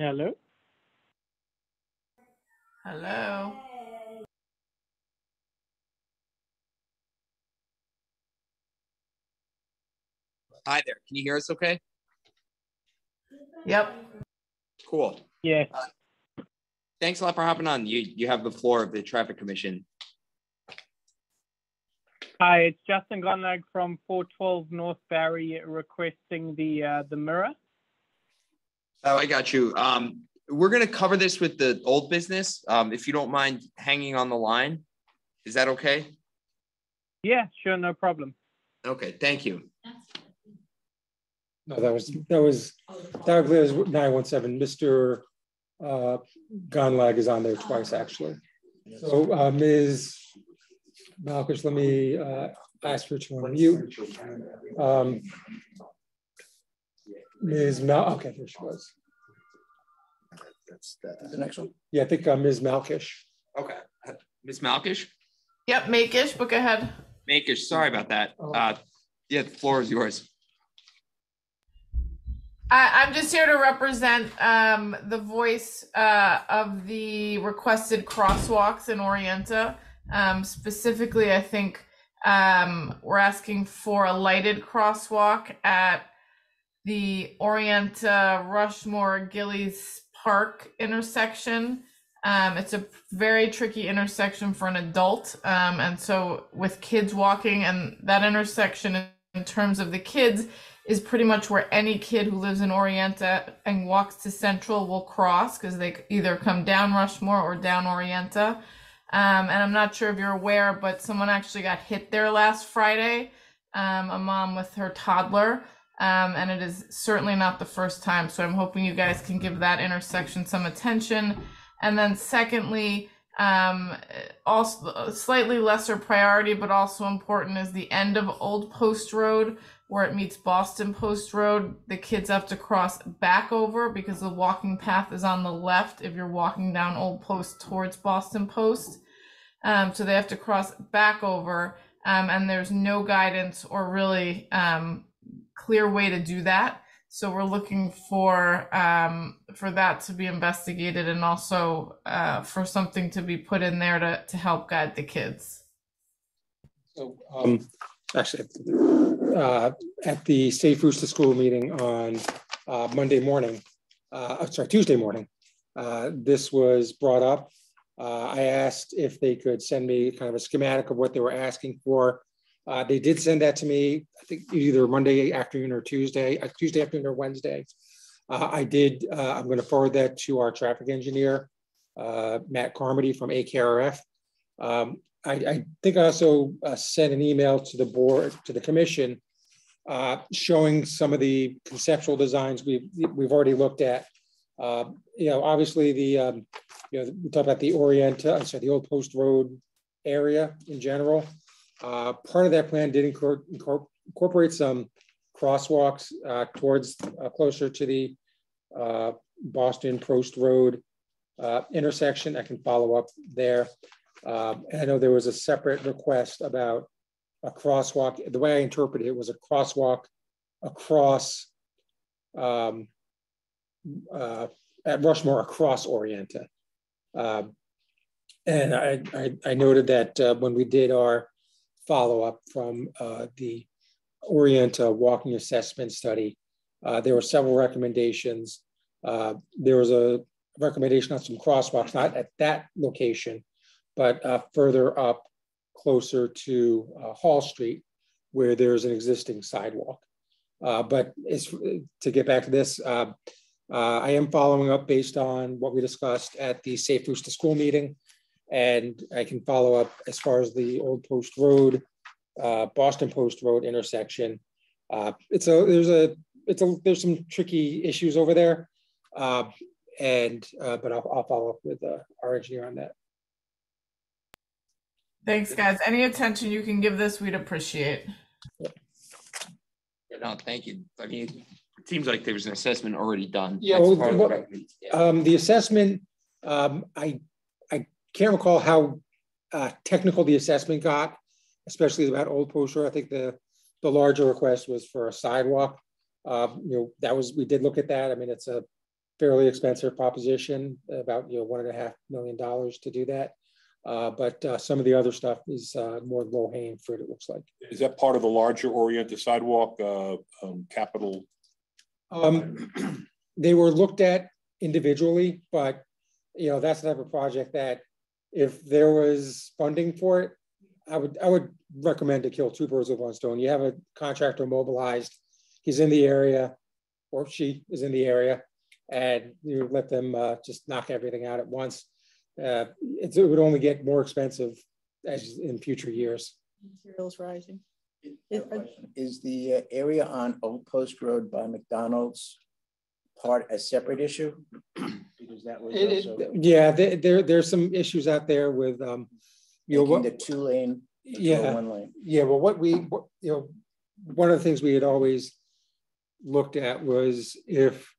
Hello. Hello. Hi there. Can you hear us okay? Yep. Cool. Yeah. Thanks a lot for hopping on. You you have the floor of the traffic commission. Hi, it's Justin Gunlag from 412 North Barry requesting the uh, the mirror. Oh, I got you. Um, we're gonna cover this with the old business. Um, if you don't mind hanging on the line, is that okay? Yeah, sure, no problem. Okay, thank you. No, that was, that was, that was nine one seven, Mr. Uh, Gonlag is on there twice, actually. So, uh, Ms. Malkish, let me, uh, ask her to unmute. Um, Ms. Mal, okay, there she was. That's the next one. Yeah, I think, uh, Ms. Malkish. Okay. Ms. Malkish? Yep. Make-ish, but go ahead. Makish, sorry about that. Uh, yeah, the floor is yours. I, I'm just here to represent um, the voice uh, of the requested crosswalks in Orienta. Um, specifically, I think um, we're asking for a lighted crosswalk at the Orienta Rushmore Gillies Park intersection. Um, it's a very tricky intersection for an adult. Um, and so, with kids walking, and that intersection in terms of the kids is pretty much where any kid who lives in Orienta and walks to Central will cross because they either come down Rushmore or down Orienta. Um, and I'm not sure if you're aware, but someone actually got hit there last Friday, um, a mom with her toddler. Um, and it is certainly not the first time. So I'm hoping you guys can give that intersection some attention. And then, secondly, um, also slightly lesser priority, but also important is the end of Old Post Road where it meets Boston Post Road. The kids have to cross back over because the walking path is on the left if you're walking down Old Post towards Boston Post. Um, so they have to cross back over, um, and there's no guidance or really um, clear way to do that. So we're looking for um, for that to be investigated and also uh, for something to be put in there to, to help guide the kids. So, um, actually, uh, at the Safe to School meeting on uh, Monday morning, uh, sorry, Tuesday morning, uh, this was brought up. Uh, I asked if they could send me kind of a schematic of what they were asking for. Uh, they did send that to me, I think either Monday afternoon or Tuesday, uh, Tuesday afternoon or Wednesday. Uh, I did, uh, I'm going to forward that to our traffic engineer, uh, Matt Carmody from AKRF. Um, I, I, think I also uh, sent an email to the board, to the commission, showing some of the conceptual designs we've, we've already looked at. You know, obviously the, um, you know, we talked about the Orient, I'm sorry, the Old Post Road area in general. Uh, part of that plan did incor incor incorporate some crosswalks uh, towards uh, closer to the uh, Boston Post Road uh, intersection. I can follow up there. Um, I know there was a separate request about a crosswalk. The way I interpreted it was a crosswalk across um, at Rushmore across Orienta. Um, and I, I, I, noted that when we did our follow up from uh, the Orienta walking assessment study, uh, there were several recommendations. Uh, there was a recommendation on some crosswalks, not at that location, but uh, further up closer to uh, Hall Street, where there's an existing sidewalk. Uh, but to get back to this, uh, uh, I am following up based on what we discussed at the Safe Routes to School meeting, and I can follow up as far as the Old Post Road, uh, Boston Post Road intersection. Uh, it's a there's a it's a there's some tricky issues over there, and but I'll, I'll follow up with our engineer on that. Thanks, guys. Any attention you can give this, we'd appreciate. Yeah, no, thank you. I mean, it seems like there was an assessment already done. Yeah, well, the, yeah. Um, the assessment, um, I I can't recall how uh, technical the assessment got, especially about Old Post Road. I think the the larger request was for a sidewalk. Uh, you know, that was we did look at that. I mean, it's a fairly expensive proposition, about, you know, one and a half million dollars to do that. Uh, but uh, some of the other stuff is uh, more low hanging fruit, it looks like. Is that part of the larger Orienta sidewalk, uh, um, capital? Um, they were looked at individually, but you know, that's the type of project that if there was funding for it, I would, I would recommend to kill two birds with one stone. You have a contractor mobilized, he's in the area, or she is in the area, and you let them uh, just knock everything out at once. Uh, it's, it would only get more expensive as in future years. Materials rising. I have a question. Is the uh, area on Old Post Road by McDonald's part a separate issue? Because that was It- also yeah, there, there, there's some issues out there with, um, you know, the two lane, yeah, one lane. yeah, well, what we, what, you know, one of the things we had always looked at was if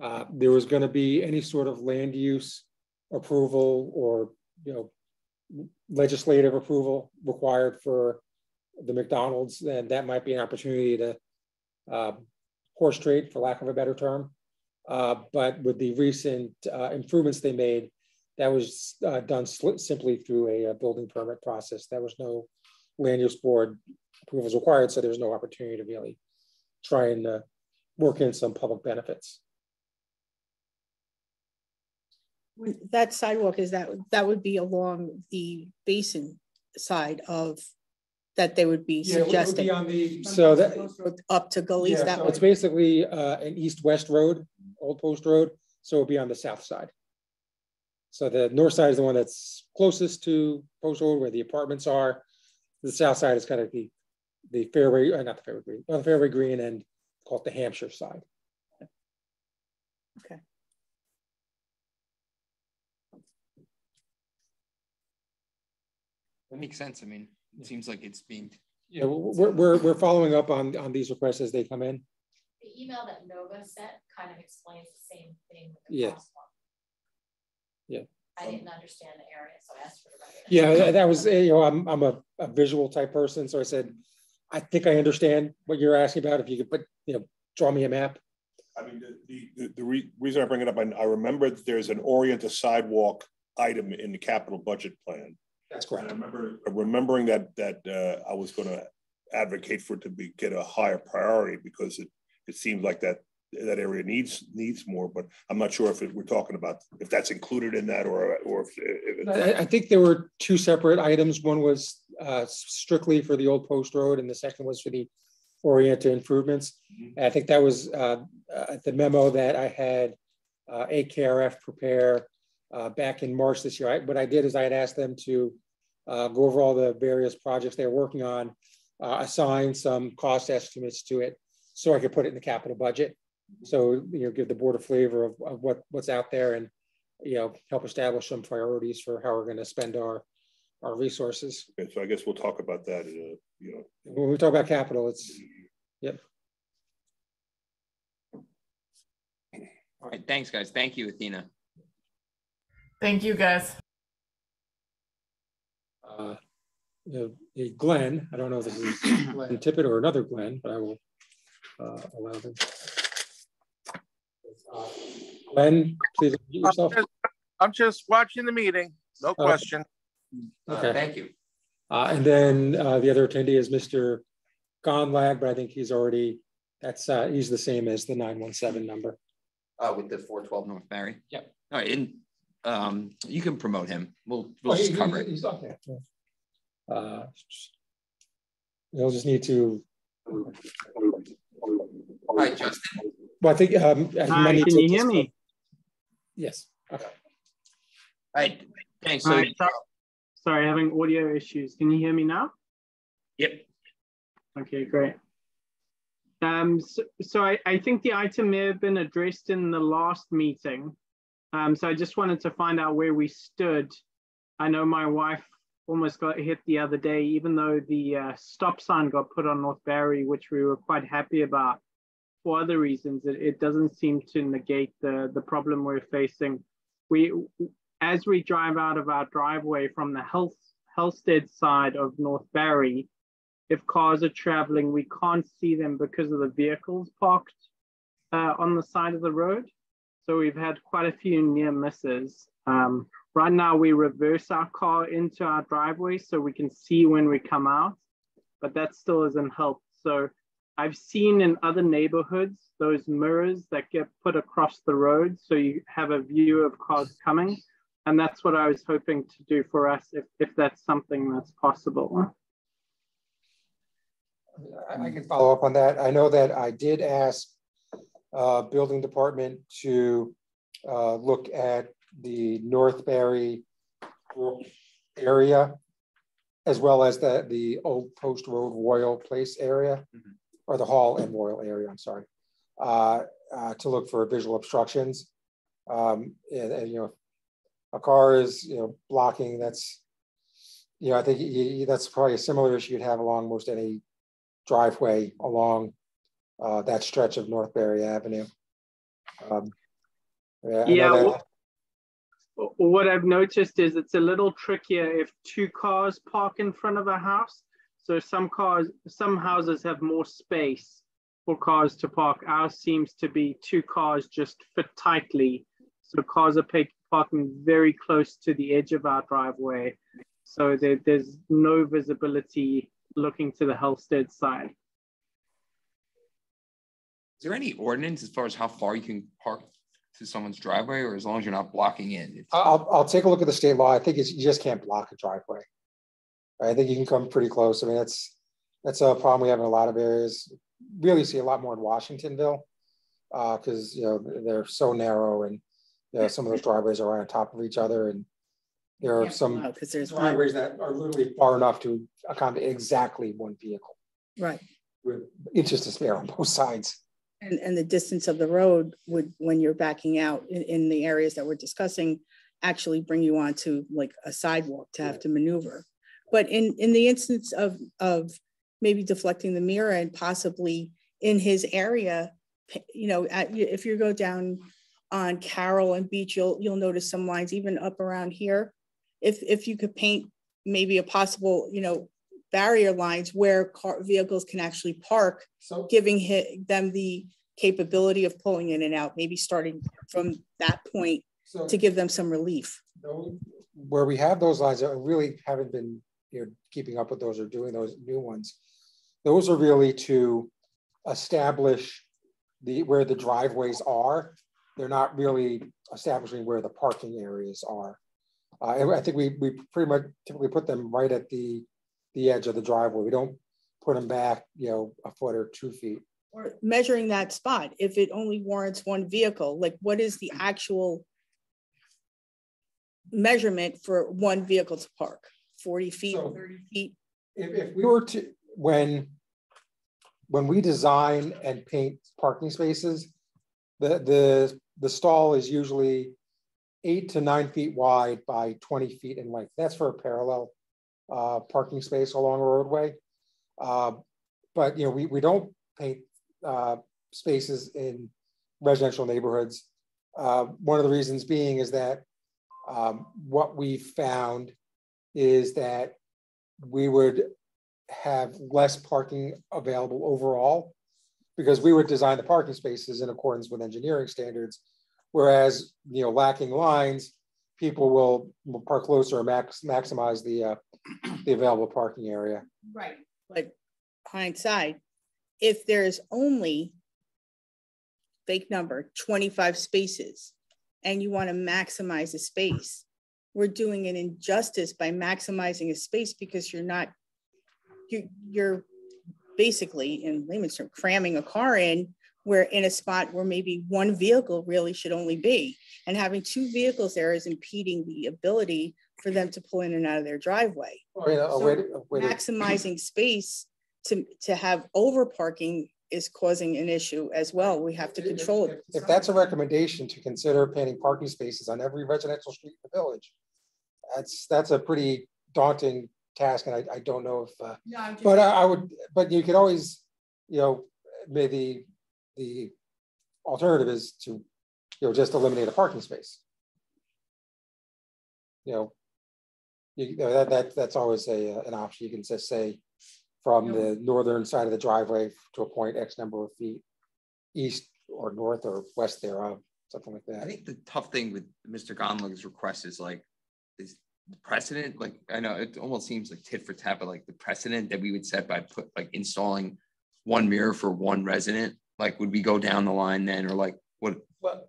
uh, there was gonna be any sort of land use approval or, you know, legislative approval required for the McDonald's, then that might be an opportunity to um, horse trade, for lack of a better term. Uh, but with the recent uh, improvements they made, that was uh, done simply through a, uh building permit process. There was no land use board approvals required, so there was no opportunity to really try and uh, work in some public benefits. That sidewalk is that, that would be along the basin side of, that they would be suggesting. on the. So that, Up to Gully's, yeah, that so it's way. basically uh, an east-west road, Old Post Road, so it'll be on the south side. So the north side is the one that's closest to Post Road where the apartments are. The south side is kind of the, the fairway, uh, not the fairway green, well, the fairway green and called the Hampshire side. Okay. That makes sense. I mean, it seems like it's being, Yeah, we're, we're, we're following up on, on these requests as they come in. The email that Nova sent kind of explains the same thing with the Yeah. crosswalk. Yeah. I didn't understand the area, so I asked for the. record. Yeah, that- that was, you know, I'm, I'm a, a visual type person, so I said, I think I understand what you're asking about, if you could put, you know, draw me a map. I mean, the, the, the re- reason I bring it up, I, I remember that there's an Orienta sidewalk item in the capital budget plan. That's And I remember remembering that, that, uh, I was gonna advocate for it to be, get a higher priority because it, it seems like that, that area needs, needs more, but I'm not sure if it, we're talking about, if that's included in that or, or if. if I, I think there were two separate items. One was uh, strictly for the old post road and the second was for the Orienta improvements. Mhm. And I think that was uh, uh, the memo that I had uh, AKRF prepare uh, back in March this year. I- What I did is I had asked them to uh, go over all the various projects they're working on, uh, assign some cost estimates to it, so I could put it in the capital budget. So, you know, give the board a flavor of, of what, what's out there and, you know, help establish some priorities for how we're gonna spend our, our resources. Okay, So I guess we'll talk about that, uh, you know. When we talk about capital, it's, yep. all right, thanks, guys. Thank you, Athena. Thank you, guys. Uh, you know, a Glenn, I don't know if this is Glenn Tippett or another Glenn, but I will uh, allow them. Uh, Glenn, please unmute yourself. I'm just watching the meeting, no question. Uh, Okay. Thank you. Uh, and then uh, the other attendee is Mr. Gonlag, but I think he's already, that's, uh, he's the same as the nine one seven number. Uh, with the four twelve North Barry. Yep. All right, and, um, you can promote him. We'll, we'll Oh, just he- cover he- it. He's up there. Uh, You'll just need to, All right, Justin. well, I think. um, he might Hi, need can you hear just- me? Yes, okay. All right, thanks. All So, right, so- Sorry, having audio issues. Can you hear me now? yep, Okay, great. Um, so, so I, I think the item may have been addressed in the last meeting. Um, so I just wanted to find out where we stood. I know my wife almost got hit the other day, even though the uh, stop sign got put on North Barry, which we were quite happy about. For other reasons, it, it doesn't seem to negate the, the problem we're facing. We, as we drive out of our driveway from the Halstead side of North Barry, if cars are traveling, we can't see them because of the vehicles parked uh, on the side of the road. So we've had quite a few near misses. Um, right now we reverse our car into our driveway so we can see when we come out, but that still isn't helped. So I've seen in other neighborhoods those mirrors that get put across the road so you have a view of cars coming. And that's what I was hoping to do for us if, if that's something that's possible. I can follow up on that. I know that I did ask uh, building department to uh, look at the North Barry area, as well as the, the Old Post Road Royal Place area, mm -hmm. or the Hall and Royal area, I'm sorry, uh, uh, to look for visual obstructions. Um, and, and, you know, a car is, you know, blocking, that's, you know, I think you, that's probably a similar issue you'd have along most any driveway along uh, that stretch of North Barry Avenue. Um, yeah, yeah what I've noticed is it's a little trickier if two cars park in front of a house. So some cars, some houses have more space for cars to park. Ours seems to be two cars just fit tightly. So cars are parking very close to the edge of our driveway. So there, there's no visibility looking to the Halstead side. Is there any ordinance as far as how far you can park to someone's driveway, or as long as you're not blocking in? I'll, I'll take a look at the state law. I think it's, you just can't block a driveway. I think you can come pretty close. I mean, that's that's a problem we have in a lot of areas. Really see a lot more in Washingtonville because uh, you know they're so narrow and you know, some of those driveways are right on top of each other and there are yeah, some because there's driveways that are literally far enough to accommodate exactly one vehicle. Right. With inches to spare on both sides. And, and the distance of the road would, when you're backing out in, in the areas that we're discussing, actually bring you onto like a sidewalk to have to maneuver. But in, in the instance of, of maybe deflecting the mirror and possibly in his area, you know, at, if you go down on Carroll and Beach, you'll you'll notice some lines even up around here if if you could paint maybe a possible you know barrier lines where car vehicles can actually park so, giving hit, them the capability of pulling in and out maybe starting from that point so, to give them some relief. where we have those lines that really haven't been you know keeping up with those or doing those new ones those are really to establish the where the driveways are. They're not really establishing where the parking areas are. Uh, I think we, we pretty much typically put them right at the, the edge of the driveway. We don't put them back, you know, a foot or two feet. Or measuring that spot, if it only warrants one vehicle, like what is the actual measurement for one vehicle to park? 40 feet, so 30 feet? If, if we were to, when, when we design and paint parking spaces, the, the, the stall is usually eight to nine feet wide by 20 feet in length. That's for a parallel uh, parking space along a roadway. Uh, but you know, we, we don't paint uh, spaces in residential neighborhoods. Uh, one of the reasons being is that um, what we found is that we would have less parking available overall because we would design the parking spaces in accordance with engineering standards Whereas, you know, lacking lines, people will, park closer and max, maximize the, uh, the available parking area. Right. But hindsight, if there's only fake number 25 spaces and you want to maximize a space, we're doing an injustice by maximizing a space because you're not, you, you're basically in layman's term cramming a car in we're in a spot where maybe one vehicle really should only be. And having two vehicles there is impeding the ability for them to pull in and out of their driveway. so wait, wait, maximizing space to, to have over parking is causing an issue as well. We have to control it. If that's a recommendation to consider painting parking spaces on every residential street in the village, that's that's a pretty daunting task, and I, I don't know if. Uh, no, but I, I, would, but you could always, you know, maybe the alternative is to, you know, just eliminate a parking space. You know, you, you know that, that that's always a, uh, an option. You can just say from the northern side of the driveway to a point X number of feet east or north or west thereof. something like that. I think the tough thing with Mr. Gonlug's request is like, is the precedent, like, I know it almost seems like tit for tat, but like the precedent that we would set by put, like installing one mirror for one resident, like, would we go down the line then, or like, what? Well,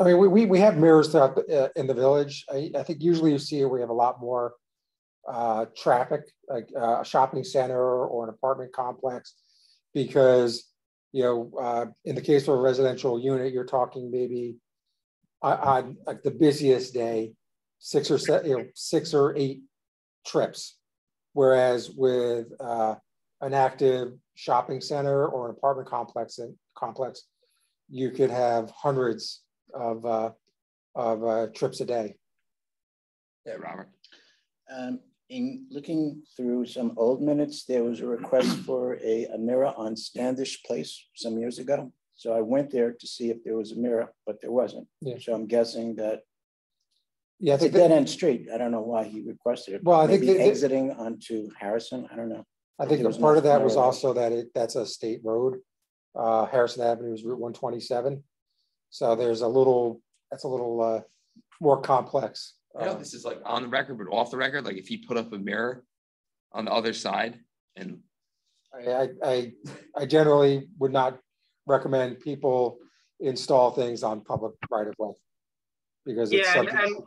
I mean, we, we, we have mirrors throughout, the- uh, in the village. I, I think usually you see we have a lot more uh, traffic, like uh, a shopping center or an apartment complex. Because, you know, uh, in the case of a residential unit, you're talking maybe on, on like the busiest day, six or se, you know, six or eight trips. Whereas with uh, an active shopping center or an apartment complex complex, you could have hundreds of uh, of uh, trips a day. Yeah, Robert. Um, in looking through some old minutes, there was a request for a, a mirror on Standish Place some years ago. So I went there to see if there was a mirror, but there wasn't. Yeah. So I'm guessing that Yeah, I it's a dead end street. I don't know why he requested it. Well, I think Maybe that- that- exiting onto Harrison. I don't know. I think part of that was also that it that's a state road. Uh, Harrison Avenue is Route 127. So there's a little that's a little uh, more complex. I know Uh, this is like on the record, but off the record, like if he put up a mirror on the other side and I, I, I, I generally would not recommend people install things on public right of way. Because it's Yeah, and, something,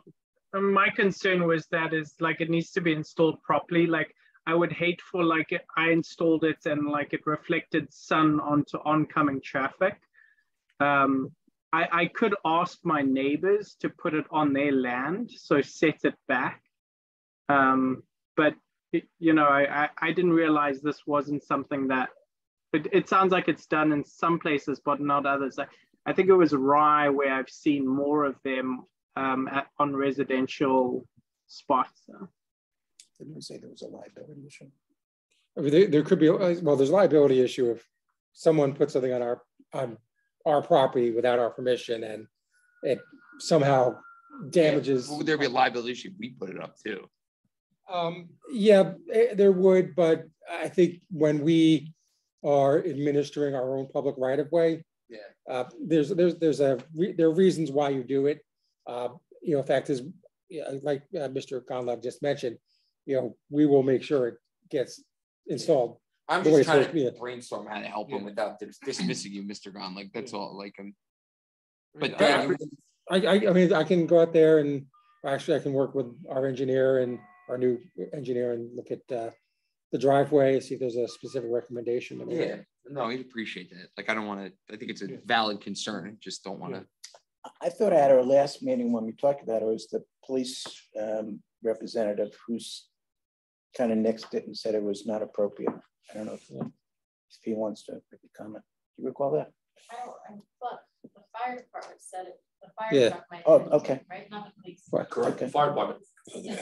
and my concern was that is like it needs to be installed properly. Like I would hate for like I installed it and like it reflected sun onto oncoming traffic. Um, I, I could ask my neighbors to put it on their land, so set it back. Um, but it, you know, I, I, I didn't realize this wasn't something that. It, it sounds like it's done in some places, but not others. I, I think it was Rye where I've seen more of them um, at, on residential spots. Didn't we say there was a liability issue? I mean, there, there could be, uh, well, there's liability issue if someone puts something on our, on our property without our permission and it somehow damages. would there be a liability issue if we put it up too? Um, yeah, eh, there would, but I think when we are administering our own public right of way, Yeah. uh, there's, there's, there's a, re- there are reasons why you do it. Uh, you know, fact is, like uh, Mr. Conlon just mentioned, you know, we will make sure it gets installed. I'm just it's trying supposed to be. brainstorm how to help him without dis- dismissing you, Mr. Gon, like, that's all, like, um. But I- Dan, you- I, I, I mean, I can go out there and actually I can work with our engineer and our new engineer and look at uh, the driveway, see if there's a specific recommendation. I mean, yeah, no, we'd appreciate that. Like, I don't wanna, I think it's a valid concern, just don't wanna. I thought at our last meeting when we talked about it, it was the police um, representative who's kind of nixed it and said it was not appropriate. I don't know if, if he wants to make a comment. Do you recall that? I don't, I thought the fire department said it, the Yeah. fire truck might. Oh, okay. Right, not the police. Right. Correct, Okay. fire department.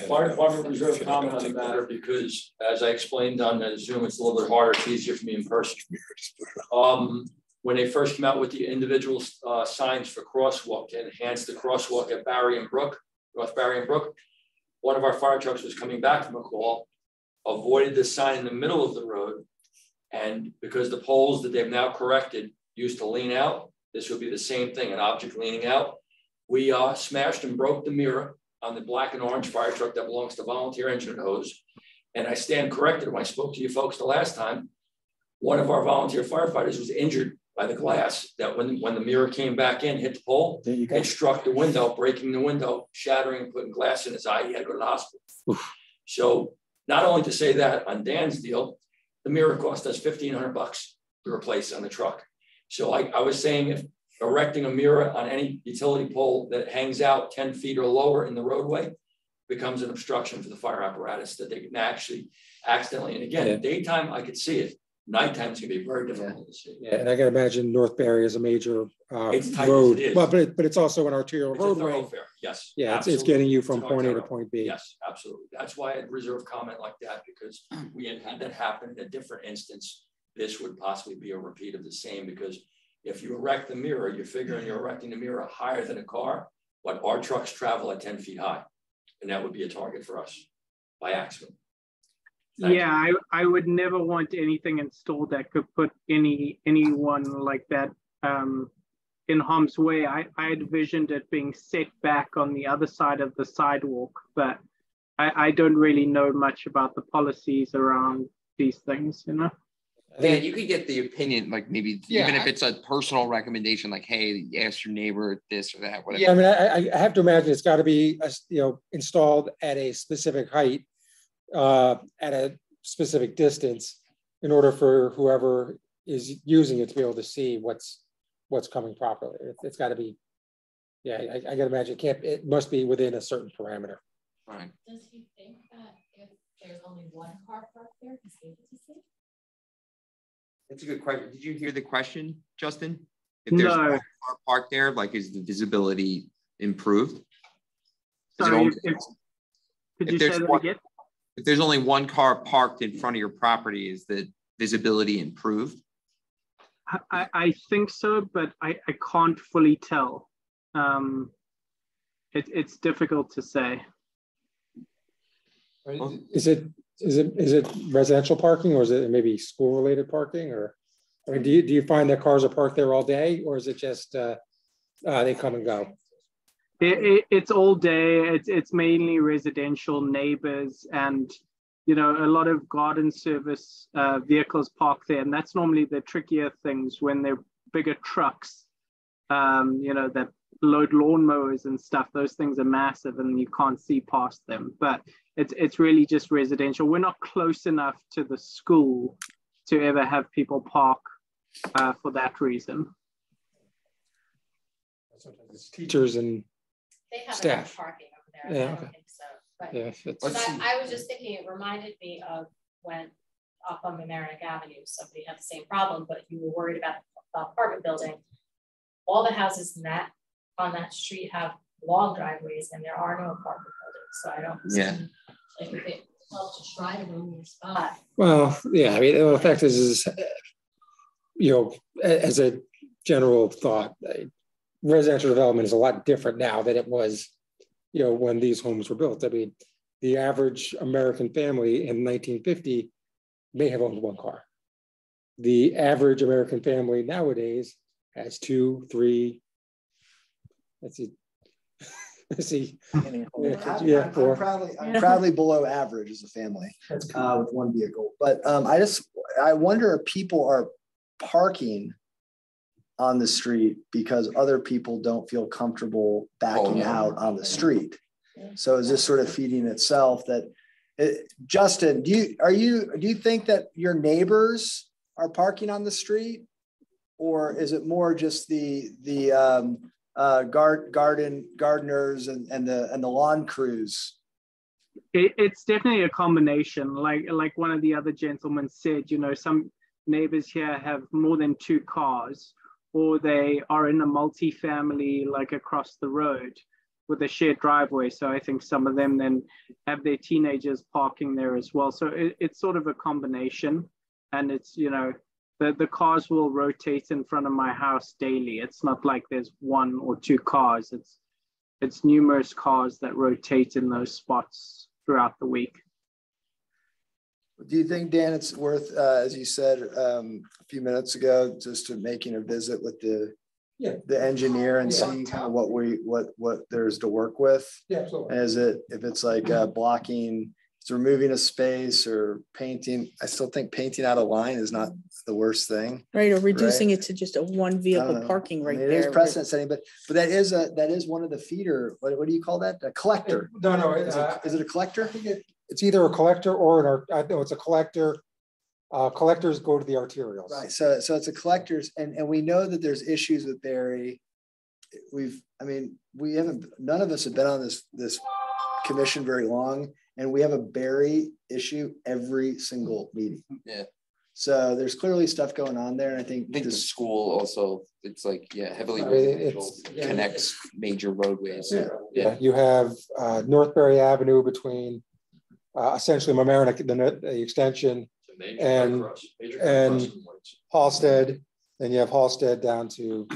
Fire department reserved comment on the matter because, as I explained on the Zoom, it's a little bit harder, it's easier for me in person. Um, when they first came out with the individual uh signs for crosswalk to enhance the crosswalk at Barry and Brook, North Barry and Brook. One of our fire trucks was coming back from a call, avoided the sign in the middle of the road. And because the poles that they've now corrected used to lean out, this would be the same thing, an object leaning out. We uh smashed and broke the mirror on the black and orange fire truck that belongs to Volunteer Engine Hose. And I stand corrected when I spoke to you folks the last time. One of our volunteer firefighters was injured by the glass that when, when the mirror came back in, hit the pole, There you go. it struck the window, breaking the window, shattering, and putting glass in his eye. He had to go to the hospital. So not only to say that on Dan's deal, the mirror cost us fifteen hundred bucks to replace on the truck. So like I was saying, if erecting a mirror on any utility pole that hangs out ten feet or lower in the roadway becomes an obstruction for the fire apparatus that they can actually accidentally, and Yeah. again, daytime, I could see it. Nighttime is gonna be very difficult to see. Yeah, and I can imagine North Barry is a major uh, It's tight as road, it is. well, but it, but it's also an arterial It's a roadway. thoroughfare, yes. Yeah, it's, it's absolutely. getting you It's from an point A to arterial. point B. Yes, absolutely. That's why I'd reserve comment like that, because we had had that happen in a different instance. This would possibly be a repeat of the same, because if you erect the mirror, you're figuring you're erecting the mirror higher than a car, but our trucks travel at ten feet high. And that would be a target for us by accident. Thank yeah, I, I would never want anything installed that could put any anyone like that um, in harm's way. I, I had envisioned it being set back on the other side of the sidewalk, but I, I don't really know much about the policies around these things, you know? Yeah, you could get the opinion, like maybe even if it's a personal recommendation, like, hey, ask your neighbor this or that, whatever. Yeah, I mean, I, I- I have to imagine it's got to be, uh, you know, installed at a specific height, uh, at a specific distance in order for whoever is using it to be able to see what's, what's coming properly. It- It's got to be, yeah, I, I gotta imagine it can't, it must be within a certain parameter. Right. Does he think that if there's only one car parked there, he's able to see? That's a good question. Did you hear the question, Justin? If there's No. one car parked there, like, is the visibility improved? Is it Sorry, only- if, if, could if you there's say that one- again? If there's only one car parked in front of your property, is the visibility improved? I, I- I think so, but I, I can't fully tell. Um, it, it's difficult to say. Is it, is it, is it residential parking or is it maybe school-related parking or? I mean, do you, do you find that cars are parked there all day or is it just, uh, uh, they come and go? It, it, it's all day. It's it's mainly residential neighbors, and you know a lot of garden service uh, vehicles parked there, and that's normally the trickier things when they're bigger trucks. Um, you know that load lawnmowers and stuff. Those things are massive, and you can't see past them. But it's it's really just residential. We're not close enough to the school to ever have people park uh, for that reason. Sometimes it's Teachers and, They have Staff. enough parking over there. Yeah, I don't okay. think so. But yeah, if it's- So that- I was just thinking, it reminded me of when up on Mamaroneck Avenue, somebody had the same problem, but you were worried about the apartment building. All the houses in that, on that street have long driveways and there are no apartment buildings, so I don't. Yeah. see, Like if it helps to try to win your spot. well, yeah, I mean, the fact is, is, uh, you know, as a general thought, uh, residential development is a lot different now than it was, you know, when these homes were built. I mean, the average American family in nineteen fifty may have owned one car. The average American family nowadays has two, three, let's see, let's see, Any- Yeah, I'm- yeah, I'm- I'm proudly, I'm proudly below average as a family uh, with one vehicle. But um, I just, I wonder if people are parking on the street because other people don't feel comfortable backing yeah. out on the street. So is this sort of feeding itself that, it- Justin, do you, are you, do you think that your neighbors are parking on the street? Or is it more just the, the um, uh, guard, garden, gardeners and, and the, and the lawn crews? It, it's definitely a combination. Like like one of the other gentlemen said, you know, some neighbors here have more than two cars, or they are in a multi-family like across the road with a shared driveway. So I think some of them then have their teenagers parking there as well. So it, it's sort of a combination, and it's you know. The, the cars will rotate in front of my house daily. It's not like there's one or two cars. It's it's numerous cars that rotate in those spots throughout the week. Do you think, Dan, it's worth, uh, as you said um, a few minutes ago, just to making a visit with the Yeah. the engineer and Yeah. see kind of what we, what, what there's to work with? yeah, absolutely. Is it, if it's like uh, blocking, it's removing a space or painting, I still think painting out a line is not the worst thing. Right, or reducing it to just a one vehicle know. parking I right mean, It is there. precedent setting, but, but that is a, that is one of the feeder, what, what do you call that? A collector? No, no, Is uh, it, is it a collector? I think it, it's either a collector or an, ar- I know it's a collector. Uh, collectors go to the arterials. Right, so, so it's a collector's, and, and we know that there's issues with Barry. We've, I mean, we haven't, none of us have been on this, this commission very long, and we have a Barry issue every single meeting. Yeah. So there's clearly stuff going on there, and I think I think the school also, it's like, yeah, heavily I mean, residential, it's- connects major roadways. Yeah. Yeah, you have uh, North Barry Avenue between uh, essentially Mamaroneck, the, the extension, major And- cross- major and-. Halstead, then you have Halstead down to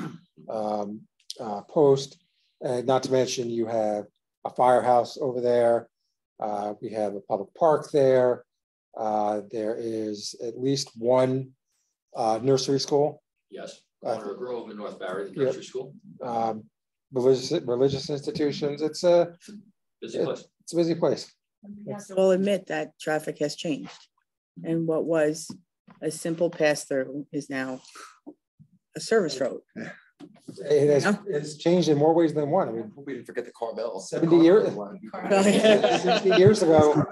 um, uh, Post. And not to mention you have a firehouse over there. Uh, we have a public park there. Uh, there is at least one uh, nursery school Yes, Corner of Grove in North Barry, the nursery school. um, religious, religious institutions. It's a, Busy place. it's a busy place. We have to all admit that traffic has changed. And what was a simple pass-through is now a service road. It has, it's changed in more ways than one. I mean, We didn't forget the Carvel. seventy years, sixty years ago,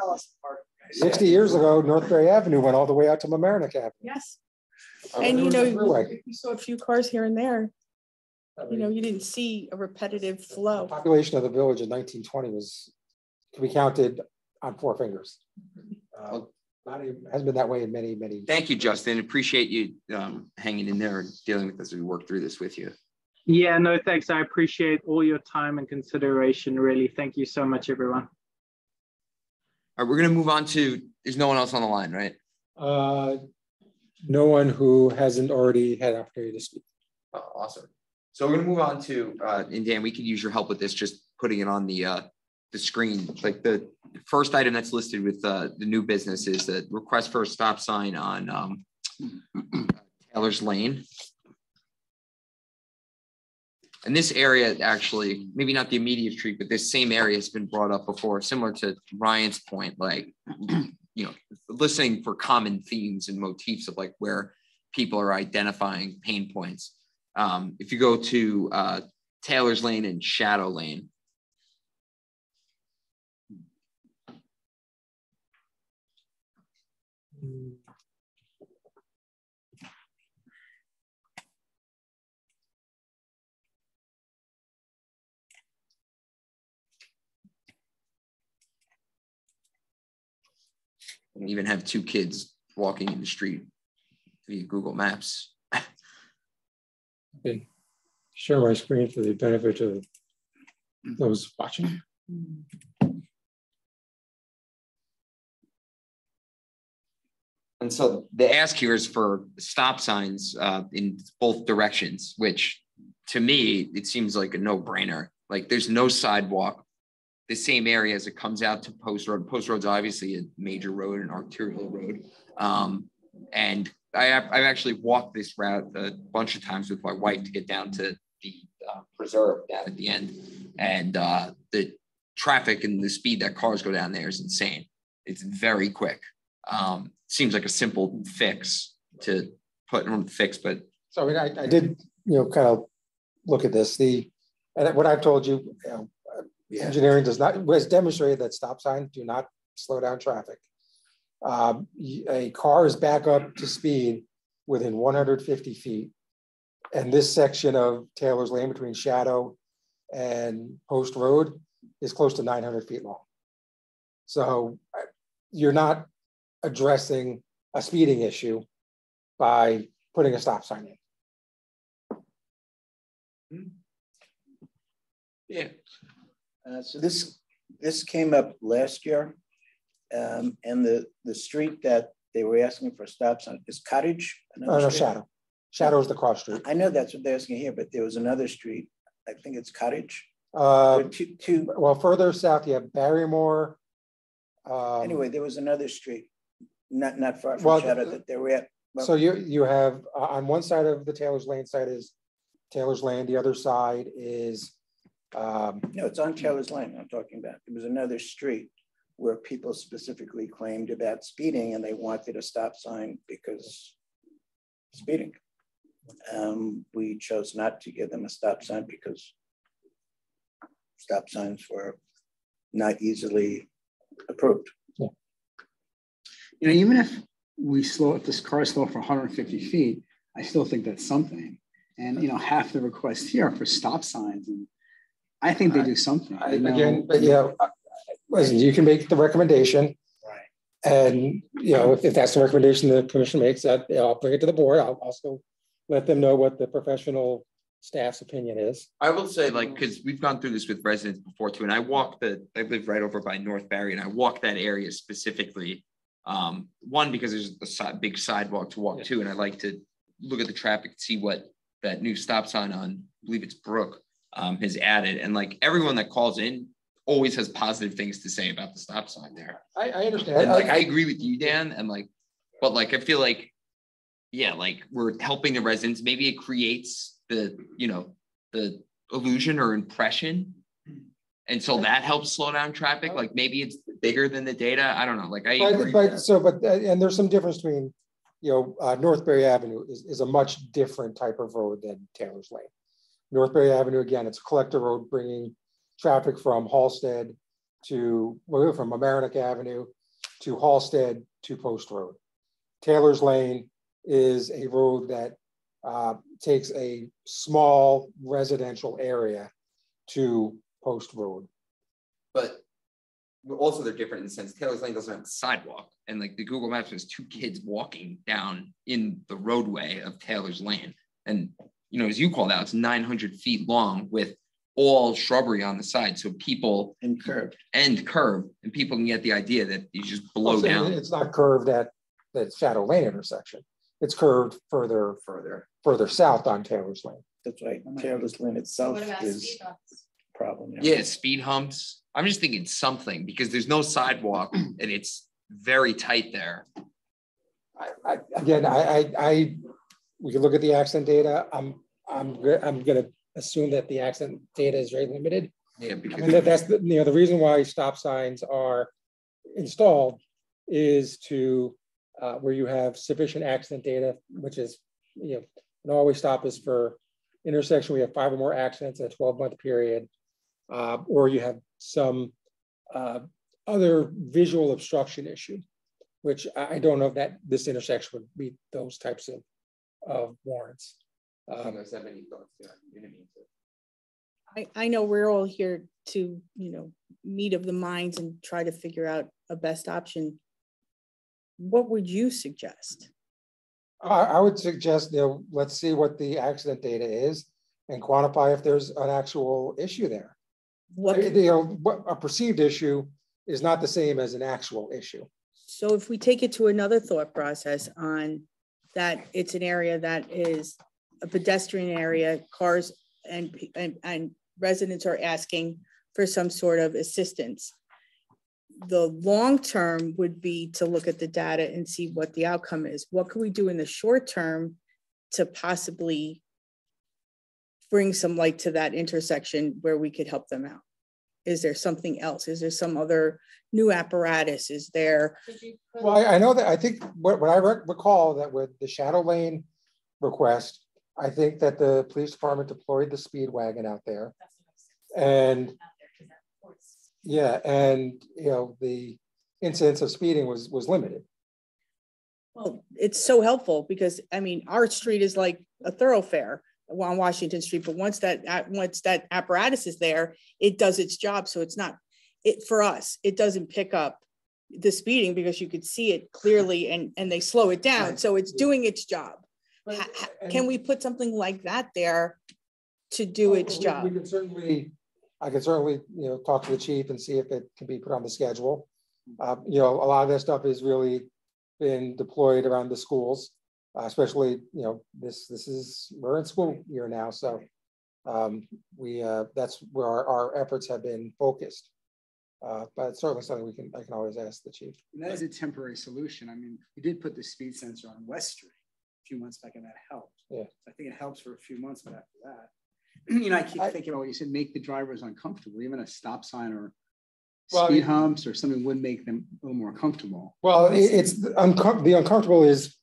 sixty years ago, North Barry Avenue went all the way out to Mamaroneck Avenue. Yes. Uh, And you it was a know, throughway. you saw a few cars here and there, I you know, you didn't see a repetitive the flow. Population of the village in nineteen twenty was, could be counted on four fingers. Uh, Not even, hasn't been that way in many, many. Thank you, Justin. Appreciate you um, hanging in there and dealing with us as we work through this with you. Yeah, no, thanks. I appreciate all your time and consideration. Really, thank you so much, everyone. All right, we're gonna move on to, there's no one else on the line, right? Uh, no one who hasn't already had opportunity to speak. Oh, Awesome. So we're gonna move on to, uh, and Dan, we could use your help with this, just putting it on the, uh, the screen. Like the first item that's listed with, uh, the new business is the request for a stop sign on, um, Taylor's Lane. And this area, actually, maybe not the immediate street, but this same area has been brought up before, similar to Ryan's point, like, you know, listening for common themes and motifs of like where people are identifying pain points. Um, if you go to uh, Taylor's Lane and Shadow Lane, and even have two kids walking in the street via Google Maps. okay. share my screen for the benefit of those watching. Hmm. And so the ask here is for stop signs uh, in both directions, which to me, it seems like a no brainer. Like there's no sidewalk, the same area as it comes out to Post Road. Post Road's obviously a major road, an arterial road. Um, and I have, I've actually walked this route a bunch of times with my wife to get down to the uh, preserve down at the end. And uh, the traffic and the speed that cars go down there is insane. It's very quick. Um, seems like a simple fix to put in fix, but So I I, did, you know, kind of look at this, the, and what I've told you, you know, Yeah. engineering does not, has demonstrated that stop signs do not slow down traffic. Um, a car is back up to speed within one hundred fifty feet. And this section of Taylor's Lane between Shadow and Post Road is close to nine hundred feet long. So you're not addressing a speeding issue by putting a stop sign in. yeah. Uh, so this, this came up last year. Um, and the, the street that they were asking for stops on is Cottage? Oh, no, street? Shadow. Shadow is the cross street. I know that's what they're asking here, but there was another street, I think it's Cottage. Uh, Two, two, well, further south, you have Barrymore. um, anyway, there was another street, not, not far Well, from Shadow that they were at. well, So you, you have, uh, on one side of the Taylor's Lane side is Taylor's Lane, the other side is, um, No, it's on Taylor's Lane I'm talking about. There was another street where people specifically claimed about speeding and they wanted a stop sign because speeding. Um, we chose not to give them a stop sign because stop signs were not easily approved. You know, even if we slow, if this car slow for 150 feet, I still think that's something. And, you know, half the requests here are for stop signs and I think they do something. I- again, but yeah, listen, you can make the recommendation. Right. And, you know, if, if that's the recommendation the commission makes, that, you know, I'll bring it to the board. I'll also let them know what the professional staff's opinion is. I will say like, because we've gone through this with residents before too, and I walk the, I live right over by North Barry and I walk that area specifically. Um, one, because there's a big sidewalk to walk to, and I like to look at the traffic, and see what that new stop sign on, I believe it's Brook, um, has added. And like everyone that calls in always has positive things to say about the stop sign there. I, I understand. And like, I agree with you, Dan, and like, but like, I feel like, yeah, like we're helping the residents. Maybe it creates the, you know, the illusion or impression. And so that helps slow down traffic. Like maybe it's bigger than the data. I don't know. Like I But, but so, but, uh, and there's some difference between, you know, uh, North Barry Avenue is, is a much different type of road than Taylor's Lane. North Barry Avenue, again, it's a collector road bringing traffic from Halstead to, well, from Mamaroneck Avenue to Halstead to Post Road. Taylor's Lane is a road that uh, takes a small residential area to Post Road. but also they're different in the sense Taylor's Lane doesn't have a sidewalk. And like the Google Maps has two kids walking down in the roadway of Taylor's Lane. And you know, as you called out, it's 900 feet long with all shrubbery on the side. So people and curved and curb, and people can get the idea that you just blow Also, down. It's not curved at the Shadow Lane intersection. It's curved further, further, further south on Taylor's Lane. That's right. Taylor's Lane itself What about is speed bumps? a problem. Yeah, speed humps. I'm just thinking something because there's no sidewalk and it's very tight there. I, again, I, I, I, we can look at the accident data. I'm, I'm, I'm gonna assume that the accident data is very limited. Yeah, because And that, that's, the you know, the reason why stop signs are installed is to, uh, where you have sufficient accident data, which is, you know, an always stop is for intersection, we have five or more accidents in a twelve month period. Uh, or you have some, uh, other visual obstruction issue, which I, I don't know if that this intersection would meet those types of, of warrants. Um, I, I know we're all here to, you know, meet of the minds and try to figure out a best option. What would you suggest? I, I would suggest, you know, let's see what the accident data is and quantify if there's an actual issue there. What, You know, what a perceived issue is not the same as an actual issue. so if we take it to another thought process on that it's an area that is a pedestrian area, cars and, and, and residents are asking for some sort of assistance. The long term would be to look at the data and see what the outcome is. What can we do in the short term to possibly bring some light to that intersection where we could help them out? Is there something else? Is there some other new apparatus? Is there? Could you put- Well, I, I know that, I think, what, what I rec- recall that with the Shadow Lane request, I think that the police department deployed the speed wagon out there. And, out there 'cause that force- yeah, and, you know, the incidence of speeding was, was limited. Well, it's so helpful because, I mean, our street is like a thoroughfare on Washington Street, but once that, once that apparatus is there, it does its job. So it's not, it, for us, it doesn't pick up the speeding because you could see it clearly and, and they slow it down. Right. So it's doing its job. Ha- ha- Can we put something like that there to do its We- job? We can certainly, I can certainly, you know, talk to the chief and see if it can be put on the schedule. Uh, you know, a lot of that stuff has really been deployed around the schools, uh, especially, you know, this, this is, we're in school year now, so. Um, we, uh, that's where our, our efforts have been focused. Uh, but it's certainly something we can, I can always ask the chief. And that is a temporary solution. I mean, we did put the speed sensor on West Street a few months back and that helped. Yeah. I think it helps for a few months, but after that, you know, I keep I- thinking about what you said, make the drivers uncomfortable, even a stop sign or Well, speed humps or something would make them a little more comfortable. Well, it- it's the uncom- the uncomfortable is,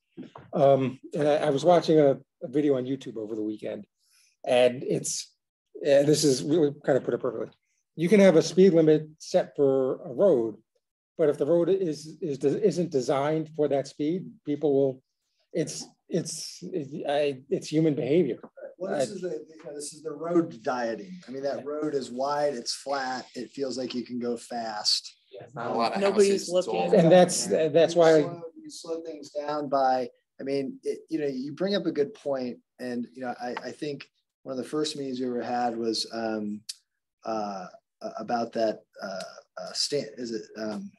um, and I, I was watching a, a video on YouTube over the weekend, and it's, and this is really kind of put it perfectly. You can have a speed limit set for a road, but if the road is is isn't designed for that speed, people will. It's it's it's, I, it's human behavior. Well, this is the, you know, this is the road dieting. I mean, that road is wide, it's flat, it feels like you can go fast. Yeah, Not a lot of Nobody's houses. Looking. And that's that's You why slow- things down by, I mean, it, you know, you bring up a good point, and, you know, I, I think one of the first meetings we ever had was um, uh, about that uh, uh, stand, is it um,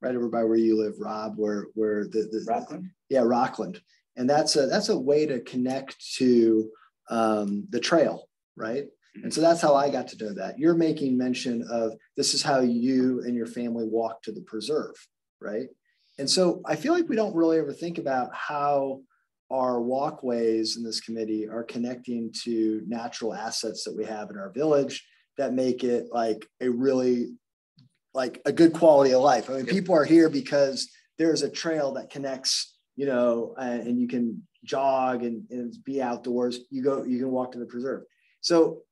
right over by where you live, Rob, where, where the, the Rockland? yeah, Rockland. And that's a that's a way to connect to um, the trail, right? And so that's how I got to know that. You're making mention of this is how you and your family walk to the preserve, right? And so I feel like we don't really ever think about how our walkways in this committee are connecting to natural assets that we have in our village that make it like a really like a good quality of life. I mean, people are here because there's a trail that connects, you know, and, and you can jog and, and be outdoors. You go, you can walk to the preserve. So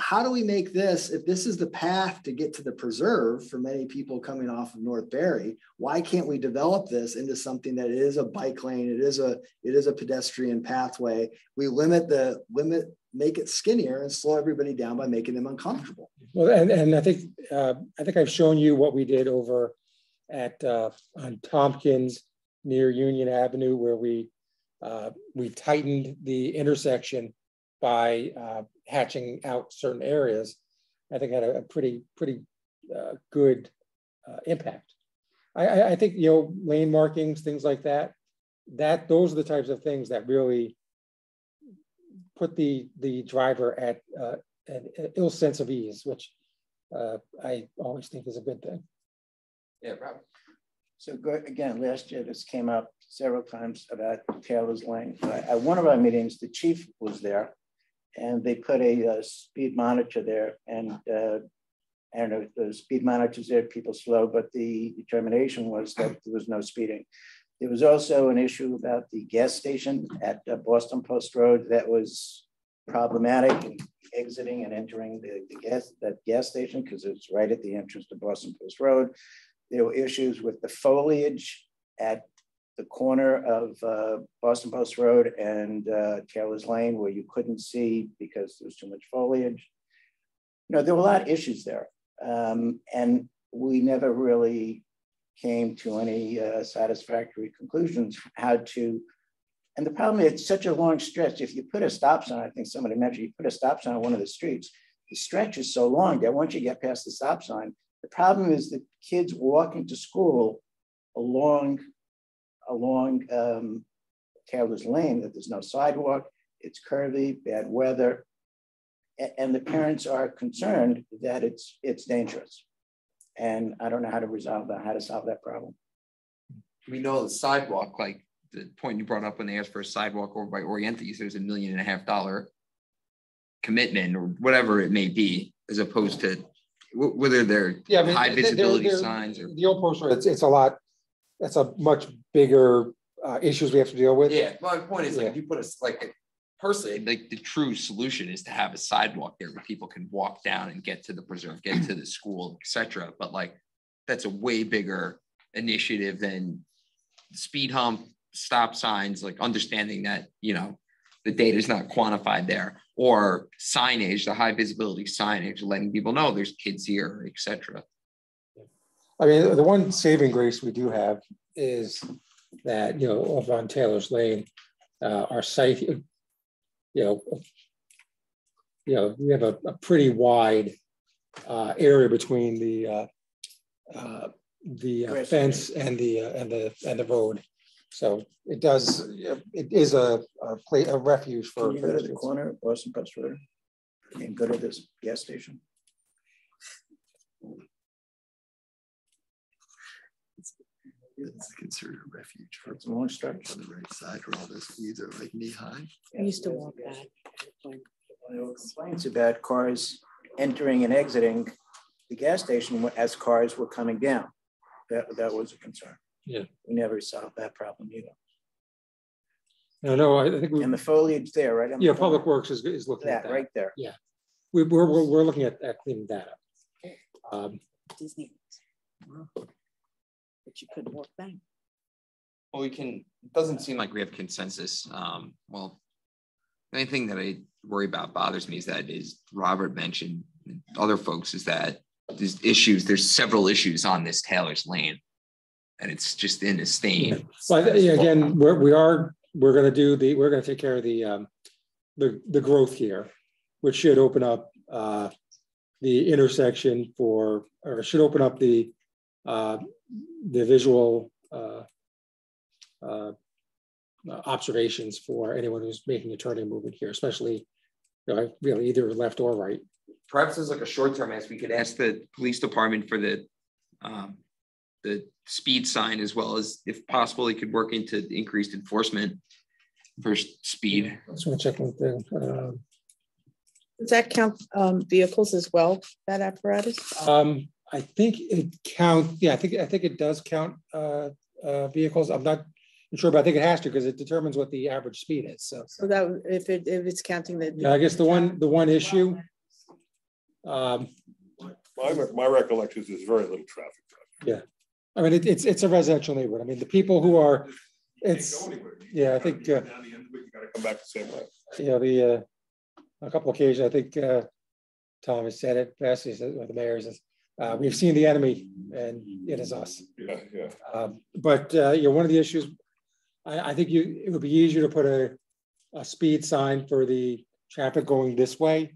how do we make this, if this is the path to get to the preserve for many people coming off of North Barry, why can't we develop this into something that is a bike lane, it is a, it is a pedestrian pathway. We limit the limit, make it skinnier and slow everybody down by making them uncomfortable. Well, and, and I think, uh, I think I've shown you what we did over at, uh, on Tompkins near Union Avenue, where we, uh, we tightened the intersection by uh, hatching out certain areas, I think had a, a pretty pretty uh, good uh, impact. I, I, think you know lane markings, things like that. That those are the types of things that really put the the driver at uh, an, an ill sense of ease, which uh, I always think is a good thing. Yeah, Rob. So go, again, last year this came up several times about Taylor's Lane. At one of our meetings, the chief was there and they put a, a uh, speed monitor there and uh, I don't know, the speed monitors there, people slow, but the determination was that there was no speeding. There was also an issue about the gas station at uh, Boston Post Road that was problematic exiting and entering the, the gas that gas station because it's right at the entrance to Boston Post Road. There were issues with the foliage at the corner of uh, Boston Post Road and uh, Taylor's Lane where you couldn't see because there was too much foliage. You know, there were a lot of issues there. Um, and we never really came to any uh, satisfactory conclusions how to, and the problem is it's such a long stretch. If you put a stop sign, I think somebody mentioned, you put a stop sign on one of the streets, the stretch is so long that once you get past the stop sign, the problem is that kids walking to school along along um, Taylor's Lane that there's no sidewalk, it's curvy, bad weather, and the parents are concerned that it's it's dangerous. And I don't know how to resolve that, how to solve that problem. We know the sidewalk, like the point you brought up when they asked for a sidewalk over by Orientis, there's a million and a half dollar commitment or whatever it may be, as opposed to whether they're yeah, I mean, high visibility they're, they're, signs or the old post road. It's, it's a lot that's a much bigger uh, issues we have to deal with. Yeah, my point is like yeah. if you put a like personally, like the true solution is to have a sidewalk there where people can walk down and get to the preserve, get to the school, etc. But like that's a way bigger initiative than speed hump, stop signs, like understanding that, you know, the data is not quantified there, or signage, the high visibility signage, letting people know there's kids here, etc. I mean, the one saving grace we do have is that, you know, over on Taylor's Lane, uh, our site, you know, you know, we have a, a pretty wide uh, area between the uh, uh the uh, fence and the uh, and the and the road. So it does. It is a a, play, a refuge for. Can you go to the corner of Boston Post Road and go to this gas station? It's considered a refuge for it's a long stretch on the right side where all those weeds are like knee high. I used to walk that. There were complaints about cars entering and exiting the gas station as cars were coming down. That, that was a concern. Yeah. We never solved that problem either. No, no, I think we. And the foliage there, right? Yeah, Public Works is, is looking at that. Right there. Yeah. We, we're, we're, we're looking at, at cleaning that up. Um, Disney but you couldn't walk back. Well, we can, it doesn't seem like we have consensus. Um, well, the only thing that I worry about bothers me is that is Robert mentioned other folks is that there's issues, there's several issues on this Taylor's lane and it's just in a stain. Well, again, we're, we are, we're going to do the, we're going to take care of the, um, the, the growth here, which should open up uh, the intersection for, or should open up the uh, the visual uh, uh, observations for anyone who's making a turning movement here, especially you know, really either left or right. Perhaps as like a short-term ask, we could ask the police department for the um, the speed sign as well as, if possible, they could work into increased enforcement for speed. Just want to check one thing. Um, Does that count um, vehicles as well, that apparatus? Um, I think it count, yeah, I think, I think it does count uh, uh, vehicles. I'm not sure, but I think it has to because it determines what the average speed is. So, So that, if it, if it's counting the. yeah, I guess the one, the one issue. Um, My, my recollection is there's very little traffic. yeah, I mean, it, it's, it's a residential neighborhood. I mean, the people who are, it's, yeah, I think, uh, Down the end of it, you gotta come back the same way. you know, the, uh, a couple occasions, I think, uh, Tom has said it best, he said, or the mayor says, uh, we've seen the enemy and it is us. Yeah, yeah. Um, but, uh, you know, one of the issues, I, I think you, it would be easier to put a, a speed sign for the traffic going this way.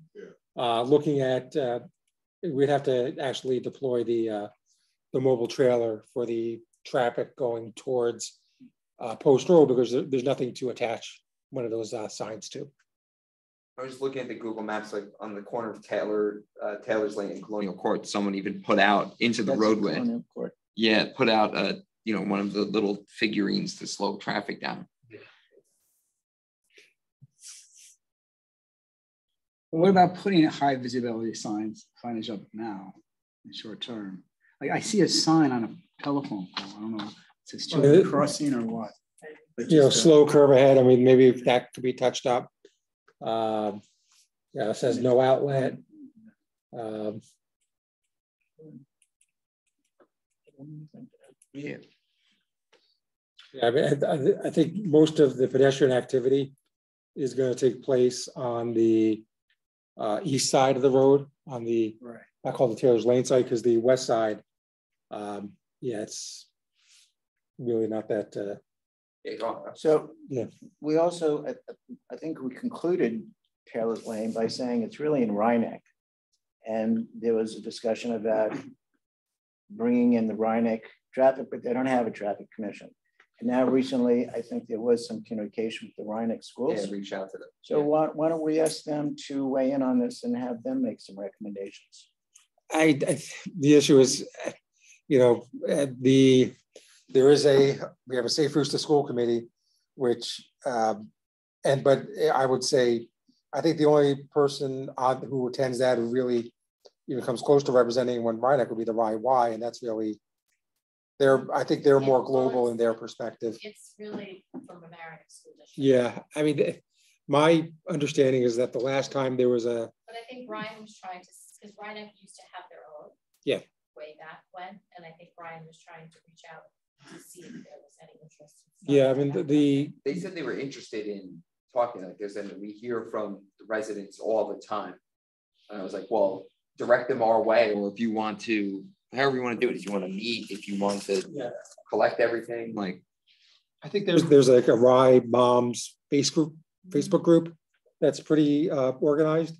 Uh, looking at, uh, we'd have to actually deploy the, uh, the mobile trailer for the traffic going towards, uh, Post Road because there- there's nothing to attach one of those, uh, signs to. I was looking at the Google Maps, like on the corner of Taylor, uh, Taylor's Lane and Colonial Court, someone even put out into the That's roadway. Colonial Court. Yeah, put out uh you know, one of the little figurines to slow traffic down. Yeah. What about putting high visibility signs, signage up now in short term? Like I see a sign on a telephone pole. I don't know, it says children crossing or what. But You know, just, uh, slow curve ahead, I mean, maybe that could be touched up. Um, yeah, it says no outlet. Um, Yeah. Yeah, I mean, I, I- think most of the pedestrian activity is gonna take place on the uh, east side of the road, on the, Right. I call the Taylor's Lane side, because the west side, um, yeah, it's really not that, uh, So Yeah. we also, I, I think we concluded Taylor's Lane by saying it's really in Rye Neck. And there was a discussion about bringing in the Rye Neck traffic, but they don't have a traffic commission. And now recently, I think there was some communication with the Rye Neck schools. Yeah, reach out to them. So why, why don't we ask them to weigh in on this and have them make some recommendations? I, I, the issue is, you know, uh, the, there is a, we have a Safe Routes to School Committee, which, um, and, but I would say, I think the only person on, who attends that who really even comes close to representing one Rye Neck would be the RIY, and that's really, they're, I think they're more global in their perspective. It's really from Mamaroneck School District. Yeah, I mean, my understanding is that the last time there was a, But I think Brian was trying to, because Rye Neck used to have their own. Yeah. Way back when, and I think Brian was trying to reach out to see if there was any interest. yeah, I mean, the- the, They said they were interested in talking like this, and we hear from the residents all the time. And I was like, well, direct them our way, or if you want to, however you want to do it, if you want to meet, if you want to Yeah. collect everything, like. I think there's, there's like a Rye Moms face group, Facebook group that's pretty uh, organized.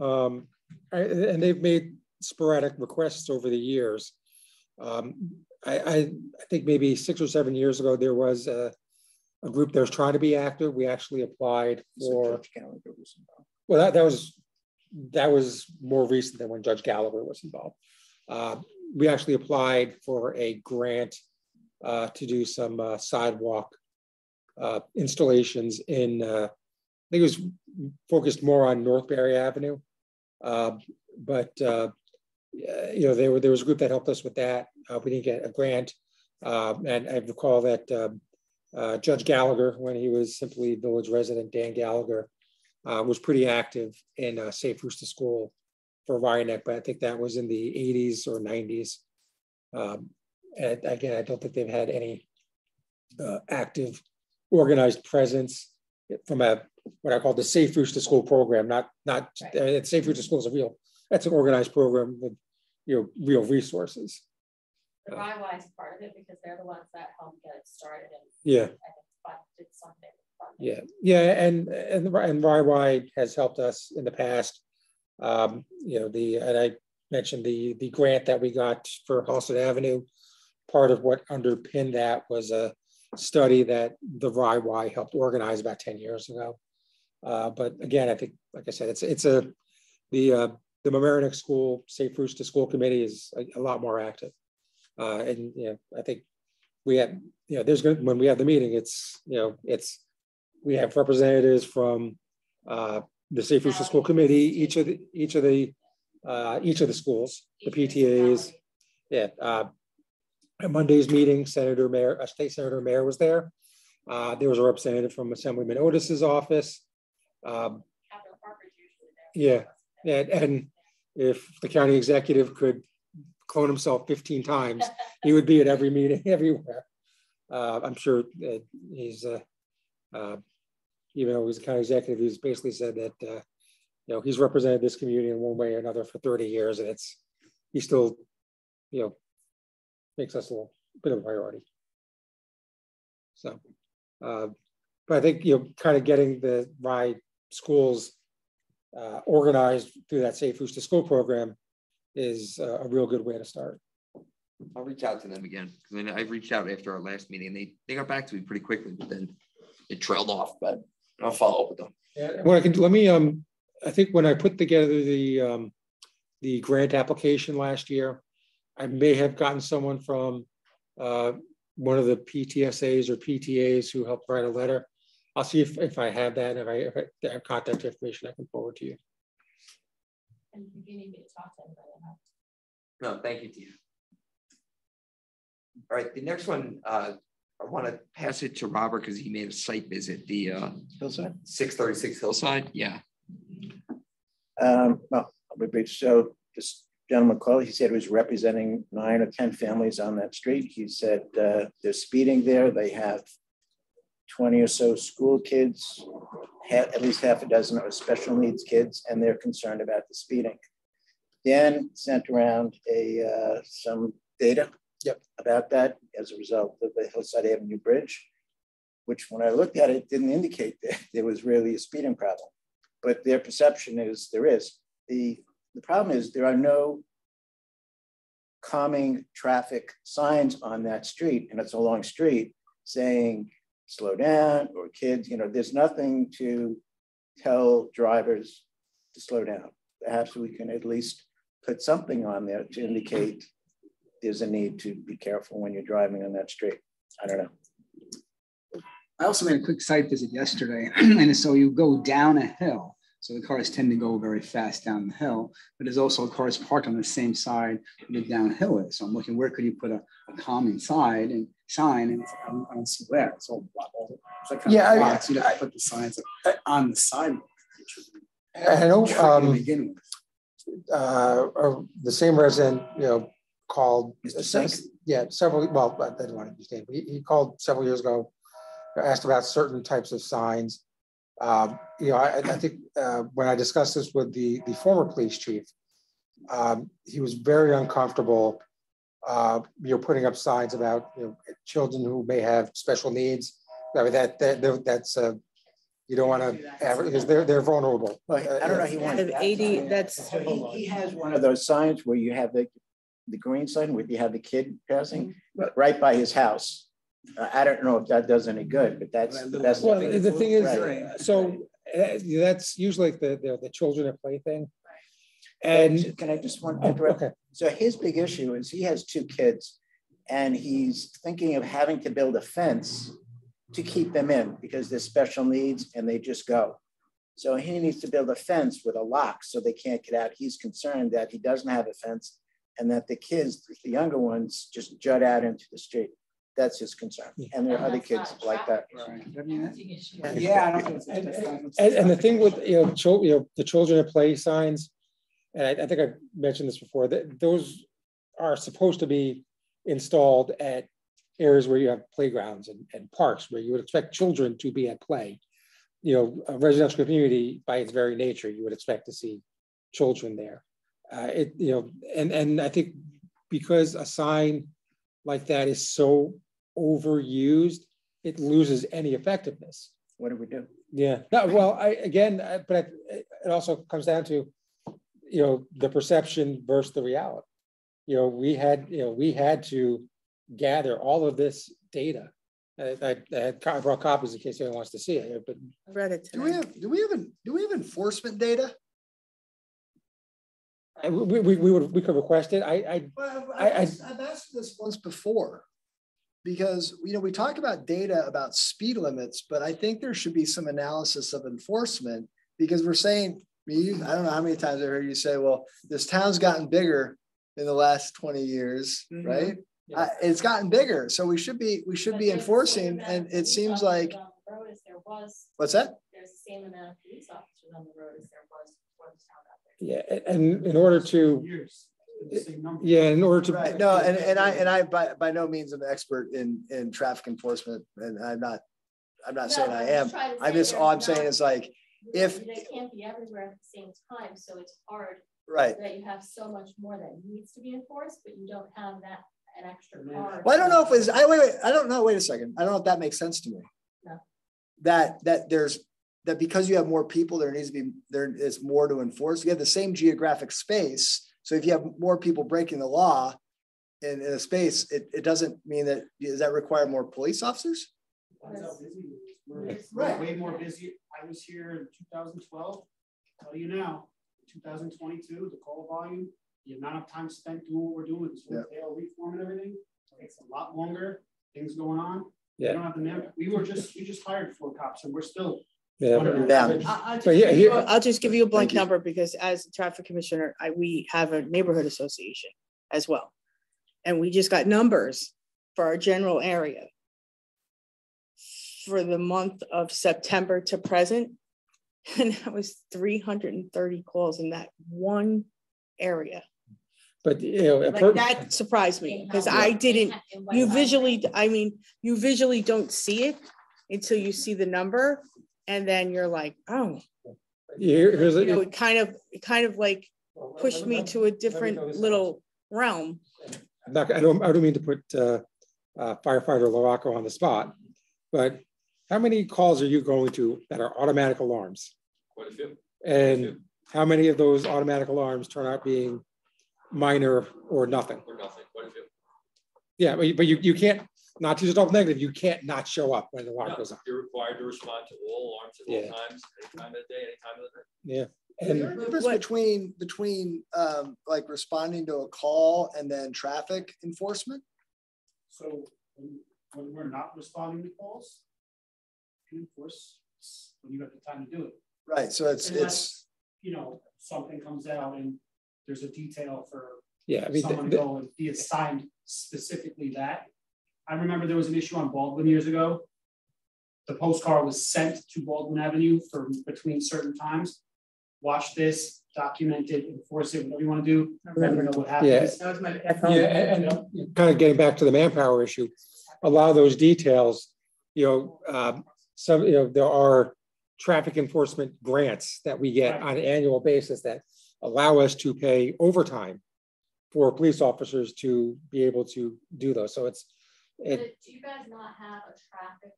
Um, and they've made sporadic requests over the years. Um, I, I, I think maybe six or seven years ago, there was a, a group that was trying to be active. We actually applied for, Judge Gallagher was involved. well, that, that was, that was more recent than when Judge Gallagher was involved. Uh, we actually applied for a grant uh, to do some uh, sidewalk uh, installations in, uh, I think it was focused more on North Barry Avenue. Uh, But, uh, you know, there were, there was a group that helped us with that. Uh, We didn't get a grant. Um, And I recall that um, uh, Judge Gallagher, when he was simply village resident, Dan Gallagher, uh, was pretty active in uh, Safe Routes to School for Rye Neck, but I think that was in the 80s or 90s. Um, and again, I don't think they've had any uh, active organized presence from a what I call the Safe Routes to School program, not not uh, Safe Routes to School is a real that's an organized program with you know real resources. The RIY is part of it because they're the ones that helped get it started and. Yeah. I think Fun something. Yeah, yeah, and and and RIY has helped us in the past. Um, you know, the and I mentioned the the grant that we got for Halstead Avenue. Part of what underpinned that was a study that the RIY helped organize about 10 years ago. Uh, but again, I think, like I said, it's it's a the uh, the Mamaroneck School Safe Routes to School Committee is a, a lot more active. Uh, and you know, I think we have, you know, there's going when we have the meeting, it's you know, it's we have representatives from uh, the Safe Routes to School Committee, each of the, each of the, uh, each of the schools, the PTAs. Yeah, uh, at Monday's meeting, Senator Mayer, uh, State Senator Mayer was there. Uh, there was a representative from Assemblyman Otis's office. Um, yeah, and, and if the county executive could clone himself 15 times, he would be at every meeting everywhere. Uh, I'm sure that he's, uh, uh, even though he's a county executive, he's basically said that, uh, you know, he's represented this community in one way or another for 30 years, and it's, he still, you know, makes us a little bit of a priority. So, uh, but I think, you know, kind of getting the right schools uh, organized through that Safe Routes to School program is uh, a real good way to start. I'll reach out to them again because I, I reached out after our last meeting and they, they got back to me pretty quickly, but then it trailed off. But I'll follow up with them. Yeah, what I can do, let me um I think when I put together the um the grant application last year, I may have gotten someone from uh one of the PTSAs or PTAs who helped write a letter. I'll see if, if I have that, if I, if I have contact information, I can forward to you. And if you need me to talk to anybody, No, thank you, Tia. All right, the next one, uh, I want to pass it to Robert because he made a site visit, the uh, Hillside? 636 Hillside. Yeah. Um, well, I'll be brief. So this gentleman called, he said he was representing nine or 10 families on that street. He said uh, they're speeding there. They have 20 or so school kids, at least half a dozen are special needs kids, and they're concerned about the speeding. Dan sent around a uh, some data yep. about that as a result of the Hillside Avenue Bridge, which when I looked at it, didn't indicate that there was really a speeding problem. But their perception is there is. The, the problem is there are no calming traffic signs on that street, and it's a long street, saying slow down or kids, you know, there's nothing to tell drivers to slow down. Perhaps we can at least put something on there to indicate there's a need to be careful when you're driving on that street. I don't know. I also made a quick site visit yesterday. and so you go down a hill. So the cars tend to go very fast down the hill, but there's also cars parked on the same side where the downhill is. So I'm looking, where could you put a, a calming side and sign? And I don't, I don't see where. It's all it's like yeah, I, box. You'd have to put the signs on the sidewalk. I know um, begin with. Uh, the same resident, you know, called yeah, several, well, I didn't want to understand. He, he called several years ago, asked about certain types of signs. Um, you know, I, I think uh, when I discussed this with the, the former police chief, um, he was very uncomfortable, uh, you know, putting up signs about you know, children who may have special needs. I mean, that, that that's uh, you don't want to because they're they're vulnerable. Well, I don't know. He wanted eighty. That's so he, he has one of those signs where you have the the green sign where you have the kid passing right by his house. I don't know if that does any good, but that's that's well. The, the thing is, right. so uh, that's usually like the, the the children at play thing. And can I just want to interrupt? Okay. So his big issue is he has two kids, and he's thinking of having to build a fence to keep them in because they're special needs and they just go. So he needs to build a fence with a lock so they can't get out. He's concerned that he doesn't have a fence and that the kids, the younger ones, just jut out into the street. That's his concern. And there are other kids like that. Yeah. And, and, and the thing with you know, chil- you know the children at play signs, and I, I think I mentioned this before, that those are supposed to be installed at areas where you have playgrounds and, and parks where you would expect children to be at play. You know, a residential community by its very nature, you would expect to see children there. Uh, it you know, and and I think because a sign like that is so overused, it loses any effectiveness. What do we do? Yeah. No, well, I again, I, but I, it also comes down to, you know, the perception versus the reality. You know, we had, you know, we had to gather all of this data. I, I, I had brought copies in case anyone wants to see it. But I read it. Do we have do we have do we have enforcement data? we, we, we would we could request it. I I, well, I, I I've asked this once before. Because you know we talk about data about speed limits, but I think there should be some analysis of enforcement because we're saying me, I don't know how many times I heard you say, well, this town's gotten bigger in the last 20 years, Mhm. right? Uh, it's gotten bigger. So we should be we should But be there's the same enforcing, and it seems like on the road as there was- what's that? There's the same amount of police officers on the road as there was before the town got big. Yeah, and in order to, yeah, in order to. Right. No, and, and I and I by, by no means am an expert in in traffic enforcement, and I'm not I'm not No, saying I I'm just I'm say just all I'm there's saying is like if They can't be everywhere at the same time, so it's hard. Right. That you have so much more that needs to be enforced, but you don't have that, an extra car. Well, I don't know if it's, I, wait, wait, I don't know, wait a second. I don't know if that makes sense to me. No. That, that there's, that because you have more people, there needs to be, there is more to enforce. You have the same geographic space. So if you have more people breaking the law in, in a space, it, it doesn't mean that, does that require more police officers? Depends how busy. We're Yes. we're Right. way more busy. I was here in two thousand twelve. Tell you now, two thousand twenty-two, the call volume, the amount of time spent doing what we're doing, this whole tail reform and everything, it's a lot longer, things going on. Yeah. We don't have the man, we were just, we just hired four cops and we're still. Yeah, under. I- I'll But just yeah, give you- here- I'll just give you a blank Thank you. number because as a traffic commissioner, I, we have a neighborhood association as well. And we just got numbers for our general area. For the month of September to present. And that was three hundred and thirty calls in that one area. But, you know, a per- Like that surprised me because I didn't, you visually, I mean, you visually don't see it until you see the number. And then you're like, oh, here- here's, you know, it kind of, it kind of like pushed me to a different little realm. I'm not, I don't, I don't mean to put uh, uh, firefighter Loraco on the spot, but how many calls are you going to that are automatic alarms? Quite a few. And how many of those automatic alarms turn out being minor or nothing? Or nothing, quite a few. Yeah, but you, but you, you can't, not to just off negative, you can't not show up when the alarm No, goes off. You're required to respond to all alarms at all Yeah. times, any time of the day, any time of the day. Yeah. Is there a And difference between, between, um, like responding to a call and then traffic enforcement? So when, when we're not responding to calls, you enforce when you have the time to do it. Right, so it's, it's, You know, something comes out and there's a detail for yeah, I mean, someone the- to go and be assigned specifically that. I remember there was an issue on Baldwin years ago. The postcard was sent to Baldwin Avenue for between certain times. Watch this, document it, enforce it, whatever you want to do. Never know what Yeah. happens. That was my. Yeah, and, and kind of getting back to the manpower issue, a lot of those details, you know, um, some, you know, there are traffic enforcement grants that we get on an annual basis that allow us to pay overtime for police officers to be able to do those. So it's, But it, Do you guys not have a traffic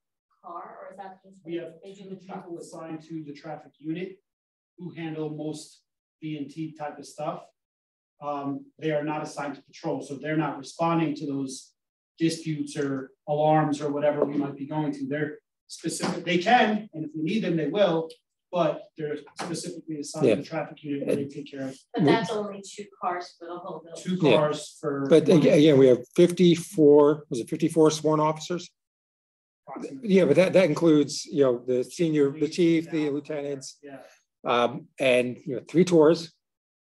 car or is that just? We have they do two the truck? people assigned to the traffic unit who handle most B and T type of stuff. Um, they are not assigned to patrol, so they're not responding to those disputes or alarms or whatever we might be going to. They're specific, they can, and if we need them, they will, but they're specifically assigned to the traffic unit where they take care of But that's only two cars for the whole building. two Yeah. cars for. but aga- again, we have fifty-four, was it fifty-four sworn officers? Yeah, but that, that includes, you know, the senior, the chief, the lieutenants, Yeah, um, and, you know, three tours.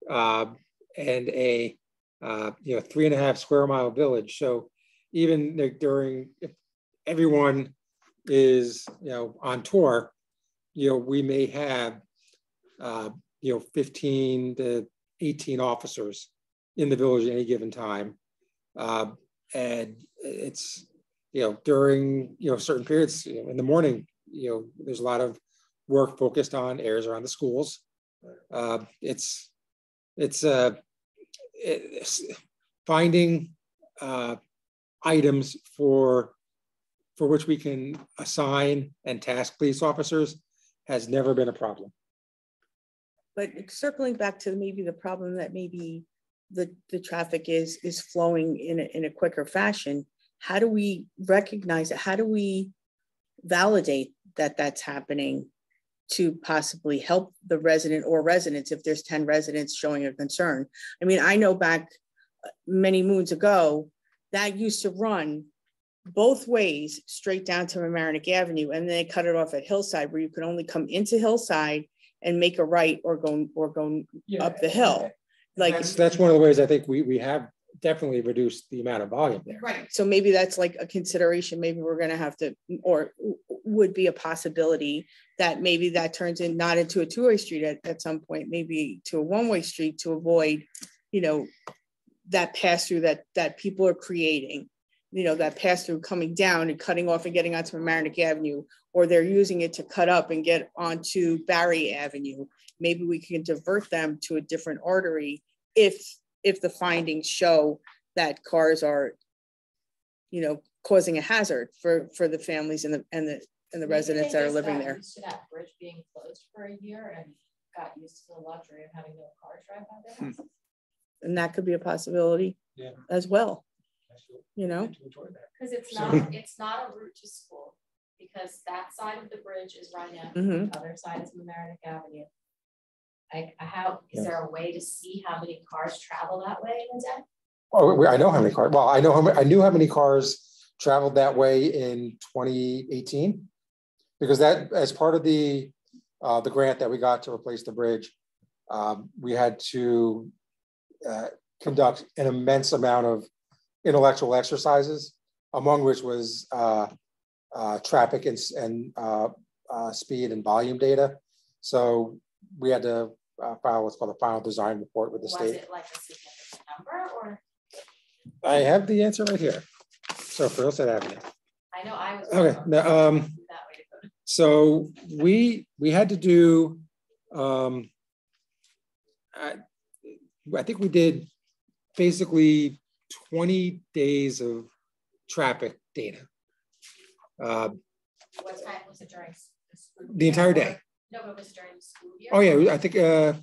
Um, and a, uh, you know, three and a half square mile village. So even like during, if everyone is, you know, on tour, you know, we may have, uh, you know, fifteen to eighteen officers in the village at any given time. Um, and it's, you know, during, you know, certain periods, you know, in the morning, you know, there's a lot of work focused on areas around the schools. Uh, it's, it's, uh, it's finding, uh, items for, for which we can assign and task police officers has never been a problem. But circling back to maybe the problem that maybe the, the traffic is, is flowing in a, in a quicker fashion. How do we recognize it? How do we validate that that's happening to possibly help the resident or residents if there's 10 residents showing a concern? I mean, I know back many moons ago, that used to run both ways straight down to Mamaroneck Avenue, and then they cut it off at Hillside where you could only come into Hillside and make a right or go or go up the hill. Like That's, that's one of the ways I think we, we have definitely reduced the amount of volume there. Right. So maybe that's like a consideration. Maybe we're gonna have to, or would be a possibility that maybe that turns in not into a two-way street at, at some point, maybe to a one-way street to avoid, you know, that pass through that that people are creating, you know, that pass through coming down and cutting off and getting onto Mamaroneck Avenue, or they're using it to cut up and get onto Barry Avenue. Maybe we can divert them to a different artery if if the findings show that cars are, you know, causing a hazard for for the families and the and the and the Maybe residents that are living got there. used To that bridge being closed for a year and got used to the luxury of having no cars drive by their houses. Hmm. And that could be a possibility Yeah. as well. You know, Because it's So- not, it's not a route to school, because that side of the bridge is Rye Neck, Mhm. the other side is Mamaroneck Avenue. Like, how, is Yes. there a way to see how many cars travel that way in a day? Oh, I know how many cars, well, I know how, ma- I knew how many cars traveled that way in twenty eighteen. Because that, as part of the, uh, the grant that we got to replace the bridge, um, we had to uh, conduct an immense amount of intellectual exercises, among which was uh, uh, traffic and, and uh, uh, speed and volume data. So we had to uh, file what's called a final design report with the Was state. it like a significant number, or, I have the answer right here. So for Hillside Avenue. I know I was. Okay, now, um, That way to go to- so we, we had to do, um, I, I think we did basically twenty days of traffic data. Uh, What time was it during? the school The entire day. No, but was it during the school year? oh yeah, I think, uh,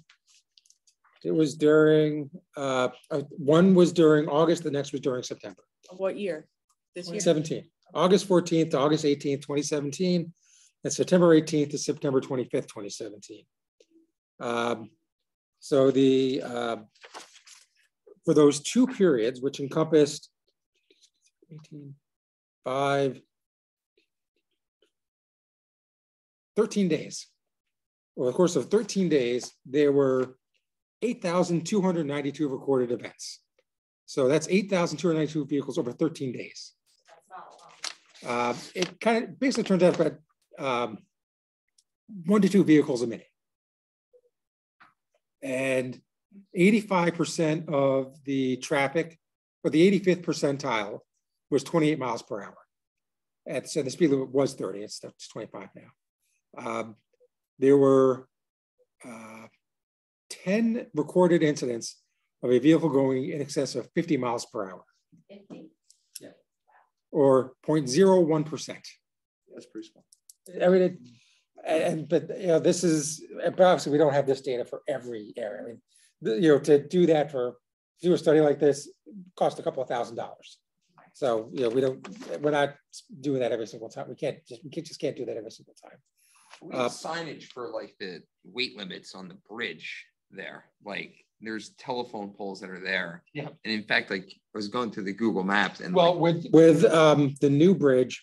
it was during, uh, uh, one was during August, the next was during September. what year? This year? 2017, August 14th to August 18th, 2017, and September 18th to September 25th, 2017. Um, So the, uh, for those two periods, which encompassed 18, five, 13 days. Over the course of 13 days, there were 8,292 recorded events. So that's 8,292 vehicles over 13 days. Uh, It kind of basically turns out about um, one to two vehicles a minute. And 85% of the traffic, or the 85th percentile was 28 miles per hour. And so the speed limit was 30, it's it's 25 now. Um, There were uh, 10 recorded incidents of a vehicle going in excess of 50 miles per hour Fifty. Yeah. or 0.01%. That's pretty small. I mean, it, and, but, you know, this is, obviously, we don't have this data for every area. I mean, the- you know, to do that for, do a study like this, cost a couple of thousand dollars. So, you know, we don't, we're not doing that every single time. We can't, just, we can't, just can't do that every single time. We have Uh, signage for like the weight limits on the bridge there, like there's telephone poles that are there. Yeah. And in fact, like I was going through the Google Maps and Well, like, with, with um, the new bridge,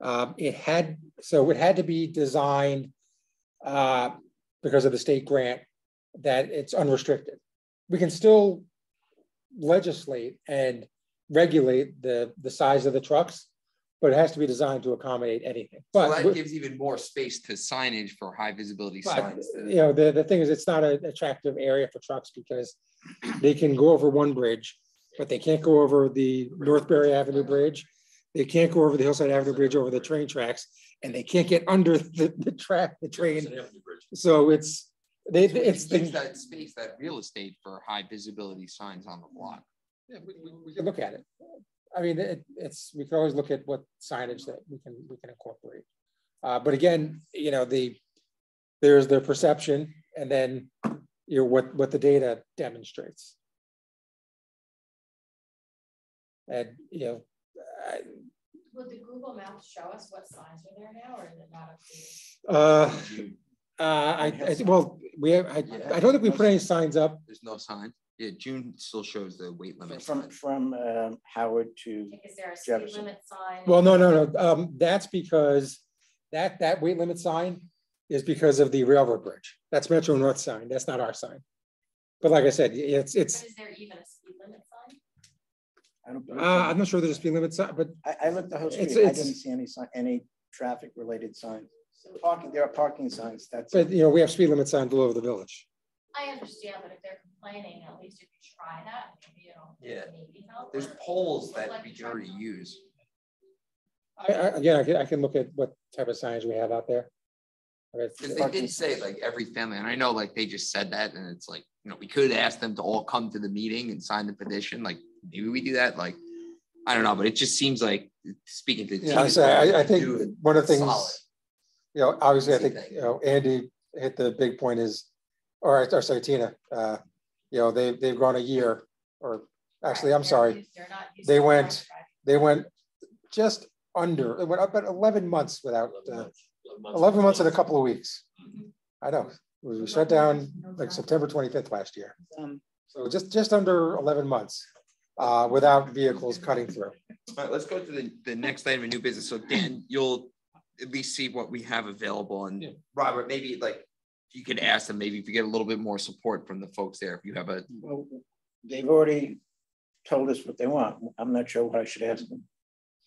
um, it had, so it had to be designed uh, because of the state grant, that it's unrestricted. We can still legislate and regulate the, the size of the trucks, but it has to be designed to accommodate anything. so But, that gives even more space to signage for high visibility but, signs. you know, the, the thing is, it's not an attractive area for trucks because they can go over one bridge, but they can't go over the North Barry Avenue Bridge. They can't go over the Hillside Avenue Bridge over the train tracks, and they can't get under the, the track, the train. So it's, they, So it's, gives the- that space, that real estate for high visibility signs on the block. Yeah, we, we, we can look at it. I mean, it, it's, we can always look at what signage that we can, we can incorporate. Uh, but again, you know, the, there's the perception and then, you know, what, what the data demonstrates. And, you know, I, Would the Google Maps show us what signs are there now, or is it not up to you? uh, uh, I, I, well, we have, I, I don't think we put any signs up. There's no sign. Yeah, June still shows the weight limit. From, from um, Howard to Is there a speed Jefferson. limit sign? Well, no, no, no, um, that's because that, that weight limit sign is because of the railroad bridge. That's Metro North sign. That's not our sign. But like I said, it's, it's, But is there even a speed limit sign? I don't believe uh, so. I'm not sure there's a speed limit sign, but I, I looked the whole street, It's- I it's- didn't see any sign, any traffic related signs. Parking, there are parking signs, that's. But, you know, we have speed limit signs all over the village. I understand, but if they're complaining, at least if you try that, maybe it'll. Yeah. Maybe help. There's or polls that we you're can trying already use. I, I, again, I can, I can look at what type of signs we have out there. Cause they did say like every family, and I know like they just said that and it's like, you know, we could ask them to all come to the meeting and sign the petition, like maybe we do that, like. I don't know, but it just seems like speaking to. Yeah, I say, I, I think one of the solid. Things, you know, obviously, I think, you know, Andy hit the big point is, or, or sorry, Tina, uh, you know, they, they've gone a year, or actually, I'm sorry, They're not. used they to went, they went just under, it went up at eleven months without, uh, eleven months in a couple of weeks. I know, we we shut down like September twenty-fifth last year, Um, so just, just under eleven months, uh, without vehicles cutting through. All right, let's go to the, the next item of new business. So Dan, you'll at least see what we have available and Robert, maybe like. You could ask them, maybe if you get a little bit more support from the folks there, if you have a, Well, they've already told us what they want. I'm not sure what I should ask them.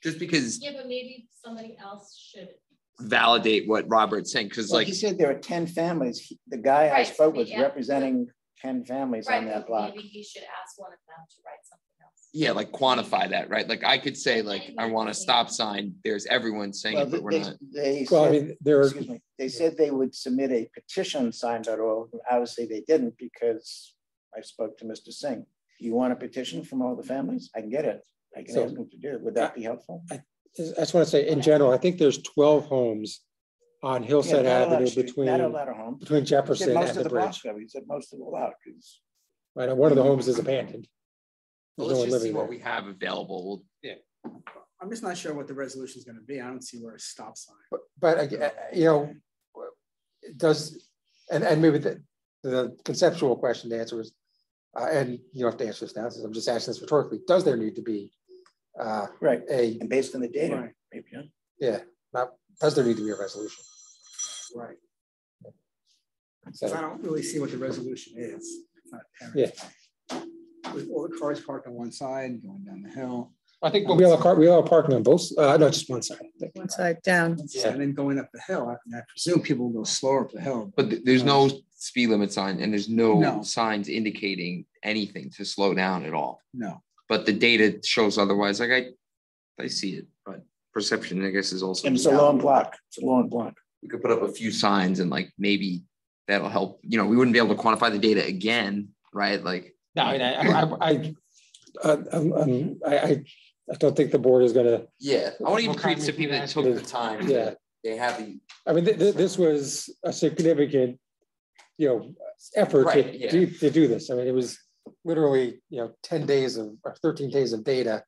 just because Yeah, but maybe somebody else should. validate what Robert's saying, because Well, like, he said there are ten families. He- The guy I spoke was yeah. representing ten families Right, on that block. maybe he should ask one of them to write something else. Yeah, like quantify that, right? Like I could say like, I want a stop sign, there's everyone saying Well, it, but we're they, not. they Well, I said, mean, there are, excuse me, they said they would submit a petition signed by all. Obviously, they didn't because I spoke to Mr. Singh. You want a petition from all the families? I can get it. I can So- ask them to do it. Would that be helpful? I just want to say, in general, I think there's twelve homes on Yeah, Hillside not a lot of Avenue street- between, Not a lot of homes. between He said Jefferson Most and of the the block, bridge. though. he said most of the block is. Right, and one of the homes is abandoned. Well, let's just see living what there. we have available. I'm just not sure what the resolution is gonna be. I don't see where a stop sign. But, but, uh, you know, does, and, and maybe the, the conceptual question to answer is, uh, and you don't have to answer this now, since I'm just asking this rhetorically, does there need to be uh, Right, a, and based on the data, Right. maybe, huh? yeah, not, does there need to be a resolution? Right. So- Because I don't really see what the resolution is. It's not. Yeah. With all the cars parked on one side, going down the hill. I think we all car, we all parking on both, uh, no, just one side. One side down. And then going up the hill, I I presume people will go slower up the hill. But th- there's no speed limit sign and there's no No. signs indicating anything to slow down at all. No. But the data shows otherwise, like I, I see it, but perception, I guess, is also. And it's a long block. It's a long block. We could put up a few signs and like maybe that'll help, you know, we wouldn't be able to quantify the data again, right? Like, No, I, I, I, I, uh, um, um, I, I, I don't think the board is gonna, yeah, I want to give What credit kind to people that took the time. Yeah. They have the, I mean, th- th- this was a significant, you know, effort Right, to, yeah. do to do this. I mean, it was literally, you know, ten days of, or thirteen days of data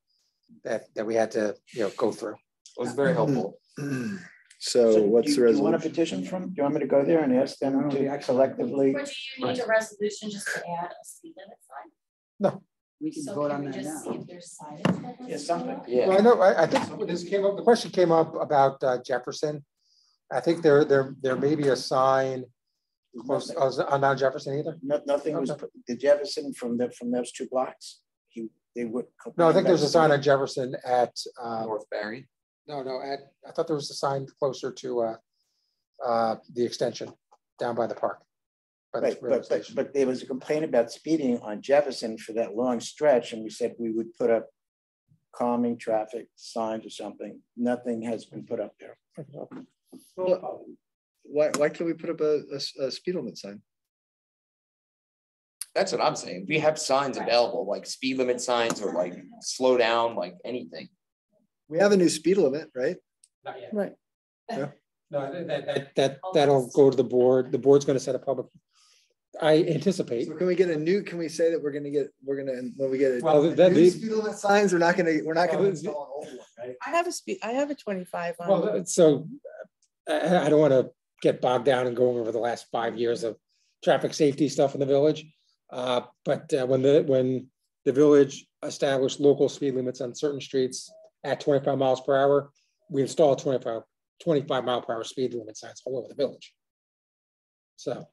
that, that we had to, you know, go through. it was very helpful. So do what's you- the do You want a petition from, do you want me to go there and ask them to act collectively? Or do you need a resolution just to add a speed limit sign? No. We can So vote can on we that just see now. if there's signage that has Yeah, to something. go? Yeah. Well, I know, I, I think this came up, the question came up about uh, Jefferson. I think there, there, there may be a sign close, oh, on Mount Jefferson either? No, nothing was, Okay. put- the Jefferson from the, from those two blocks, he, they would. No, I think there's a sign on Jefferson at, uh, North Barry. No, no, at, I thought there was a sign closer to, uh, uh, the extension down by the park. by the Right, railroad but, but, station. but there was a complaint about speeding on Jefferson for that long stretch, and we said we would put up calming traffic signs or something. Nothing has been put up there. Well, Why, why can't we put up a speed limit sign? That's what I'm saying. We have signs available, like speed limit signs or like slow down, like anything. We have a new speed limit, right? Not yet. Right. No, that, that, that, that, that'll go to the board. The board's gonna set a public. I anticipate, So can we get a new, can we say that we're gonna get, we're gonna, when we get Well, a that- new the- speed limit signs, we're not gonna, we're not gonna install an old one, right? I have a speed, I have a twenty-five well, on. so, I, I don't wanna get bogged down and going over the last five years of traffic safety stuff in the village. Uh, but uh, when the when the village established local speed limits on certain streets at 25 miles per hour, we installed 25, 25 mile per hour speed limit signs all over the village. So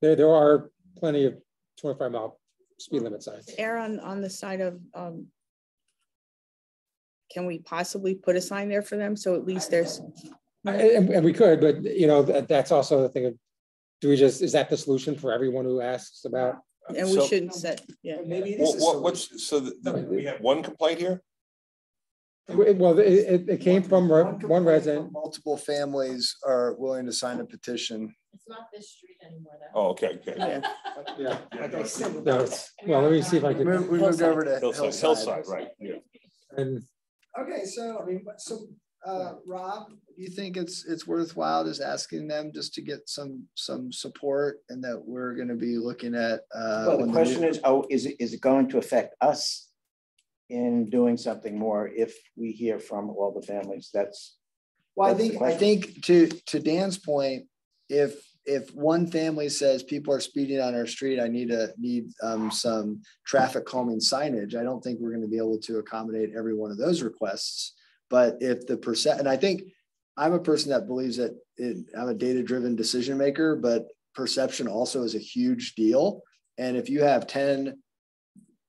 there, there are plenty of 25 mile speed limit signs. Err on, on the side of, um, can we possibly put a sign there for them? So at least there's, And, and we could, but you know, that, that's also the thing of, do we just, is that the solution for everyone who asks about? and we So- shouldn't set, yeah. Maybe What, what, what's, so the, the, we have one complaint here? Well, it, it, it came from re- one resident. Multiple families are willing to sign a petition. It's not this street anymore though. Oh, okay, okay. Yeah. Yeah. No, it's, well, let me see if I We can. moved we moved over to Hillside, Hillside. Hillside, right, yeah. And Okay, so I mean, so uh, Rob, you think it's it's worthwhile just asking them just to get some some support and that we're going to be looking at. Uh, Well, when the the question new- is, oh, is it, is it going to affect us in doing something more if we hear from all the families? That's, Well, I That's the think, I think to, to Dan's point, if, if one family says people are speeding on our street, I need to, need um, some traffic calming signage. I don't think we're gonna be able to accommodate every one of those requests. But if the percent, and I think I'm a person that believes that it, I'm a data-driven decision maker, but perception also is a huge deal. And if you have ten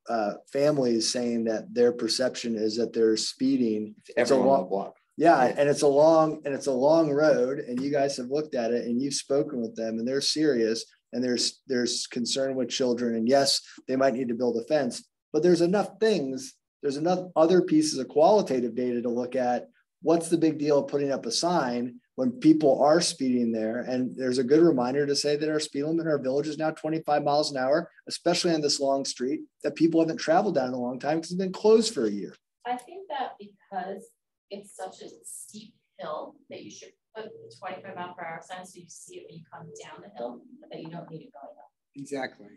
uh, families saying that their perception is that they're speeding, it's a Everyone on the long, block. yeah, and it's a long and it's a long road, and you guys have looked at it and you've spoken with them, and they're serious, and there's there's concern with children, and yes, they might need to build a fence, but there's enough things, there's enough other pieces of qualitative data to look at. What's the big deal of putting up a sign when people are speeding there? And there's a good reminder to say that our speed limit in our village is now 25 miles an hour, especially on this long street that people haven't traveled down in a long time because it's been closed for a year. I think that because it's such a steep hill that you should put the twenty-five mile per hour sign so you see it when you come down the hill, but that you don't need it going up. Exactly.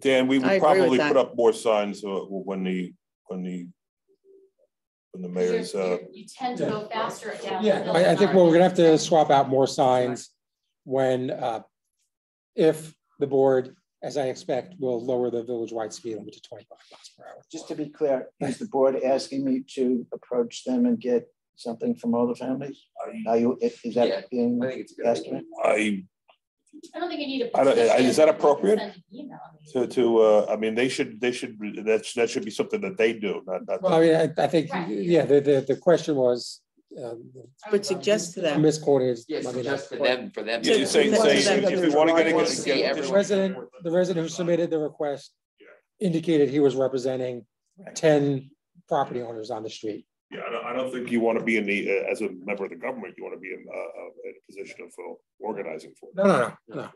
Dan, we would probably put up more signs uh, when the, when the, when the 'Cause mayor's, you're- uh, you're- tend to go faster down. Yeah, hill I, I think well, we're gonna have to swap out more signs when, uh, if the board, as I expect, will lower the village-wide speed limit to twenty-five miles per hour. just to be clear, is the board asking me to approach them and get something from all the families? Are you, is is Yeah, that being I think it's a good asked idea. me? I, I don't think you need a. I don't- is that appropriate? Send an email, I mean. to, to, uh, I mean, they should, they should, that, that should be something that they do, not, not. Well, I mean, I, I think, Right. yeah, the, the, the question was, um, Would suggest to them. misquoted. Yeah, I so mean, just for them, for them. Yeah, you say, to- say, to if you want to get, there's- get- The resident, the resident who submitted the request indicated he was representing ten property owners on the street. Yeah, I don't, I don't think you want to be in the, uh, as a member of the government, you want to be in, uh, uh, in a position of uh, organizing for. it. No, no, no, no. All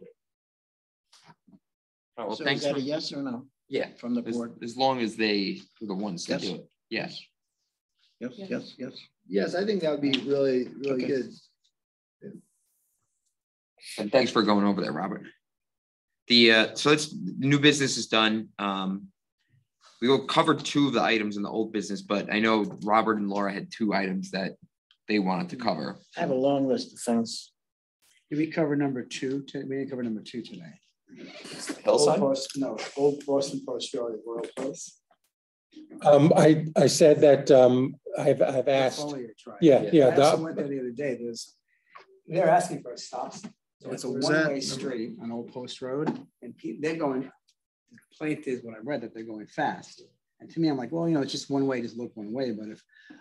right, well, So is thanks that for, a yes or no yeah, from the as, board? as long as they, are the ones that Yes. do it, yes. Yes, yes, yes. Yes, I think that would be really, really Okay. good. And thanks for going over that, Robert. The, uh, so it's, new business is done. Um, we will cover two of the items in the old business, but I know Robert and Laura had two items that they wanted to cover. I have a long list of things. Did we cover number two? to- We didn't cover number two today. Hillside? Old Post- No, Old Boston Post Road, Royal Place. Um, I, I said that, um, I've, I've asked, Foliage, right. yeah, yeah, I actually the- went there the other day, there's, they're asking for a stop. sign. So it's a one-way street on Old Post Road, and pe- they're going, the complaint is what I read, that they're going fast. And to me, I'm like, well, you know, it's just one way, just look one way, but if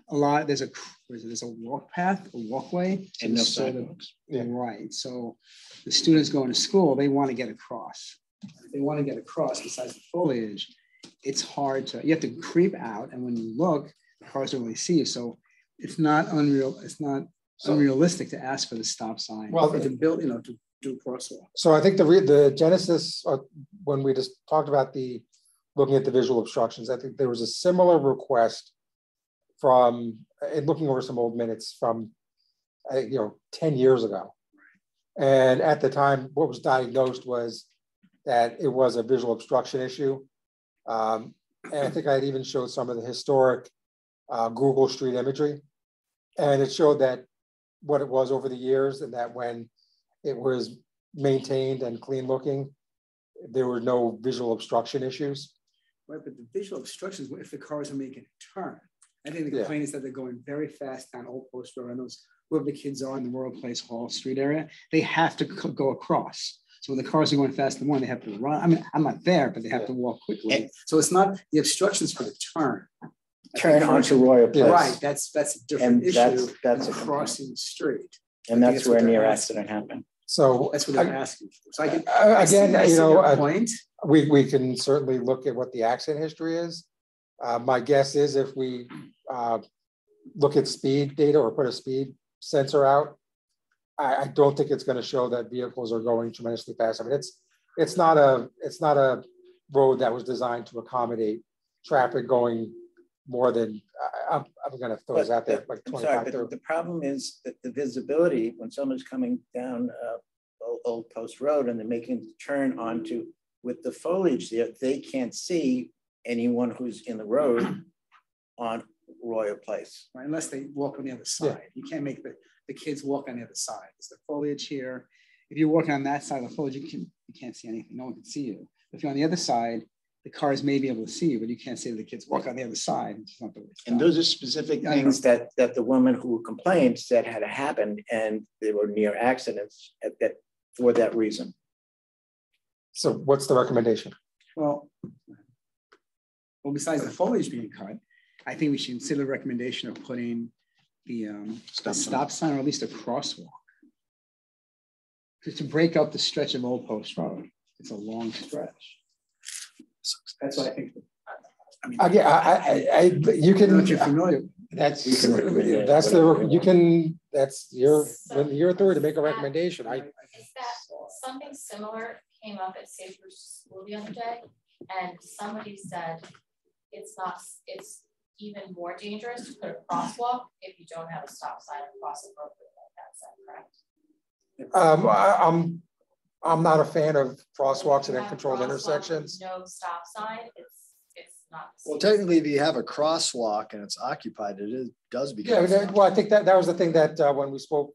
a lot, there's a, there's a- there's a walk path, a walkway. And no so the- sidewalks. Yeah. Right, so the students going to school, they want to get across. If They want to get across besides the foliage, it's hard to, you have to creep out, and when you look, cars don't really see you, so it's not unreal, it's not So- unrealistic to ask for the stop sign. Well, to build, you know, to So I think the, re- the genesis, uh, when we just talked about the, looking at the visual obstructions, I think there was a similar request from, in looking over some old minutes from, uh, you know, ten years ago. And at the time, what was diagnosed was that it was a visual obstruction issue. Um, and I think I'd even showed some of the historic uh, Google Street imagery. And it showed that what it was over the years and that when it was maintained and clean looking, there were no visual obstruction issues. Right, but the visual obstructions, if the cars are making a turn. I think the Yeah. complaint is that they're going very fast down Old Post Road and those, wherever the kids are in the Royal Place Hall Street area, they have to co- go across. So when the cars are going fast in the morning, they have to run. I mean, I'm not there, but they have to walk quickly. So it's not the obstructions for the turn. Turn onto Royal Place. Right, that's, that's a different And that's- issue that's than a crossing the street. And I think that's what where they're near asking. accident happened. So That's what they're I- asking for. So I can. I see- Again, I see you know, your uh, Point. we, we can certainly look at what the accident history is. Uh, my guess is if we, uh, look at speed data or put a speed sensor out, I, I don't think it's gonna show that vehicles are going tremendously fast. I mean, it's, it's not a, it's not a road that was designed to accommodate traffic going more than, I, I'm, I'm gonna throw this out there, the- like I'm sorry, but thirty. the problem is that the visibility, when someone's coming down uh, Old- Old Post Road and they're making the turn onto, with the foliage there, they can't see anyone who's in the road on Royal Place. right, unless they walk on the other side. You can't make the, the kids walk on the other side. There's the foliage here. If you're walking on that side of the foliage, you can, you can't see anything. No one can see you. If you're on the other side, the cars may be able to see you, but you can't see the kids walk on the other side. It's not the way And those are specific I know. things that, that the woman who complained said had happened and they were near accidents at that, for that reason. So what's the recommendation? Well, well, besides the foliage being cut, I think we should consider the recommendation of putting the um, Stop a sign. stop sign or at least a crosswalk. To, to break up the stretch of Old Post Road. It's a long stretch. That's what I think. I mean, Again, I, I, I, you I don't know can, if you're familiar. that's, You can recommend that's whatever the, you you want. can, that's your, So- your authority to make a recommendation. I, Is that something similar came up at Safe Route School the other day? And somebody said it's not, it's even more dangerous to put a crosswalk if you don't have a stop sign across appropriately. That's that correct? Um, I, I'm, I'm not a fan of crosswalks and You uncontrolled intersections. No stop sign, it's, it's not. Well, technically, if you have a crosswalk and it's occupied, it is, does become. but that- well, I think that, that was the thing that, uh, when we spoke,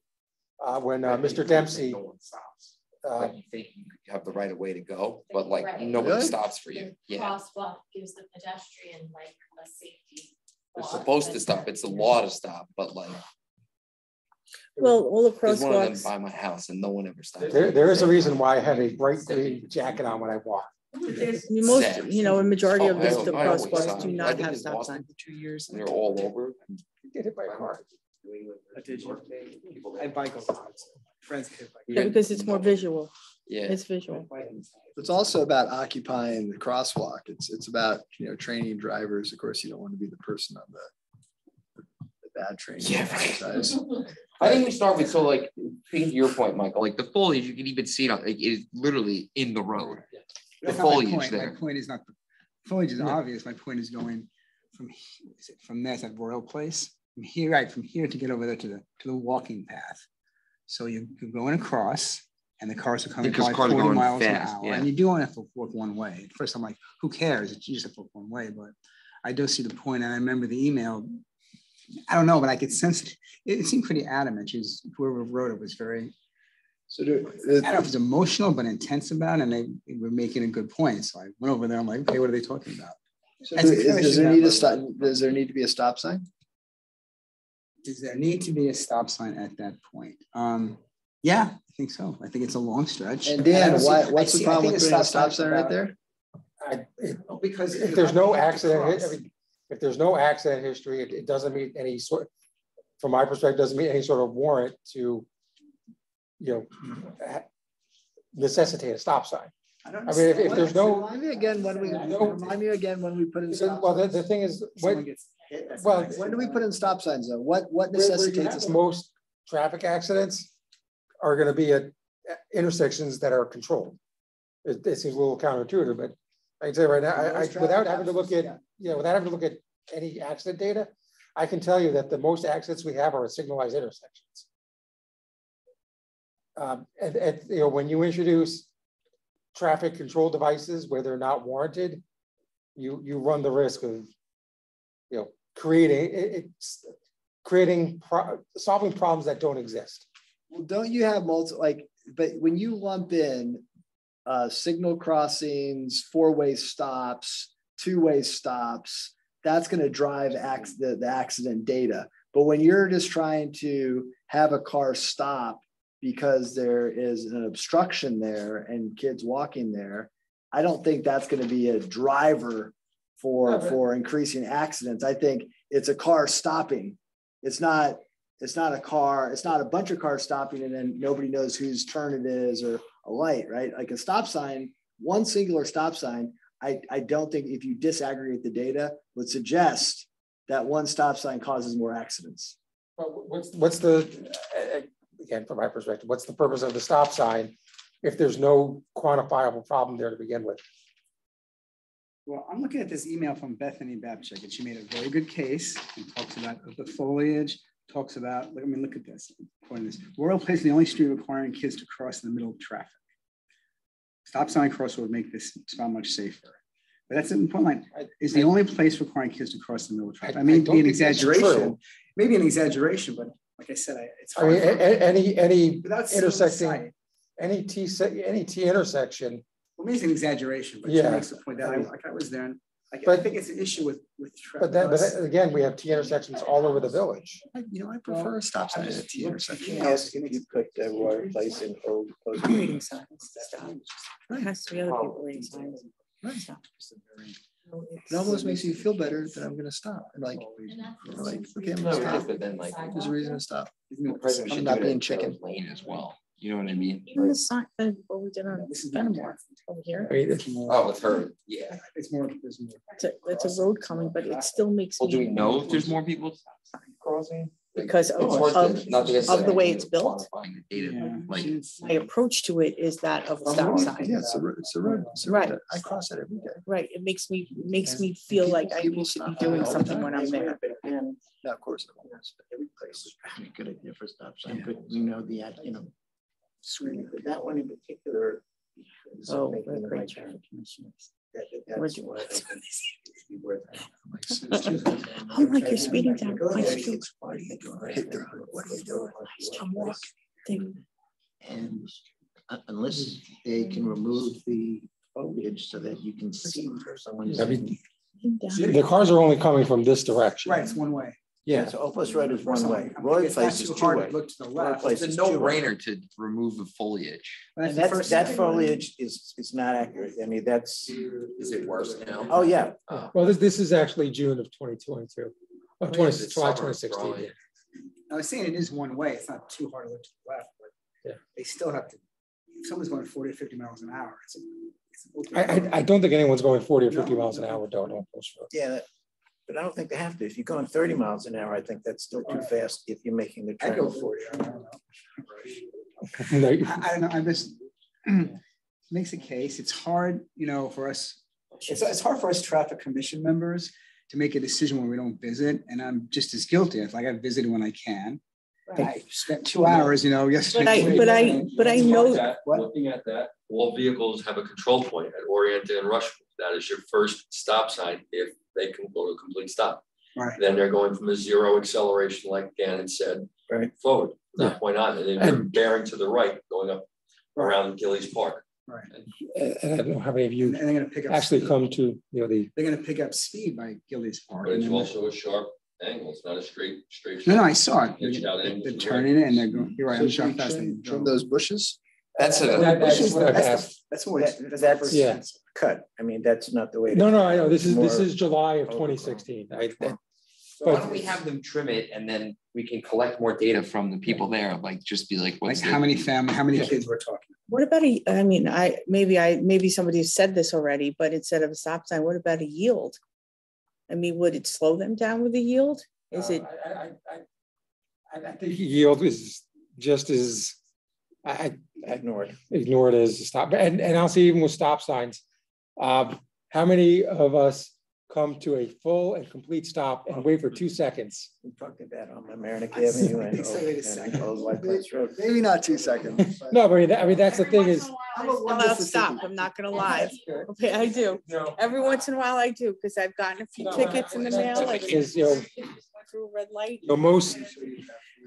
uh, when, uh, Mr. Dempsey, No one stops. uh, you think you have the right of way to go, but like Right. nobody Really? stops for you. The Yeah. Crosswalk gives the pedestrian like a safety. They're supposed to stop. It's a law to stop, but like Well, all the there's one of them crosswalks, by my house and no one ever stops. there, there is a reason why I have a bright green jacket on when I walk. most, Sad. you know, a majority of Oh, I- the the I always crosswalks stop. do I not lived have in stop Boston signs. For two years and they're all over. Get hit by a car. Did you? I bike all the time. so Friends hit bike. Yeah, because it's more visual. Yeah. It's visual. It's also about occupying the crosswalk. It's, it's about, you know, training drivers. Of course, you don't want to be the person on the, the bad training Yeah. exercise. I think we start with, so like, to your point, Michael, like the foliage, you can even see it, on- like, it is literally in the road. The That's my foliage point. My point is not, the foliage is obvious. My point is going from, is it from there, at Royal Place? From here, right, from here to get over there to the, to the walking path. So you, you're going across and the cars are coming Because by cars forty going miles an hour. yeah. And you do only have to walk one way. At First, I'm like, who cares? It's just have to walk one way, but I do see the point, And I remember the email. I don't know, but I could sense, it, it seemed pretty adamant. She was, whoever wrote it was very, So do, I don't know if it's emotional, but intense about it, and they were making a good point. So I went over there. I'm like, okay, what are they talking about? so do- is- does there need a stop, does there need to be a stop sign? Does there need to be a stop sign at that point? Um, yeah, I think so. I think it's a long stretch. And I Dan, don't see- why, I what's the see- problem with a putting a stop sign right there? I, it- Because if there's no accident, I mean, if there's no accident history, it, it doesn't meet any sort, from my perspective, doesn't meet any sort of warrant to, you know, necessitate a stop sign. I don't I mean, if, if there's no, Remind me again when we, No. remind me again when we put in stop well, the, the thing is, when, well, When do we put in stop signs though? What, what where- where you necessitates have a stop? most traffic accidents are gonna be at intersections that are controlled. It, it seems a little counterintuitive, but I can say right now, I, I, without having to look at, accidents, yeah, without having to look at any accident data, I can tell you that the most accidents we have are at signalized intersections. Um, and, and, you know, when you introduce traffic control devices where they're not warranted, you, you run the risk of, you know, creating, it, it's creating, pro- solving problems that don't exist. Well, don't you have multiple like, but when you lump in uh, signal crossings, four-way stops, two-way stops. That's going to drive ac- the, the accident data. But when you're just trying to have a car stop because there is an obstruction there and kids walking there, I don't think that's going to be a driver for for increasing accidents. I think it's a car stopping. It's not it's not a car, it's not a bunch of cars stopping and then nobody knows whose turn it is or a light, right? Like a stop sign, one singular stop sign, I, I don't think if you disaggregate the data would suggest that one stop sign causes more accidents. Well, what's what's the again from my perspective, what's the purpose of the stop sign if there's no quantifiable problem there to begin with? Well, I'm looking at this email from Bethany Babchick, and she made a very good case and talks about the foliage, talks about, I mean, look at this. According to this, Royal Place is the only street requiring kids to cross in the middle of traffic. Stop sign cross would make this spot much safer. But that's an important line. Is the only place requiring kids to cross in the middle of traffic. I mean, don't be an exaggeration, maybe an exaggeration, but like I said, I, it's I hard. mean, for- a- a- any any Without intersecting, any T any T intersection, Well, maybe it's an exaggeration, but she Yeah. makes the point that I, like I was there, and like, I But- think it's an issue with, with. but then, but traffic. then again, we have T intersections all over the village. You know, I prefer a stop sign at a T intersection. Ask if you put the Royal Place in old. post- Reading signs, stop. There has to be other people reading signs. Stop. No, It almost makes you feel better that I'm gonna stop and like, you're like, okay, I'm gonna stop. Then like. There's a reason to stop. I'm not being chicken. Lane as well, you know what I mean? Even the sign, uh, what we did on Fenimore over here. I mean, it's- Oh, with her, yeah. It's more, there's more. It's a, it's a road coming, but it still makes Well, do we me, know if there's more people crossing? because of, It's worth of, it, not to of the way it's built, quantifying the Data, Yeah, like. my approach to it is that of a stop sign. Yeah, it's a road, it's a road. it's a road Right. that I cross it every day. Right, it makes me, makes me feel like I need to be doing something when I'm there. And Now, of course. I won't. Every place is a good idea for stop sign, but you know, the, you know, screening, but that one in particular. is Oh, making we're great right traffic commissioners. That- We're That's doing why I it. think it'd be worth I'm like, you're speeding down Go my ahead, street. it's What are you doing? The road. What are you doing? I'm walking. They- And uh, unless they can remove the foliage so that you can see where someone's. I mean, the cars are only coming from this direction. Right, it's one way. Yeah, So Old Post Road is one way, I Royal it's not Place is too two hard to way. Look to the Royal left. Place It's is a two way. no-brainer to remove the foliage. But And the that's, first- that foliage is, is not accurate. I mean, that's, Is it worse now? oh, yeah. Oh. well, this this is actually June of twenty twenty two. Oh, Of yeah, twenty, it's July summer, twenty sixteen. probably. I was saying it is one way. It's not too hard to look to the left, but Yeah. they still have to, if someone's going 40 or 50 miles an hour, it's. a- it's an open I, road. I, I don't think anyone's going forty or fifty No, miles an hour down on Post Road. Yeah, that- but I don't think they have to. If you're going thirty miles an hour, I think that's still too fast if you're making the I turn. go 40, I don't know. I don't know, I just, makes a case, it's hard, you know, for us, it's, it's hard for us traffic commission members to make a decision when we don't visit, and I'm just as guilty, if like I visited when I can. I spent two hours, you know, yesterday. But I, but I, but I know, that- Looking at that, all vehicles have a control point at Orienta and Rushmore. That is your first stop sign if they can go to a complete stop. Right. Then they're going from a zero acceleration, like Dan had said, Right. forward, from Yeah. point on, and then they're bearing to the right, going up around Gillies Park. Right. And I don't know how many of you and they're gonna pick up. actually speed. come to, you know, the, They're gonna pick up speed by Gillies Park. But it's also a sharp angle. It's not a straight, straight. No, no, I saw it. It's out They're angle to the turning it and they're going, you're right, So I'm should sure fast. trim, they trim go. those bushes? That's a, That- that's That's, what I've that's, asked. that's what, That- that's. That's Yeah. cut. I mean, that's not the way. to- no, no, I know, this is, this is July of twenty sixteen. I, that- so why don't we have them trim it and then we can collect more data from the people there, like just be like, Like how many family, how many Yeah. kids we're talking? what about a, I mean, I, maybe I, maybe somebody has said this already, but instead of a stop sign, what about a yield? I mean, would it slow them down with a yield? Is it, Uh, I, I, I, I, I think yield is just as, I, I Ignored. ignored it as a stop, and, and I'll say even with stop signs. Um, how many of us come to a full and complete stop and wait for two seconds? We talked about on Mamaroneck Avenue and wait a and second. Old White Plains Road. Maybe not two seconds. but- No, but I mean, that- I mean, that's the thing is, I'm a loud stop, I'm not gonna lie. Okay, I do. Every once in a while I do, because I've gotten a few tickets in the mail, like. is, you know, Through a red light. you know, most,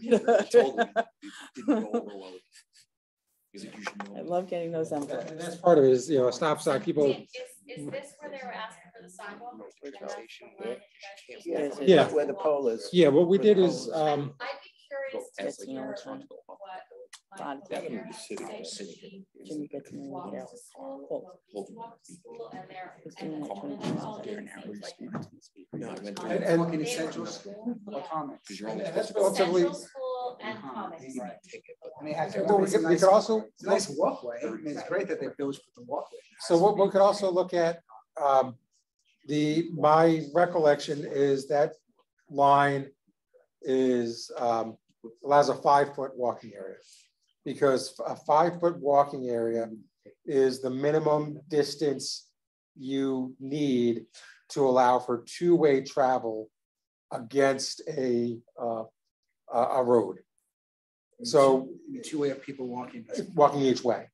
Told them, didn't go over well. He's like, you should know love getting those envelopes. And that's part of it is, you know, a stop sign, people, Is, is this where they were asking for the sidewalk? And that's the line you guys Yeah, Yeah. Where the pole is. yeah, what we did is, um, I'd be curious to That's the hear old one. What. Lot of Michael them. Mayer said that he Jimmy gets in walks there, to school, Well, walks to school and and doing then- and then 20 that's all miles it an hour. seems like. No, I went to- And- Walking they to were- Central School or Hommocks? Because you're only And that's relatively- and Hommocks. Right. Right. I mean, I- Well, we could- nice- could also- nice walkway. I mean, it's great that they village put the walkway. so what we could also look at, um, the, my recollection is that line is, um, allows a five-foot walking area. Because a five-foot walking area is the minimum distance you need to allow for two-way travel against a, uh, a, a road. So Two way of people walking. walking each way.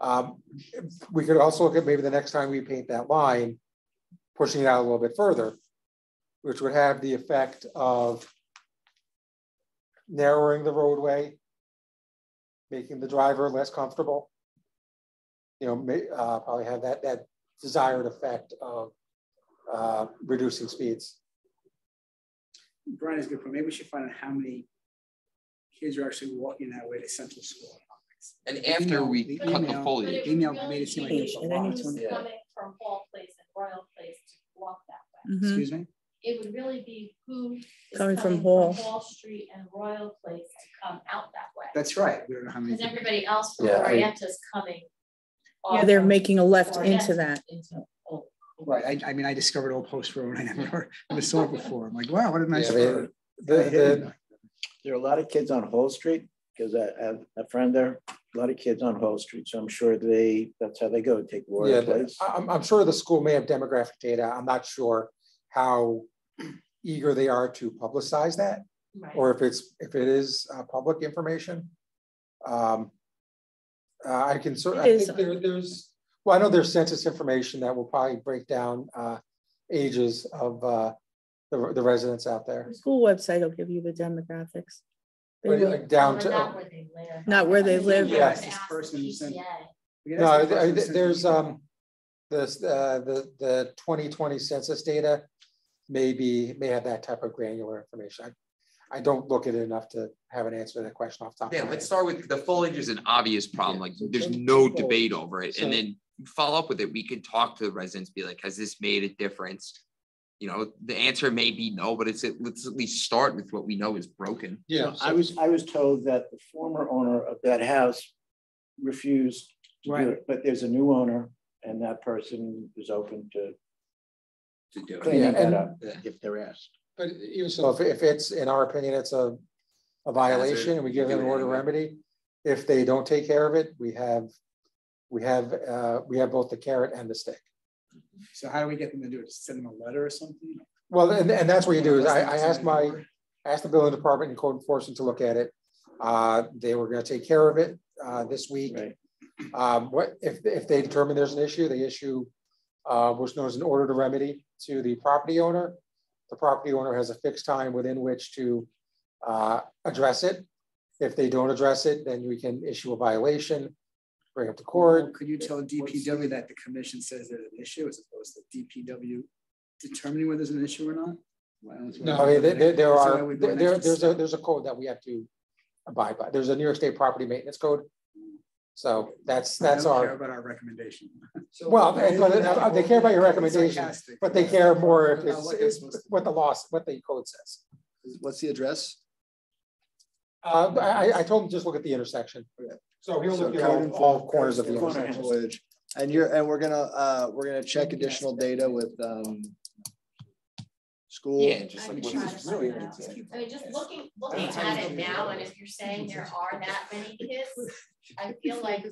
Um, we could also look at maybe the next time we paint that line, pushing it out a little bit further, which would have the effect of narrowing the roadway, making the driver less comfortable. You know, may, uh, probably have that, that desired effect of, uh, reducing speeds. Brian is good point. Maybe we should find out how many kids are actually walking that way to Central School. And after we The cut the email- foliage. the Email made it seem like. Hey, it's a lot. I need coming from Hall Place and Royal Place to walk that way. Mhm. Excuse me? It would really be who is Coming coming from from Hall. Hall Street and Royal Place to come out that way. That's right. We don't know how many. Because everybody else from Yeah, I- Orienta's coming. Yeah, they're making a left into that. into Old- Right. I, I mean, I discovered Old Post Road. I never, never saw it before. I'm like, wow, what a nice Yeah, road. The, the, There are a lot of kids on Hall Street, because I have a friend there, a lot of kids on Hall Street, so I'm sure they, that's how they go, to take Yeah, Royal the- Place. I- I'm, I'm sure the school may have demographic data. I'm not sure how eager they are to publicize that, Right. or if it's, if it is uh, public information. Um, uh, I can, sort. I think there, there's, well, I know there's census information that will probably break down uh, ages of uh, the, the residents out there. The school website will give you the demographics. They But like down to, Not where they live. Not where they live. Yes. This person sent- PTA. We could no, ask the person who th- sent the there's, um, this, uh, the, the twenty twenty census data may be, may have that type of granular information. I, I don't look at it enough to have an answer to that question off the top. of Yeah, my let's head. start with the foliage is an obvious problem, Yeah, like there's no debate over it, So- and then follow up with it, we could talk to the residents, be like, has this made a difference? You know, the answer may be no, but it's, at- let's at least start with what we know is broken. Yeah. I was, I was told that the former owner of that house refused to do Right. it, but there's a new owner, and that person is open to To do it. cleaning Yeah, that and- up Yeah. if they're asked. But even so, if, if it's, in our opinion, it's a, a violation and we give them an order remedy, if they don't take care of it, we have, we have, uh, we have both the carrot and the stick. So how do we get them to do it? Just send them a letter or something? Well, and, and that's what you do is I, I asked my, asked the building department and code enforcement to look at it. Uh, they were gonna take care of it, uh, this week. Right. Um, what, if, if they determine there's an issue, they issue, uh, what's known as an order to remedy to the property owner. The property owner has a fixed time within which to, uh, address it. If they don't address it, then we can issue a violation, bring to Or court. could you tell DPW that the commission says there's an issue as opposed to DPW determining whether there's an issue or not? No, I mean, there, there- are, there, there's a, there's a code that we have to abide by. There's a New York State Property Maintenance Code. So that's, that's don't care our, About our recommendation. well, they, but, uh, they care about your recommendation, Sarcastic. but they care more if it's, what they're it's what the laws, what the code says. What's the address? Uh, I, I told him just look at the intersection. So he'll So look at all, all corners of the Corner. intersection. And you're, and we're gonna, uh, we're gonna check additional data with, um, school. Yeah, just I like would what try is to really out. irritating. I mean, just looking, looking at it now, and if you're saying there are that many kids, I feel like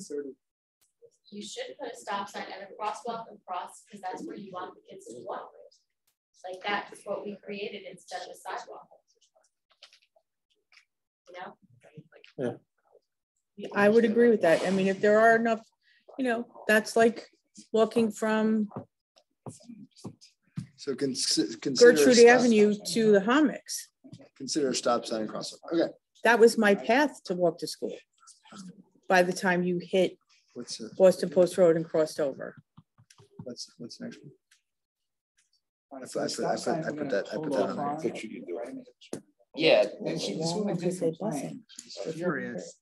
you should put a stop sign and a crosswalk across, because that's where you want the kids to walk. Like that's what we created instead of a sidewalk. You know? Yeah. I would agree with that. I mean, if there are enough, you know, that's like walking from So cons- consider. a Gertrude stop- Avenue to the Hommocks. Consider a stop sign and crosswalk. Okay, That was my path to walk to school. By the time you hit What's, the- Boston Post Road and crossed over. what's, what's the next one? I So put, I put, I put, I put that, I put that on there. Picture you do. Yeah. And she, this woman did complain. She's furious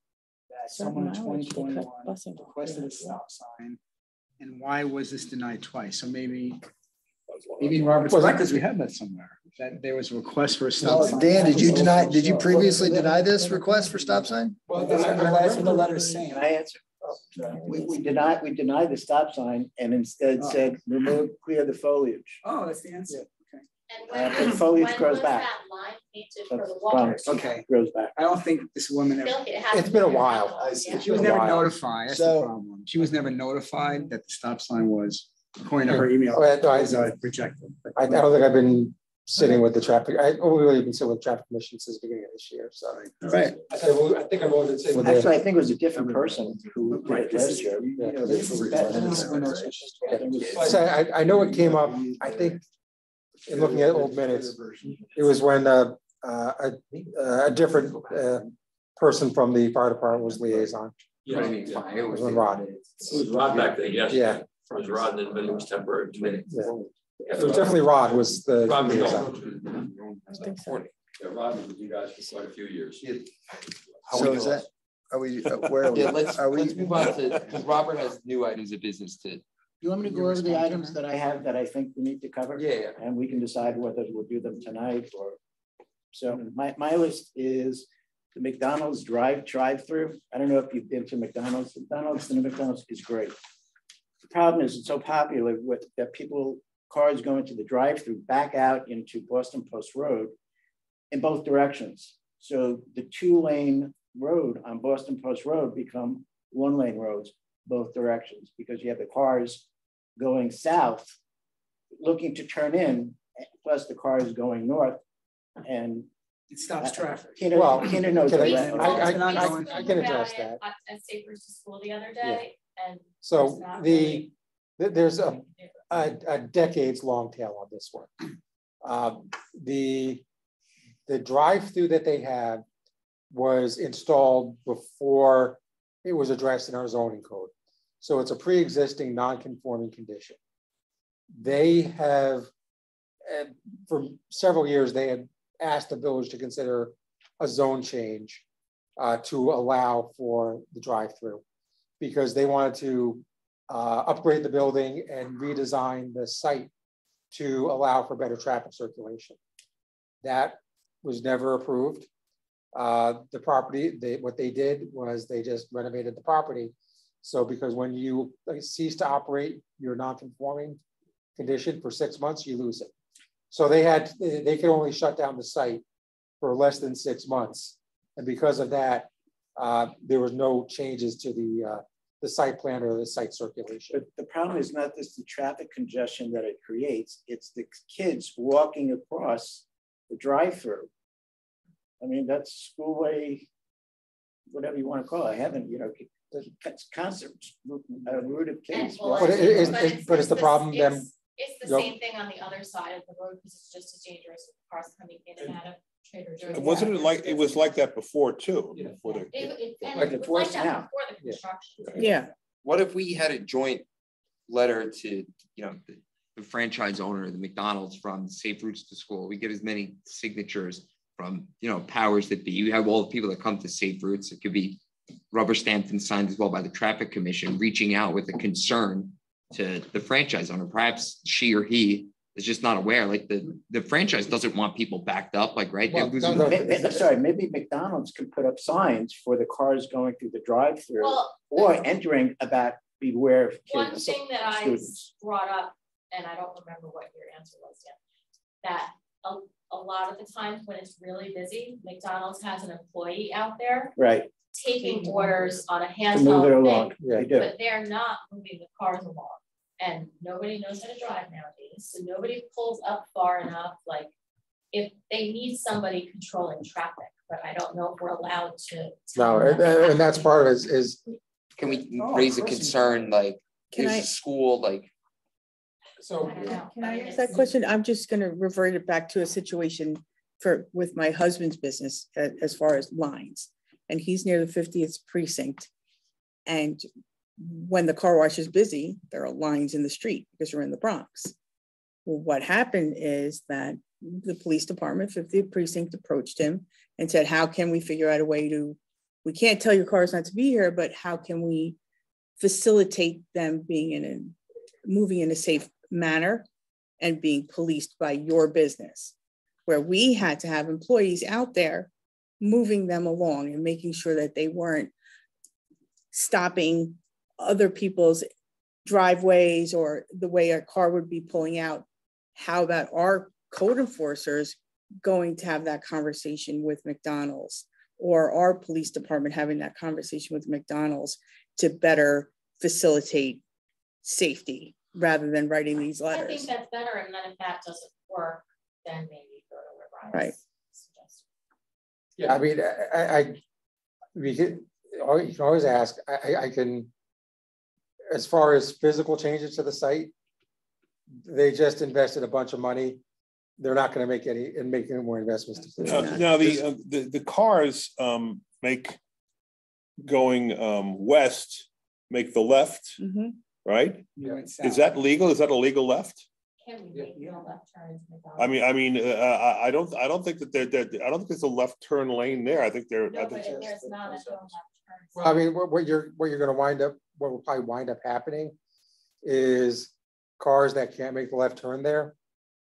that someone in twenty twenty-one requested a stop sign. And why was this denied twice? So maybe, maybe in Robert's Was it- records, we have that somewhere, that there was a request for a stop Well, sign. Dan, did you deny, did you previously deny this request for stop sign? Well, that's what the that's what the letter's saying. Can I answer? We, we denied, we denied the stop sign and instead said, remove, clear the foliage. Oh, that's the answer. And Uh, the foliage grows back. line for the Promise. Okay. Grows back. I don't think this woman ever. It's been a while. She was never notified, that's the problem. She was never notified that the stop sign was, according of her email, Oh, yeah, no, I- was uh, rejected. I, I don't think I've been sitting with the traffic, I, only really been sitting with traffic commission since the beginning of this year, so. Right. I think I've only- I think I've only been sitting with the. Actually, I think it was a different person who did it last year. Yeah. You know, this was better than this one. Like I I, I know it came up, I think, in looking at old minutes, it was when, uh, uh, a, a different, uh, person from the fire department was liaison. Yeah, I mean, It it was when Rod. It was Rod back then, yes. Yeah. It was Rod and then but it was temporary. Yeah. It was definitely Rod was the Rod was liaison. Yeah, Rod was with you guys for quite a few years. Yeah. So is that, are we, uh, where are we? Yeah, let's, Are we? let's move on to, because Robert has new items of business to. Do you want me to go over the items that I have that I think we need to cover? Yeah, yeah. And we can decide whether we'll do them tonight or. So my, my list is the McDonald's drive, drive-through. I don't know if you've been to McDonald's. McDonald's, the new McDonald's is great. The problem is it's so popular with that people, cars go into the drive-through, back out into Boston Post Road in both directions. So the two-lane road on Boston Post Road become one-lane roads, both directions, because you have the cars going south, looking to turn in, plus the cars going north. And It stops traffic. Keener, Well, Keener knows can I- that. I- I- I- I can address that. At at Safe Routes School the other day and. So the, really- th- there's a, a, a decades long tail on this one. Um, the, the drive-through that they had was installed before it was addressed in our zoning code. So it's a pre-existing non-conforming condition. They have, and for several years, they had asked the village to consider a zone change uh, to allow for the drive-through because they wanted to uh, upgrade the building and redesign the site to allow for better traffic circulation. That was never approved. Uh, the property, they, what they did was they just renovated the property. So because when you cease to operate your non-conforming condition for six months, you lose it. So they had, they they could only shut down the site for less than six months. And because of that, uh, there was no changes to the, uh, the site plan or the site circulation. But the problem is not just the traffic congestion that it creates, it's the kids walking across the drive-through. I mean, that's schoolway, whatever you want to call it. I haven't, you know, it's constant uh, route of And kids. well, But walking it is- across. it's- but it's the problem it's- them- It's the Yep. same thing on the other side of the road because it's just as dangerous with cars coming in and out of Trader Joe's. Wasn't it like, it was like that before too? before the- It, it, and Like it was like that now. before the Yeah. construction. Yeah. What if we had a joint letter to, you know, the, the franchise owner, the McDonald's from Safe Routes to School? We get as many signatures from, you know, powers that be. You have all the people that come to Safe Routes. It could be rubber stamped and signed as well by the traffic commission, reaching out with a concern to the franchise owner. Perhaps she or he is just not aware, like the, the franchise doesn't want people backed up, like, right? They're Well, losing- no, no. May- may- Sorry, maybe McDonald's could put up signs for the cars going through the drive-through Well, or entering about beware of one kids, thing that I students. brought up, and I don't remember what your answer was yet, that a, a lot of the times when it's really busy, McDonald's has an employee out there Right, taking orders on a to move it handheld along. thing, They do. but they're not moving the cars along. And nobody knows how to drive nowadays, so nobody pulls up far enough, like, if they need somebody controlling traffic, but I don't know if we're allowed to. No, them and, that. and that's part of it is, is Can we Oh, raise a concern, like, Can is I- the school, like, so. I don't. Can I ask that question? I'm just gonna revert it back to a situation for, with my husband's business a- as far as lines. And he's near the fiftieth precinct. And when the car wash is busy, there are lines in the street because we're in the Bronx. Well, what happened is that the police department, 50th precinct approached him and said, how can we figure out a way to, we can't tell your cars not to be here, but how can we facilitate them being in a, moving in a safe manner and being policed by your business? Where we had to have employees out there moving them along and making sure that they weren't stopping other people's driveways or the way a car would be pulling out. How about our code enforcers going to have that conversation with McDonald's or our police department having that conversation with McDonald's to better facilitate safety rather than writing these letters. I think that's better, and then if that doesn't work, then maybe go to where Brian's Right. suggesting. Yeah, I mean, I, I, I- we could, al- you can always ask, I, I, I can, as far as physical changes to the site, they just invested a bunch of money. They're not gonna make any, and make any more investments. to Uh, Now, the, uh, the, the cars um, make going um, west, make the left, Mhm. right? You went Is that legal? Is that a legal left? Can we make no left turns? I mean, I mean, uh, I, I don't, I don't think that there, that, I don't think there's a left turn lane there. I think there, I think. but there's not a left turn. Well, I mean, what, what you're, what you're gonna wind up, what will probably wind up happening is cars that can't make the left turn there,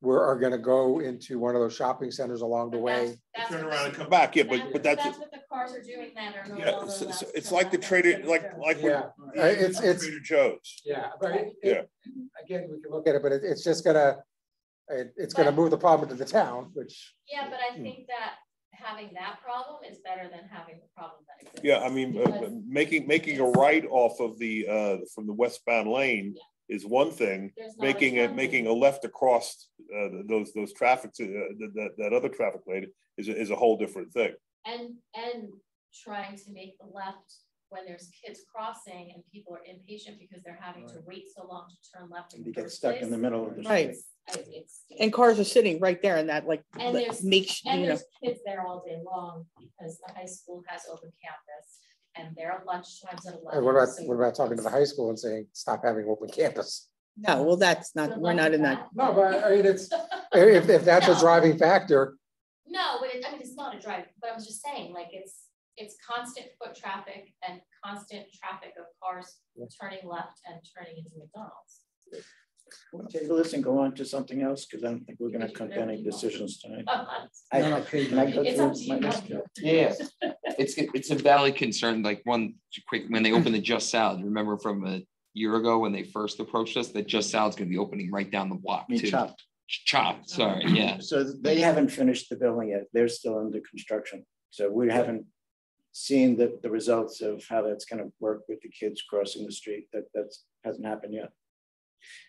were, are gonna go into one of those shopping centers along the way. That's Turn around the- and come back, yeah, but, that's- but that's, That's what the cars are doing that are no yeah, longer so- so it's like the trader, like, like. Yeah, when- uh, it's, it's, Trader Joe's. yeah, but it, Yeah. it, again, we can look at it, but it, it's just gonna, it, it's gonna move the problem to the town, which, Yeah, but Hmm. I think that having that problem is better than having the problem that exists. Yeah, I mean, uh, making, making a right off of the, uh, from the westbound lane is one thing. There's not a Making it, making a left across, uh, those, those traffic, uh, that, that, that other traffic lane is, a- is a whole different thing. And, and trying to make the left when there's kids crossing and people are impatient because they're having to wait so long to turn left. in You get first stuck in the middle of the. Right. It's- it's- And cars are sitting right there and that like, And like, there's, makes, and you know, there's kids there all day long because the high school has open campus and their lunch times at eleven. and what about, so what about talking to the high school and saying, stop having open campus? no, well, that's not, Good we're not in that. No, but I mean, it's, if, if that's a driving factor, No, but it, I mean, it's not a drive, but I was just saying, like, it's, it's constant foot traffic and constant traffic of cars turning left and turning into McDonald's. We'll table this and go on to something else, because I don't think we're gonna come to any decisions tonight. I- No, no, Paige, Can I go It's up to you, list? not Yeah, it's, it's a valid concern, like one quick, when they opened the Just Salad, remember from a year ago when they first approached us, that Just Salad's gonna be opening right down the block Me too. chopped. Chop, sorry, yeah. So they haven't finished the building yet. They're still under construction. So we haven't seen the, the results of how that's gonna work with the kids crossing the street. That, that's, hasn't happened yet.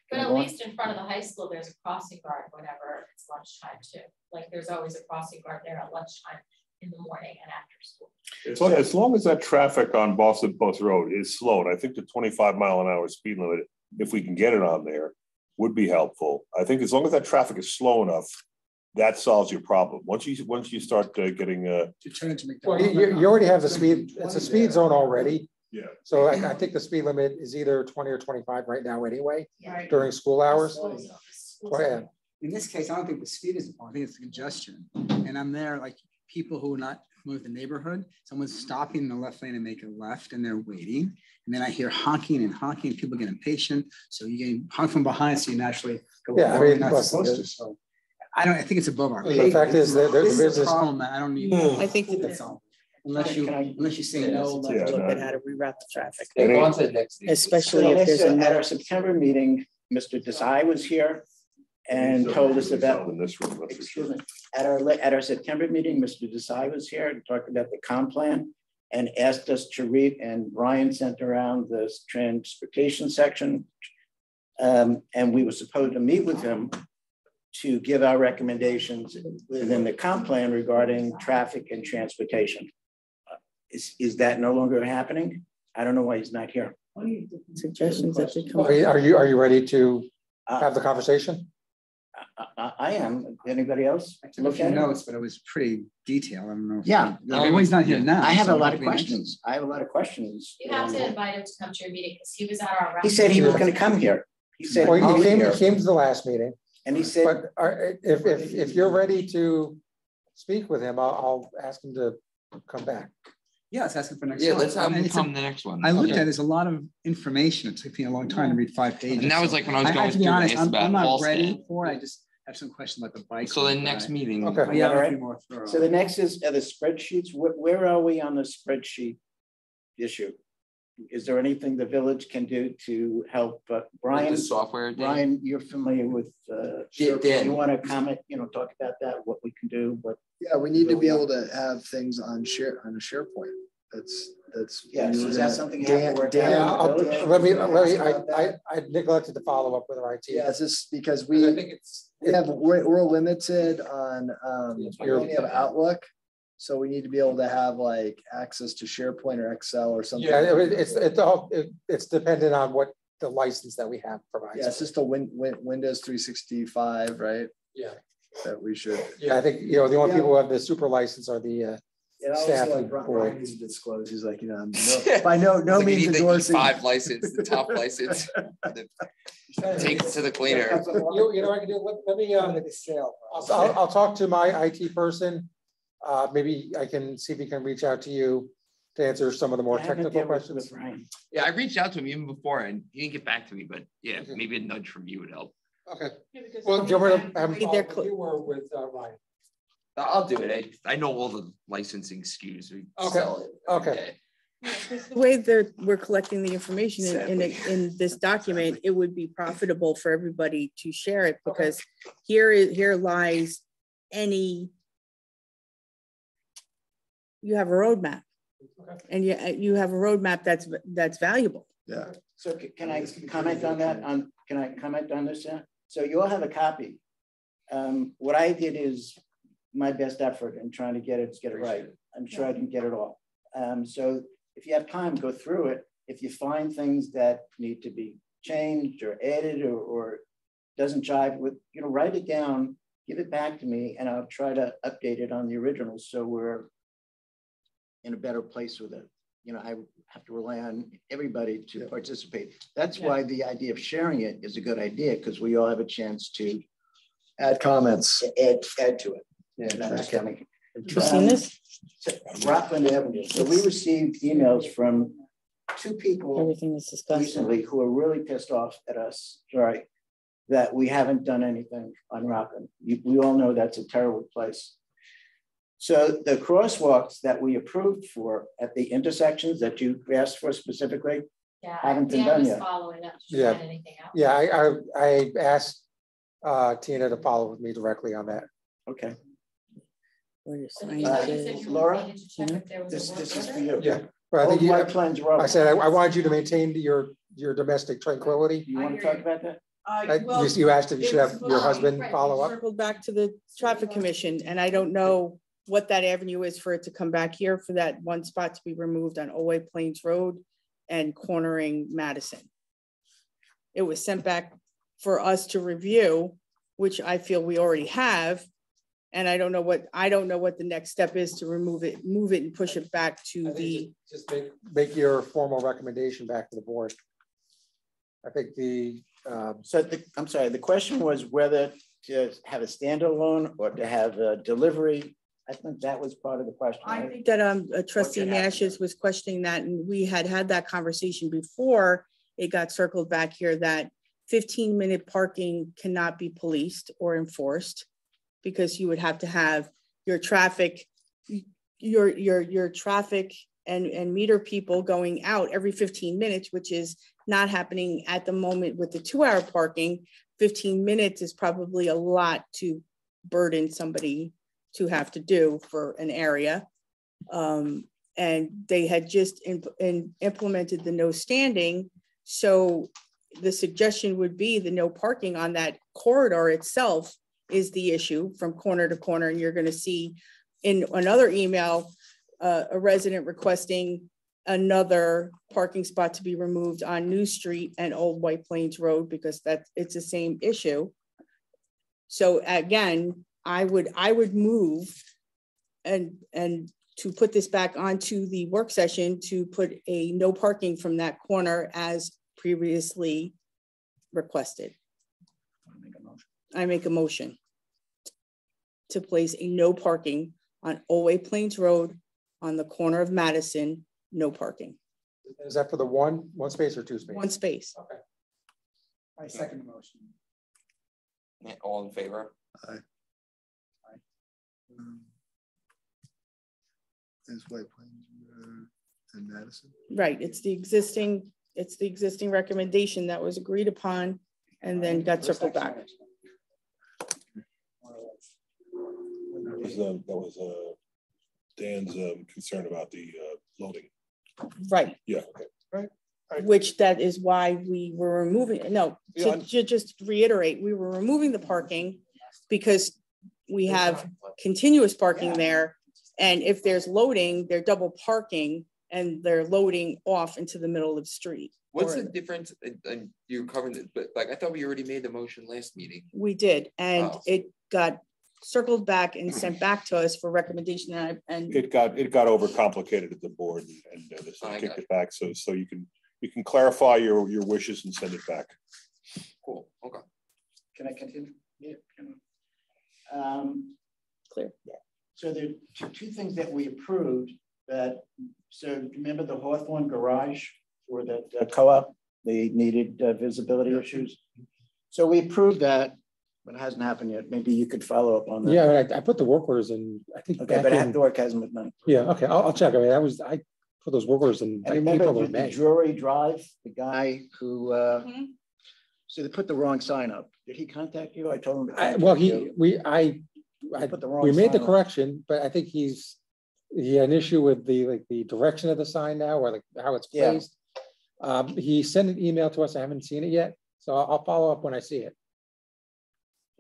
But Can at I go on? least in front of the high school, there's a crossing guard whenever it's lunchtime too. Like, there's always a crossing guard there at lunchtime in the morning and after school. As long, as long as that traffic on Boston Post Road is slowed, I think the twenty-five mile an hour speed limit, if we can get it on there, would be helpful. I think as long as that traffic is slow enough, that solves your problem. Once you, once you start uh, getting, uh, To turn into well, McDonald's. you, you already have the speed, it's a speed zone already. yeah. So I, I think the speed limit is either twenty or twenty-five right now anyway, Right. during school hours. Schools- schools- Oh, yeah. In this case, I don't think the speed is the problem. I think it's the congestion. And I'm there, like, people who are not familiar with the neighborhood, someone's stopping in the left lane and making a left and they're waiting. And then I hear honking and honking, people get impatient. So you get honked from behind, so you naturally go Yeah, I forward, mean, you're not listen, supposed to. So I don't, I think it's above our. The pay fact grade. is that there- This there is is a this- problem that I don't need. I think that That's all. Unless you, Can I- unless you say we no. also like- have look Yeah, at how to reroute the traffic, Okay, go on to the next. especially if there's at a. our September meeting, Mr. Desai was here and told us about In this room, that's for Excuse sure. me, at our, at our September meeting, Mr. Desai was here and talked about the comp plan and asked us to read, and Brian sent around this transportation section. Um, and we were supposed to meet with him to give our recommendations within the comp plan regarding traffic and transportation. Is, is that no longer happening? I don't know why he's not here. Suggestions that should come. Are you, are you, are you ready to Uh, have the conversation? I, I am. Anybody else? I took a few notes, but it was pretty detailed. I don't know. if- Yeah. Oh, he's not here now. I have so a lot of questions. I have a lot of questions. You have Um, to invite him to come to your meeting because he was at our. He said he was gonna come here. He said. Well, he'll he be came, he came to the last meeting. And he said, But are- if, if, if you're ready to speak with him, I'll, I'll ask him to come back. Yeah, let's ask him for next. Yeah, one. let's have And him it's a- the next one. I looked Okay. at, it, there's a lot of information. It took me a long time to read five pages. And that was like when I was going have to be through and honest, I'm, about I'm not Halstead. ready for it. I just have some questions about the bike. So the next meeting. Okay. Yeah, All I'll right. more so the uh, next is, are the spreadsheets, where, where are we on the spreadsheet issue? Is there anything the village can do to help, uh, Like Brian? the software. Dan? Brian, you're familiar with, uh, Yeah, Dan. you want to comment, you know, talk about that, what we can do, what? Yeah, we need to be able to have things on share, on a SharePoint. That's, that's. Yes, we were is that gonna- something you have to Dan- work Dan- out? I'll- let me, let me, I, I. I neglected to follow up with our IT. Yeah, it's just because Because we, I think it's, we have, we're, we're limited on, um, It's we have Outlook. So we need to be able to have like access to SharePoint or Excel or something. yeah, it- it's, it's all, it- it's dependent on what the license that we have provides. Yeah, it's just a Win, Win, Windows three sixty-five, right? Yeah. That we should. Yeah, I think, you know, the only Yeah. people who have the super license are the, uh, And I Staff also like Brian. Brian needs to disclose, he's like, you know, I'm no- by no, no Like, you means need the endorsing. E5 license, the top license. Take it to the cleaner. you, you know, I can do, let, let me, um, Like a sale. I'll, I'll, I'll talk to my IT person. Uh, maybe I can see if he can reach out to you to answer some of the more I haven't technical dealt with- questions. with Brian. Yeah, I reached out to him even before and he didn't get back to me, but yeah, Okay. maybe a nudge from you would help. Okay, well, do you want me to have him They're follow with cl- you or with uh, Ryan? I'll do it. I, I know all the licensing SKUs. We Okay, sell it every okay. day. The way that we're collecting the information in, in, a- in this document, it would be profitable for everybody to share it because here is, here lies any. You have a roadmap. And you, you have a roadmap that's, that's valuable. Yeah. So can I comment on that, on, can I comment on this? yeah? So you all have a copy. Um, what I did is my best effort in trying to get it, get it right. I'm sure I didn't get it all. Um, so if you have time, go through it. If you find things that need to be changed or added or, or doesn't jive with, you know, write it down, give it back to me, and I'll try to update it on the original so we're in a better place with it. You know, I have to rely on everybody to participate. That's why the idea of sharing it is a good idea, because we all have a chance to Add comments. add, add to it. Yeah, That's okay. coming. You seen this? Rockland Avenue. So we received emails from two people Everything is discussed. recently who are really pissed off at us, sorry, that we haven't done anything on Rockland. You- We all know that's a terrible place. So the crosswalks that we approved for at the intersections that you asked for specifically, Yeah, Haven't been done yet. following up. Did Yeah. find anything out? Yeah, I, I, I asked uh, Tina to follow with me directly on that. okay. So sign you said you said is. you Laura? needed to check if there was a This, this is for you. Yeah. But I think you, White Plains Road. I said, I, I wanted you to maintain your, your domestic tranquility. You want to talk about that? I- You you asked if you should have your husband follow up. Circled back to the traffic commission, and I don't know what that avenue is for it to come back here for that one spot to be removed on Old Plains Road and cornering Madison. It was sent back for us to review, which I feel we already have. And I don't know what, I don't know what the next step is to remove it, move it and push it back to think the, Just make, make your formal recommendation back to the board. I think the, um, So the, I'm sorry, the question was whether to have a standalone or to have a delivery. I think that was part of the question. I right? think that um uh, trustee What Nash's was questioning that, and we had had that conversation before it got circled back here that fifteen minute parking cannot be policed or enforced because you would have to have your traffic, your your your traffic and and meter people going out every fifteen minutes, which is not happening at the moment with the two hour parking. Fifteen minutes is probably a lot to burden somebody to have to do for an area. Um, and they had just in, in implemented the no standing. So the suggestion would be the no parking on that corridor itself is the issue from corner to corner. And you're gonna see in another email, uh, a resident requesting another parking spot to be removed on New Street and Old White Plains Road because that it's the same issue. So again, I would, I would move and, and to put this back onto the work session to put a no parking from that corner as previously requested. I make a motion to place a no parking on Old White Plains Road on the corner of Madison, no parking, Is that for the one, one space or two space? one space. Okay. I second the motion. All in favor? Is White Plains Road and Madison? Right, it's the existing, it's the existing recommendation that was agreed upon and then got circled back. That was, uh, that was, uh, Dan's, um, concern about the, uh, loading. Right, Yeah, okay. Right. Right. which that is why we were removing, no, Yeah, to, to just reiterate, we were removing the parking because we have continuous parking there. And if there's loading, they're double parking and they're loading off into the middle of the street. What's Or- the difference? And- And you're covering it, but like, I thought we already made the motion last meeting. We did, and Oh. it got circled back and sent back to us for recommendation and I, and It got, it got overcomplicated at the board and, and uh, so I I kicked got it back, so, so you can, you can clarify your, your wishes and send it back. Cool, okay. Can I continue? Yeah. can I? Um, Clear. Yeah. So there are two, two things that we approved that, so remember the Hawthorne garage for that uh, co-op? They needed uh, visibility issues. So we approved that, but it hasn't happened yet. Maybe you could follow up on that. Yeah, I, I put the work orders in, I think. Okay, back but in- the work hasn't been done. Yeah, okay, I'll, I'll check. I mean, that was, I put those work orders in And like remember April or the Drury Drive, the guy who, uh, Mhm. so they put the wrong sign up. Did he contact you? I told him. to I, well, he, you. we, I, I, put the wrong we made the sign up. correction, but I think he's, he had an issue with the, like, the direction of the sign now, or like how it's Yeah. placed. Um, he sent an email to us. I haven't seen it yet, so I'll, I'll follow up when I see it.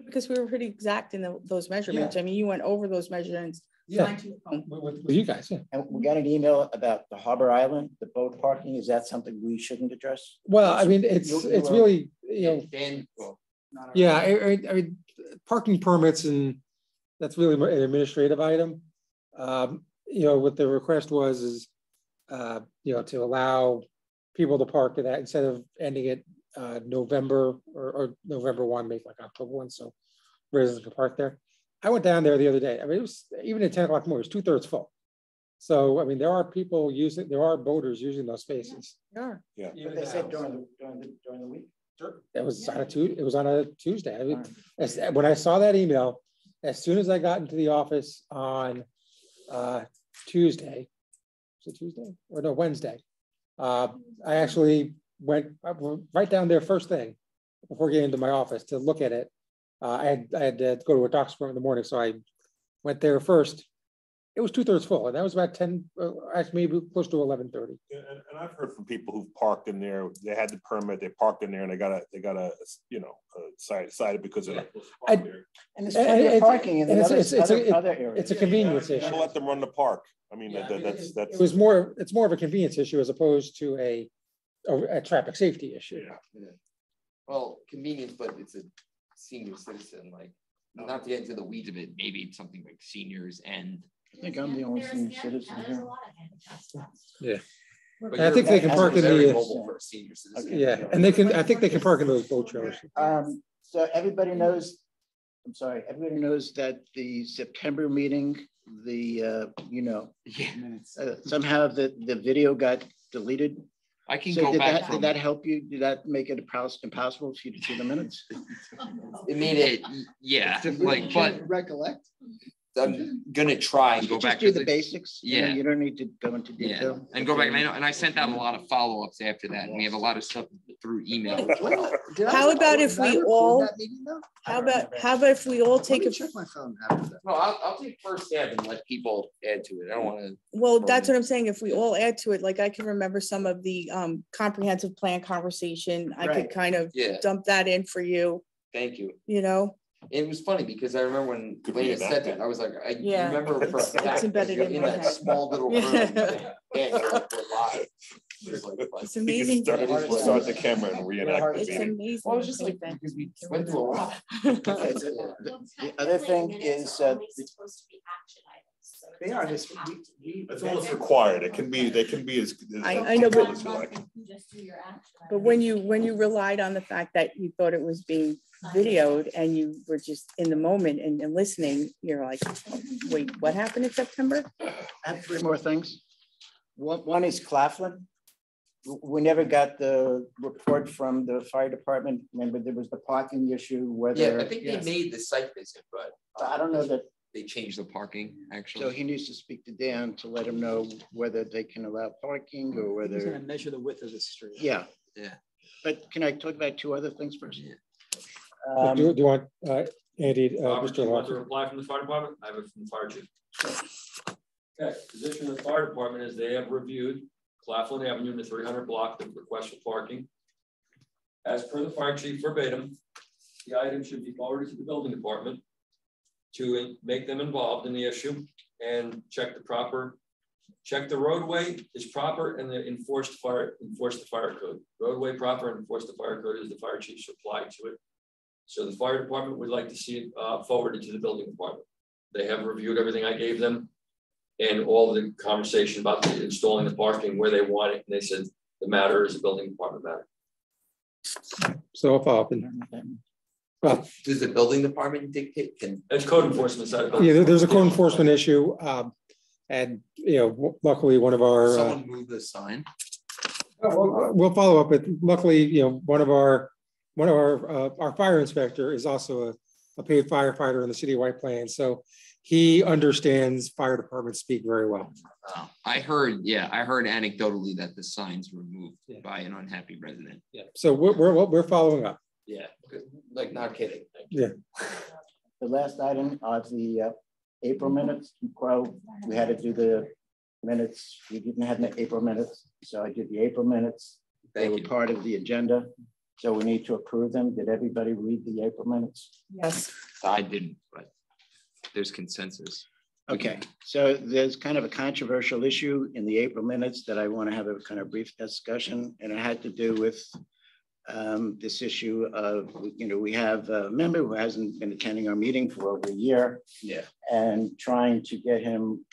because we were pretty exact in the- those measurements. I mean, you went over those measurements. Yeah. fine tooth comb. With, with- with you guys, yeah. And we got an email about the Harbor Island, the boat parking. Is that something we shouldn't address? Well, I mean, it's, You- you it's were- really, you know, Dan, well, Yeah, I, I, I mean, parking permits and that's really an administrative item. Um, you know, what the request was is, uh, you know, to allow people to park at that instead of ending it, uh, November or, or November one, make like October one, so residents can park there. I went down there the other day. I mean, it was, even at ten o'clock in the morning, it was two thirds full. So, I mean, there are people using, there are boaters using those spaces. Yeah. Yeah. But they said during the, during the, during the week. It was on a Tu, it was on a Tuesday. I mean, as, when I saw that email, as soon as I got into the office on uh, Tuesday, was it Tuesday or no, Wednesday? Uh, I actually went went right down there first thing before getting into my office to look at it. Uh, I had, I had to go to a doctor's appointment in the morning, so I went there first. It was two thirds full, and that was about ten, uh, actually maybe close to eleven thirty. Yeah, And, and I've heard from people who've parked in there, they had the permit, they parked in there and they got a, they got a, you know, uh, cited, cited because of. I- And there's And- plenty and of it's- parking in the it's- other, it's- it's a- other, it- other areas. It's a convenience You issue. gotta let them run the park. I mean, that, that- that's, that's. It was more, it's more of a convenience issue as opposed to a, a, a traffic safety issue. yeah. Well, convenience, but it's a senior citizen, like, not to get into the weeds of it, maybe it's something like seniors and. I think I'm the only senior citizen here. lot of handicapped spots. Yeah. but I think they can park in the- mobile For a senior citizen. Yeah, and they can, I think they can park in those boat trailers. Um, so everybody knows, I'm sorry, everybody knows that the September meeting, the, uh, you know, Yeah, uh, somehow the, the video got deleted. I can So go did back that, from, did that help you? Did that make it impossible for you to see the minutes? it made it, yeah, like, but Recollect. I'm gonna try and You go back. just do 'cause the it- basics. you know, Yeah. You don't need to go into Yeah, detail. and go back, and I know, and I sent out a lot of follow-ups after that, and we have a lot of stuff through email. How about if we all, how about, how about if we all take a, Check my phone after that. No, I'll, I'll take first stab and let people add to it, I don't wanna, well, that's what I'm saying. If we all add to it, like I can remember some of the um comprehensive plan conversation. I could kind of yeah, dump that in for you, thank you. you know? It was funny because I remember when Could be Lena an said that, actor. I was like, I Yeah. remember for a It's- it's fact, embedded you're in in my that head. small little room. Yeah. Yeah, you're like, we're live. It's amazing. Start, start the camera and reenact the It's meeting. amazing. Well, I was just like, because we went through a lot. Okay, so The the other thing is, uh, Supposed to be action items. They are, doesn't this, have we, we. It's almost required. It can be, they can be as. as I- I know, but- detailed as you like. You just do your action But when you, when you relied on the fact that you thought it was being videoed and you were just in the moment and, and listening, you're like, wait, what happened in September? I have three more things. One, one is Claflin. We never got the report from the fire department. Remember, there was the parking issue, whether. Yeah, whether. I think they made the site visit, but. I don't know um, that, They changed the parking, actually. so he needs to speak to Dan to let him know whether they can allow parking or whether. He's gonna whether, measure the width of the street. yeah. Yeah. But can I talk about two other things first? Yeah. Um, Do do you want, uh, Andy, uh, Robert, Mr. do you want to Lawson? reply from the fire department? I have it from the fire chief. Okay, position of the fire department is they have reviewed Claflin Avenue in the three hundred block, the request for parking. As per the fire chief verbatim, the item should be forwarded to the building department to make them involved in the issue and check the proper, check the roadway is proper and the enforced fire, enforce the fire code. Roadway proper and enforce the fire code is the fire chief's reply to it. So the fire department would like to see it uh, forwarded to the building department. They have reviewed everything I gave them. And all the conversation about the installing the parking where they want it, and they said the matter is a building department matter. So I'll follow up. and- Well, Does the building department dictate, can, It's code enforcement side of yeah, it. there's a code enforcement issue. um, And, you know, luckily, one of our. uh, someone move the sign? We'll we'll follow up, but luckily, you know, one of our, one of our, uh, our fire inspector is also a, a paid firefighter in the city of White Plains, so he understands fire department speak very well. Oh, I heard, yeah, I heard anecdotally that the signs were moved Yeah. by an unhappy resident. Yeah. So we're, we're, we're following up. Yeah, like not kidding. Yeah. The last item are the uh, April minutes. Well, we had to do the minutes. We didn't have the April minutes, so I did the April minutes. Thank They Thank were you. part of the agenda, so we need to approve them. Did everybody read the April minutes? Yes. I didn't, but there's consensus. Okay, so there's kind of a controversial issue in the April minutes that I want to have a kind of brief discussion, and it had to do with um, this issue of, you know, we have a member who hasn't been attending our meeting for over a year Yeah. and trying to get him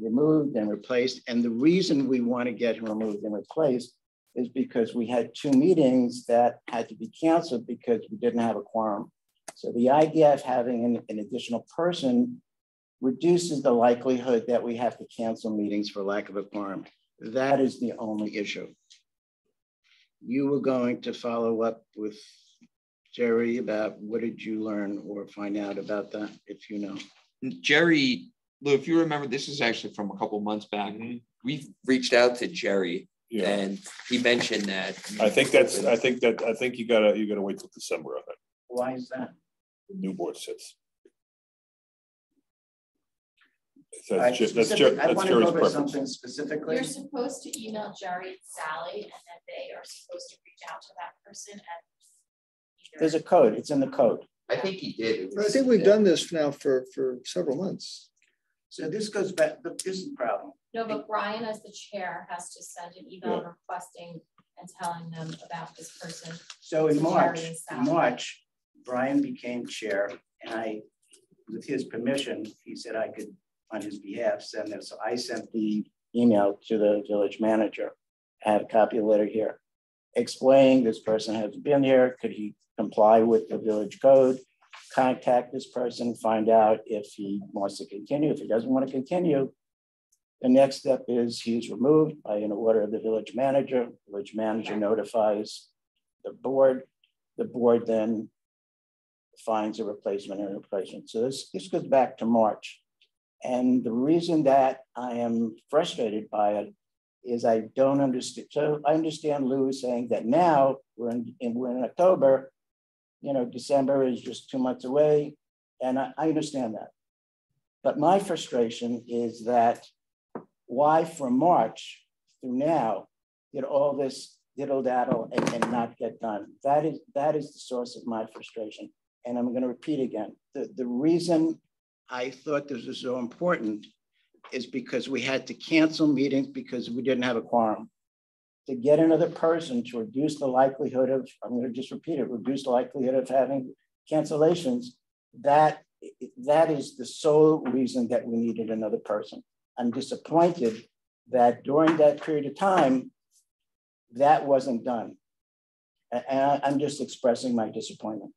removed and replaced. And the reason we want to get him removed and replaced is because we had two meetings that had to be canceled because we didn't have a quorum. So the idea of having an, an additional person reduces the likelihood that we have to cancel meetings for lack of a quorum. That is the only issue. You were going to follow up with Jerry about what did you learn or find out about that, if you know? Jerry, Lou, if you remember, this is actually from a couple months back. Mm-hmm. We've reached out to Jerry Yeah, and he mentioned that. I think that's, I think that, I think you gotta, you gotta wait till December on that. Why is that? The New board sits. All right, That's Jer- that's Jer- specific- I that's want to go over preference. something specifically. You're supposed to email Jerry and Sally, and then they are supposed to reach out to that person and. There's a code, it's in the code. I think he did. It I was- think we've done this now for, for several months. So this goes back, but this is the problem. No, but Brian, as the chair, has to send an email requesting and telling them about this person. So in March, in March, Brian became chair and I, with his permission, he said I could, on his behalf, send this. So I sent the email to the village manager. I have a copy of the letter here. Explaining this person has been here, could he comply with the village code? Contact this person, find out if he wants to continue. If he doesn't want to continue, the next step is he's removed by an order of the village manager. Village manager notifies the board. The board then finds a replacement and replacement. So this, this goes back to March. And the reason that I am frustrated by it is I don't understand. So I understand Lou saying that now we're in, in- we're in October, you know, December is just two months away. And I, I understand that. But my frustration is that why from March through now did all this diddle daddle and, and not get done? That is, that is the source of my frustration. And I'm going to repeat again, the, the reason I thought this was so important is because we had to cancel meetings because we didn't have a quorum. to get another person to reduce the likelihood of, I'm going to just repeat it, reduce the likelihood of having cancellations, that that is the sole reason that we needed another person. I'm disappointed that during that period of time, that wasn't done. And I'm just expressing my disappointment.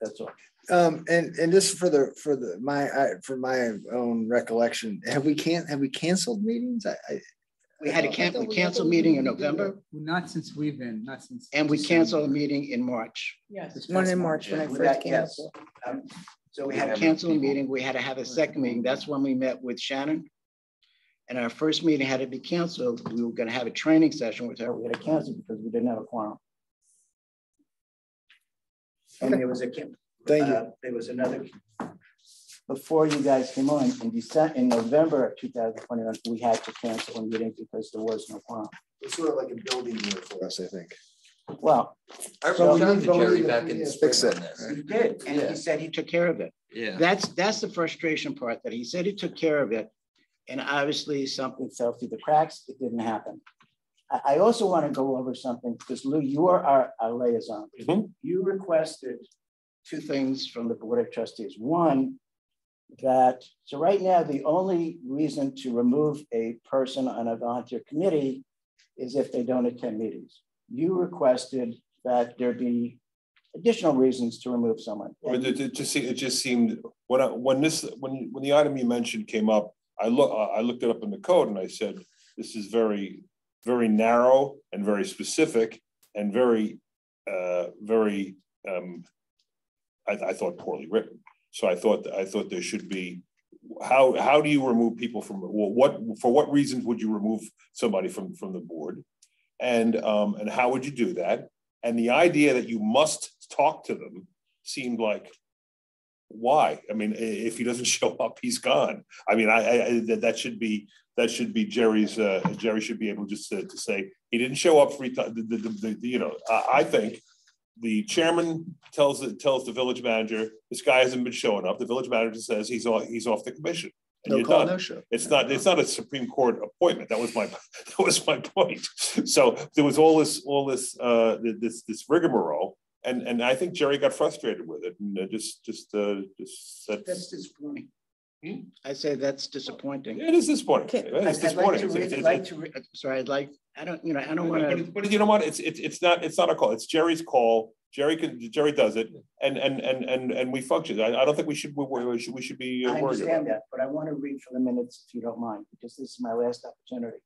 That's all. Um, and and just for the for the my I, for my own recollection, have we can't have we canceled meetings? I, I we had a can we canceled meeting in November. Not since we've been, not since. And we canceled a meeting in March. Yes. One in March when I first got- came. yes. Um, So we had a canceled meeting, we had to have a second meeting. That's when we met with Shannon. And our first meeting had to be canceled. We were gonna have a training session with her. We had to cancel because we didn't have a quorum. And there was a. Thank you. uh, There was another. Before you guys came on, in December, in November of two thousand twenty-one, we had to cancel a meeting because there was no quorum. It's sort of like a building year for us, I think. Well. I so- reached out to Jerry back in the spring Fix it. on this. He did, and Yeah. he said he took care of it. Yeah. That's, that's the frustration part, that he said he took care of it. And obviously something fell through the cracks, it didn't happen. I, I also want to go over something, because Lou, you are our, our liaison. Mm-hmm. You requested two things from the Board of Trustees. One, that, so right now, the only reason to remove a person on a volunteer committee is if they don't attend meetings. You requested that there be additional reasons to remove someone. It, it just, it just seemed, when I, when this, when, when the item you mentioned came up, I look, I looked it up in the code and I said, this is very, very narrow and very specific and very, uh, very, um, I, I thought poorly written. So I thought, I thought there should be, how, how do you remove people from, well, what, for what reasons would you remove somebody from, from the board? And, um, and how would you do that? And the idea that you must talk to them seemed like, why? I mean, if he doesn't show up, he's gone. I mean, I, I, that, should be, that should be Jerry's, uh, Jerry should be able just to, to say, he didn't show up three times, the, the, the, you know, I, I think the chairman tells, the tells the village manager, this guy hasn't been showing up. The village manager says he's off, he's off the commission. And No call, done. no show. It's not, it's not a Supreme Court appointment. That was my, that was my point. So there was all this, all this, uh, this, this rigmarole. And, and I think Jerry got frustrated with it and uh, just, just, uh, just said. That's disappointing. I say that's disappointing. It is disappointing. Okay, It I'd- I'd like to disappointing. re- It's- I'd it's- like to, re- sorry, I'd like, I don't, you know, I don't want to. But, but you know what? It's, it's, it's not, it's not a call. It's Jerry's call. Jerry can, Jerry does it and, and, and, and, and we function. I, I don't think we should, we, we should, we should be uh, I worried about understand that, but I want to read from the minutes if you don't mind, because this is my last opportunity.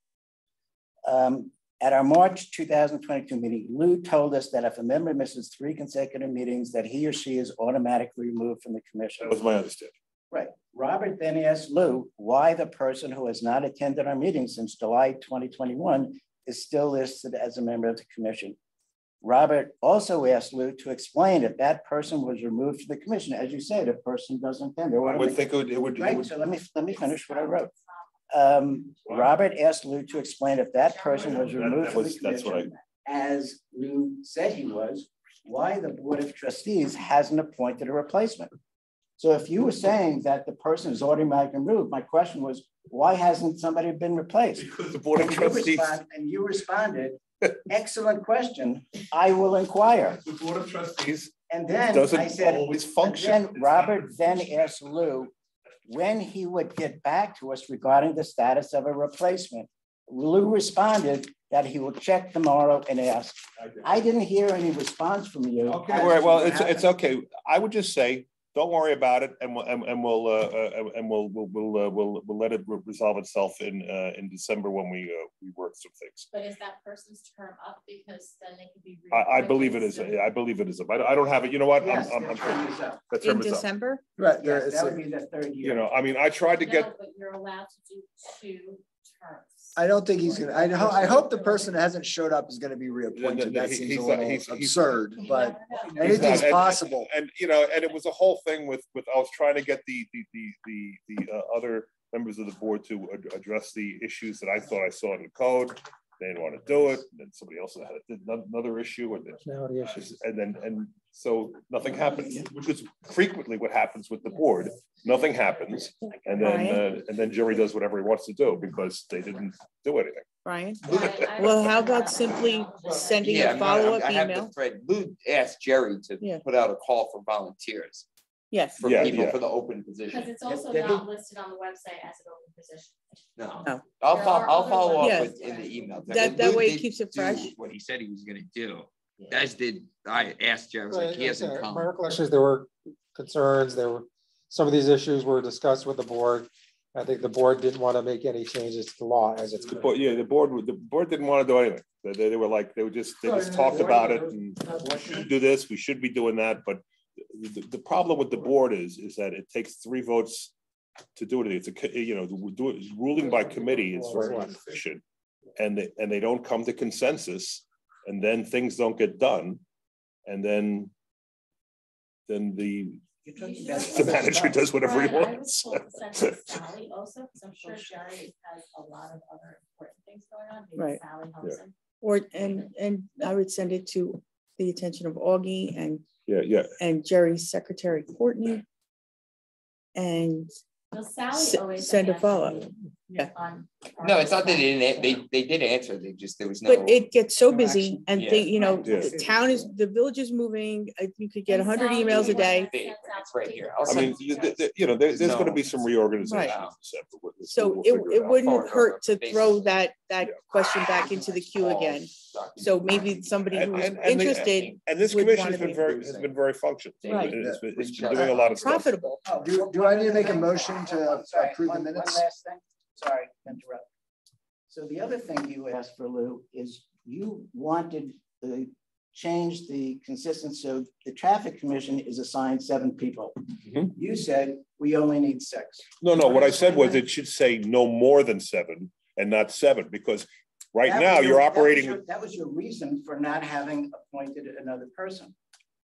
Um, At our March 2022 meeting, Lou told us that if a member misses three consecutive meetings, that he or she is automatically removed from the commission. That was my understanding. Right. Robert then asked Lou why the person who has not attended our meeting since July 2021 is still listed as a member of the commission. Robert also asked Lou to explain if that person was removed from the commission. As you said, a person doesn't attend. I would think it would, it would. it Right, would- so let me, let me finish what I wrote. Um, Robert asked Lou to explain if that person was That- removed that from the was- That's what I, commission, as Lou said he was, why the Board of Trustees hasn't appointed a replacement. So if you were saying that the person is automatically removed, my question was, why hasn't somebody been replaced? Because the Board of And you Trustees- respond- And you responded, excellent question, I will inquire. the Board of Trustees And then I doesn't said, always function. then Robert then asked Lou when he would get back to us regarding the status of a replacement. Lou responded that he will check tomorrow and ask. I didn't hear any response from you. Okay, all right, well, it's, it's okay. I would just say, don't worry about it and we'll, and, and we'll, uh, uh, and we'll, we'll, we'll, uh, we'll, we'll let it resolve itself in, uh, in December when we, uh, we work some things. But is that person's term up because then they could be. I, I believe it reappointed, so- I believe it is. I, I don't have it. You know what? I'm, Yes, I'm, I'm. term is up. that In term is up. December? Right, there, Yes, that would be the third year. You know, I mean, I tried to No, get, but you're allowed to do two terms. I don't think he's gonna, I ho- I hope the person that hasn't showed up is gonna be reappointed. yeah, That he- seems he's a little he's- he's- absurd, but He's anything's not- and- possible. And, you know, and it was a whole thing with, with, I was trying to get the, the, the, the, the uh, other members of the board to ad- address the issues that I thought I saw in the code. They didn't want to do it, and then somebody else had another issue, and then, Personality issues. and then, and so nothing happened, which is frequently what happens with the board. Nothing happens, and then, uh, and then Jerry does whatever he wants to do because they didn't do anything. Brian? I- I- Well, how about simply sending Yeah, a I'm not- I'm- follow-up I have the thread. Lou asked Jerry to Yeah. put out a call for volunteers, Yes. for Yeah, people yeah. for the open position. Because position. it's also Did he? not listed on the website as an open position. No, No. I'll There follow, are I'll other follow up ones. with, in the email. That- that way it keeps it fresh. What he said he was gonna do, as did, I asked Jerry, I was like, he hasn't okay. come. My recollection is there were concerns, there were, some of these issues were discussed with the board. I think the board didn't want to make any changes to the law as it's. The board, yeah, the board, would- the board didn't want to do anything. They, they they were like, they were just, they just talked about it and we should do this, we should be doing that, but the, the problem with the board is, is that it takes three votes to do it. It's a, eh, you know, the- do it- ruling by committee is very inefficient. And they, and they don't come to consensus, and then things don't get done. And then, then the, the manager does whatever he Brian, I wants. told to send it to Sally also, because I'm sure Jerry has a lot of other important things going on. Maybe Right. Sally helps him. Or, and, and I would send it to the attention of Augie and, Yeah, yeah. and Jerry's secretary Courtney. And Well, Sally s- always. send a answers follow-up. Me Yeah. on- No, it's not that they didn't, they, they did answer, they just, there was no. But it gets so busy and Yeah. think, you know, Yeah. the town is, the village is moving, uh, you could get And hundred Sally emails a day. that It's right here. I'll I send mean, you, th- th- you know, there, there's gonna be some reorganization. Right. in December. We'll- we'll- So we'll it, it wouldn't forward hurt to throw basis. that, that question back into the queue again. So maybe somebody And- who's and- and the- interested, And this would commission wanna has been be- very, has been very functional. Right. It's been, it's been doing a lot of stuff. profitable. Do, do I need to make a motion to Oh, approve the one- one minutes? Sorry, to interrupt. So the other thing you asked for, Lou, is you wanted to change the consistency, so the traffic commission is assigned seven people. Mhm. You said we only need six. No, no, what I said was it should say no more than seven and not seven, because right That now was you're your- that was operating, your- That was your reason for not having appointed another person.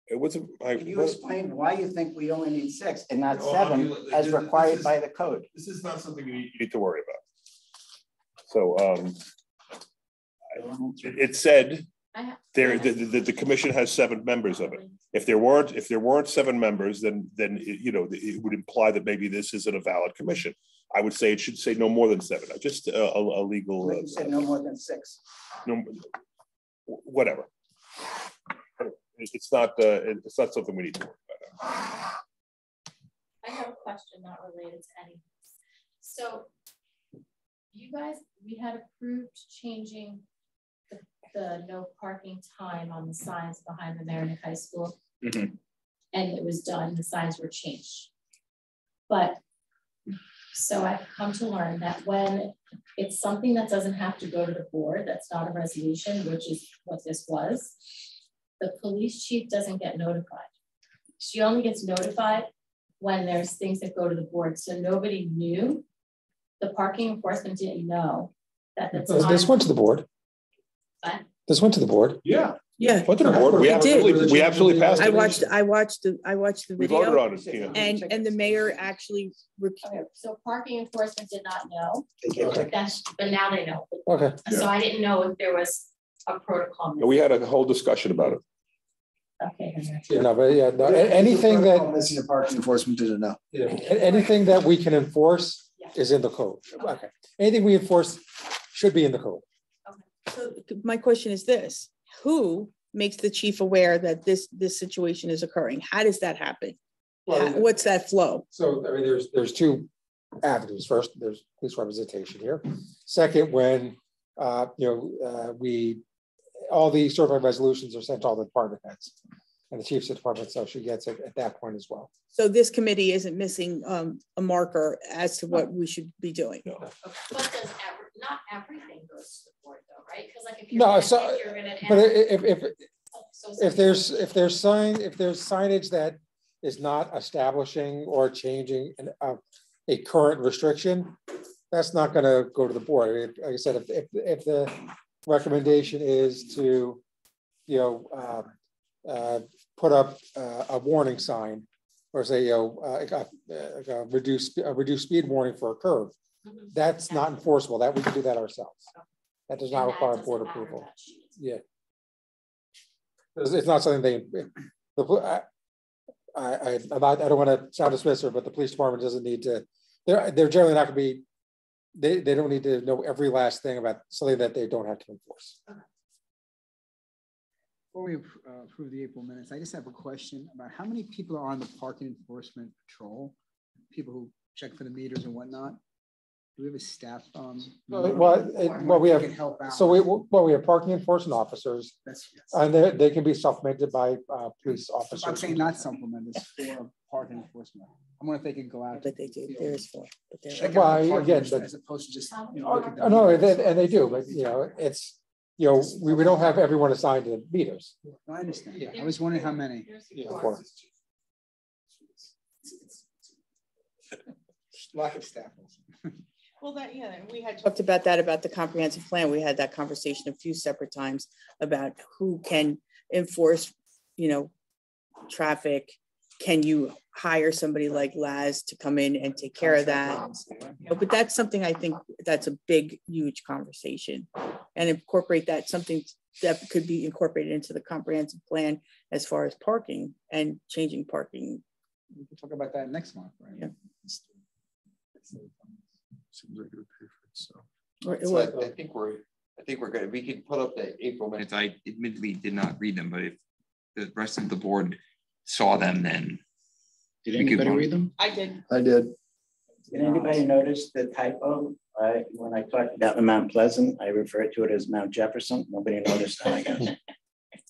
It wasn't, I, Can you explain why you think we only need six and not seven as required by the code? this is not something you need you need to worry about. So, um, it it said I have- there, the, the, the commission has seven members of it. If there weren't, if there weren't seven members, then, then, it- you know, it would imply that maybe this isn't a valid commission. I would say it should say no more than seven, uh, just a, a a legal, You said no more than six. uh, no, whatever. It- It's not, uh, it's not something we need to worry about. I have a question not related to any. So you guys, we had approved changing the, the no parking time on the signs behind the Mamaroneck High School. Mhm. And it was done, the signs were changed. But, so I've come to learn that when it's something that doesn't have to go to the board, that's not a resolution, which is what this was, the police chief doesn't get notified. She only gets notified when there's things that go to the board, so nobody knew. The parking enforcement didn't know that the This time. this went to the board. What? This went to the board. Yeah. Yeah. Went to the board, we It did. absolutely, we absolutely passed I it. watched, I watched the, I watched the video. We voted video on it, Tina. and, and the mayor actually, rec- Okay, so parking enforcement did not know, Okay. that's, but now they know. Okay. So I didn't know if there was a protocol. We had a whole discussion about it. Okay. Yeah, no, but yeah, no, a- anything that, Missing a parking enforcement didn't know. yeah, anything that we can enforce is in the code. Okay. Anything we enforce should be in the code. Okay. so my question is this, who makes the chief aware that this, this situation is occurring? How does that happen? How- What's that flow? So, I mean, there's, there's two avenues. First, there's police representation here. Second, when, uh, you know, uh, we, all the certified resolutions are sent to all the department heads. And the chiefs of department, so she gets it at that point as well. So this committee isn't missing um, a marker as to what we should be doing. But does ever, not everything goes to the board though, right? Because like if you're. No, gonna- so, if you're gonna but add- if, if, so if there's, if there's sign, if there's signage that is not establishing or changing an, uh, a current restriction, that's not gonna go to the board. Like I said, if, if, if the recommendation is to, you know, um, uh, put up uh, a warning sign or say, you know, uh, a, a reduced, a reduced speed warning for a curve, Mhm. that's not enforceable. That, we can do that ourselves. That does not And require board approval. Yeah. It's, it's not something they, the, I, I, I, I'm not- I don't want to sound dismissive, but the police department doesn't need to, they're, they're generally not gonna be they, they don't need to know every last thing about something that they don't have to enforce. Before we uh, approve the April minutes, I just have a question about how many people are on the parking enforcement patrol? People who check for the meters and whatnot? Do we have a staff? um. Well, it- well, we have, so we, well, we have parking enforcement officers, That's, yes. and they, they can be supplemented by uh, police officers. I'm saying not supplement, it's for parking enforcement. I'm wondering if they can go out. But they do, there is four. but there. Check out Well, the again, but- As opposed to just, you know, look at the Oh, no, and they, and they do, but you know, it's, you know, we, we don't have everyone assigned to meters. No, I understand. Yeah, I was wondering how many. Four. Lack of staff. Well, that, yeah, and we had talked about that, about the comprehensive plan. We had that conversation a few separate times about who can enforce, you know, traffic. Can you hire somebody like Laz to come in and take care of that? You know, But that's something I think that's a big, huge conversation. And incorporate that, something that could be incorporated into the comprehensive plan as far as parking and changing parking. We can talk about that next month, right? Yeah. Seems like it would pay for itself. Or- So I, I think we're, I think we're good. We could put up the April minutes. I admittedly did not read them, but if the rest of the board saw them, then. Did we could anybody vote. read them? I did. I did. Did anybody notice the typo? I, when I talked about the Mount Pleasant, I referred to it as Mount Jefferson. Nobody noticed that, I guess.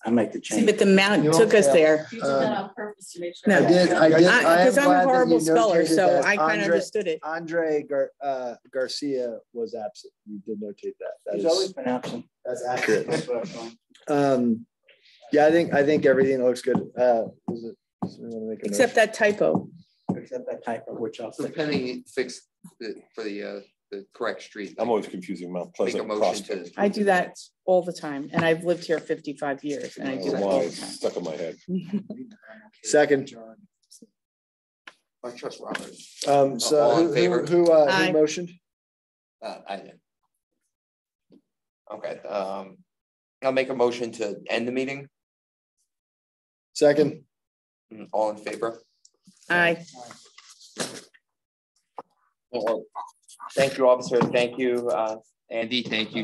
I make the See, change. but the mount took us there. You did that on purpose to make sure. No. I did, I did. I am Because I'm a glad that you horrible speller, so I kind of understood it. Andre Gar, uh, Garcia was absent. You did notate that. That He's is- always been absent. That's accurate. That's what I thought. Um, yeah, I think, I think everything looks good. Uh, is it? does anyone wanna make a Except motion? that typo. Except that typo, which I'll So fix. pending fix the, for the, uh, the correct street. I'm always confusing Mount Make a Pleasant. and motion Prospect. to. I do that all the time, and I've lived here fifty-five years, and I do Oh, that all why? the It's time. Stuck in my head. Second. I trust Robert. Um, so All in who, favor? who, who, uh, Aye. who motioned? Uh, I did. Okay, um, I'll make a motion to end the meeting. Second. Mm, All in favor? Aye. Thank you, officer. Thank you, uh, Andy. Thank you,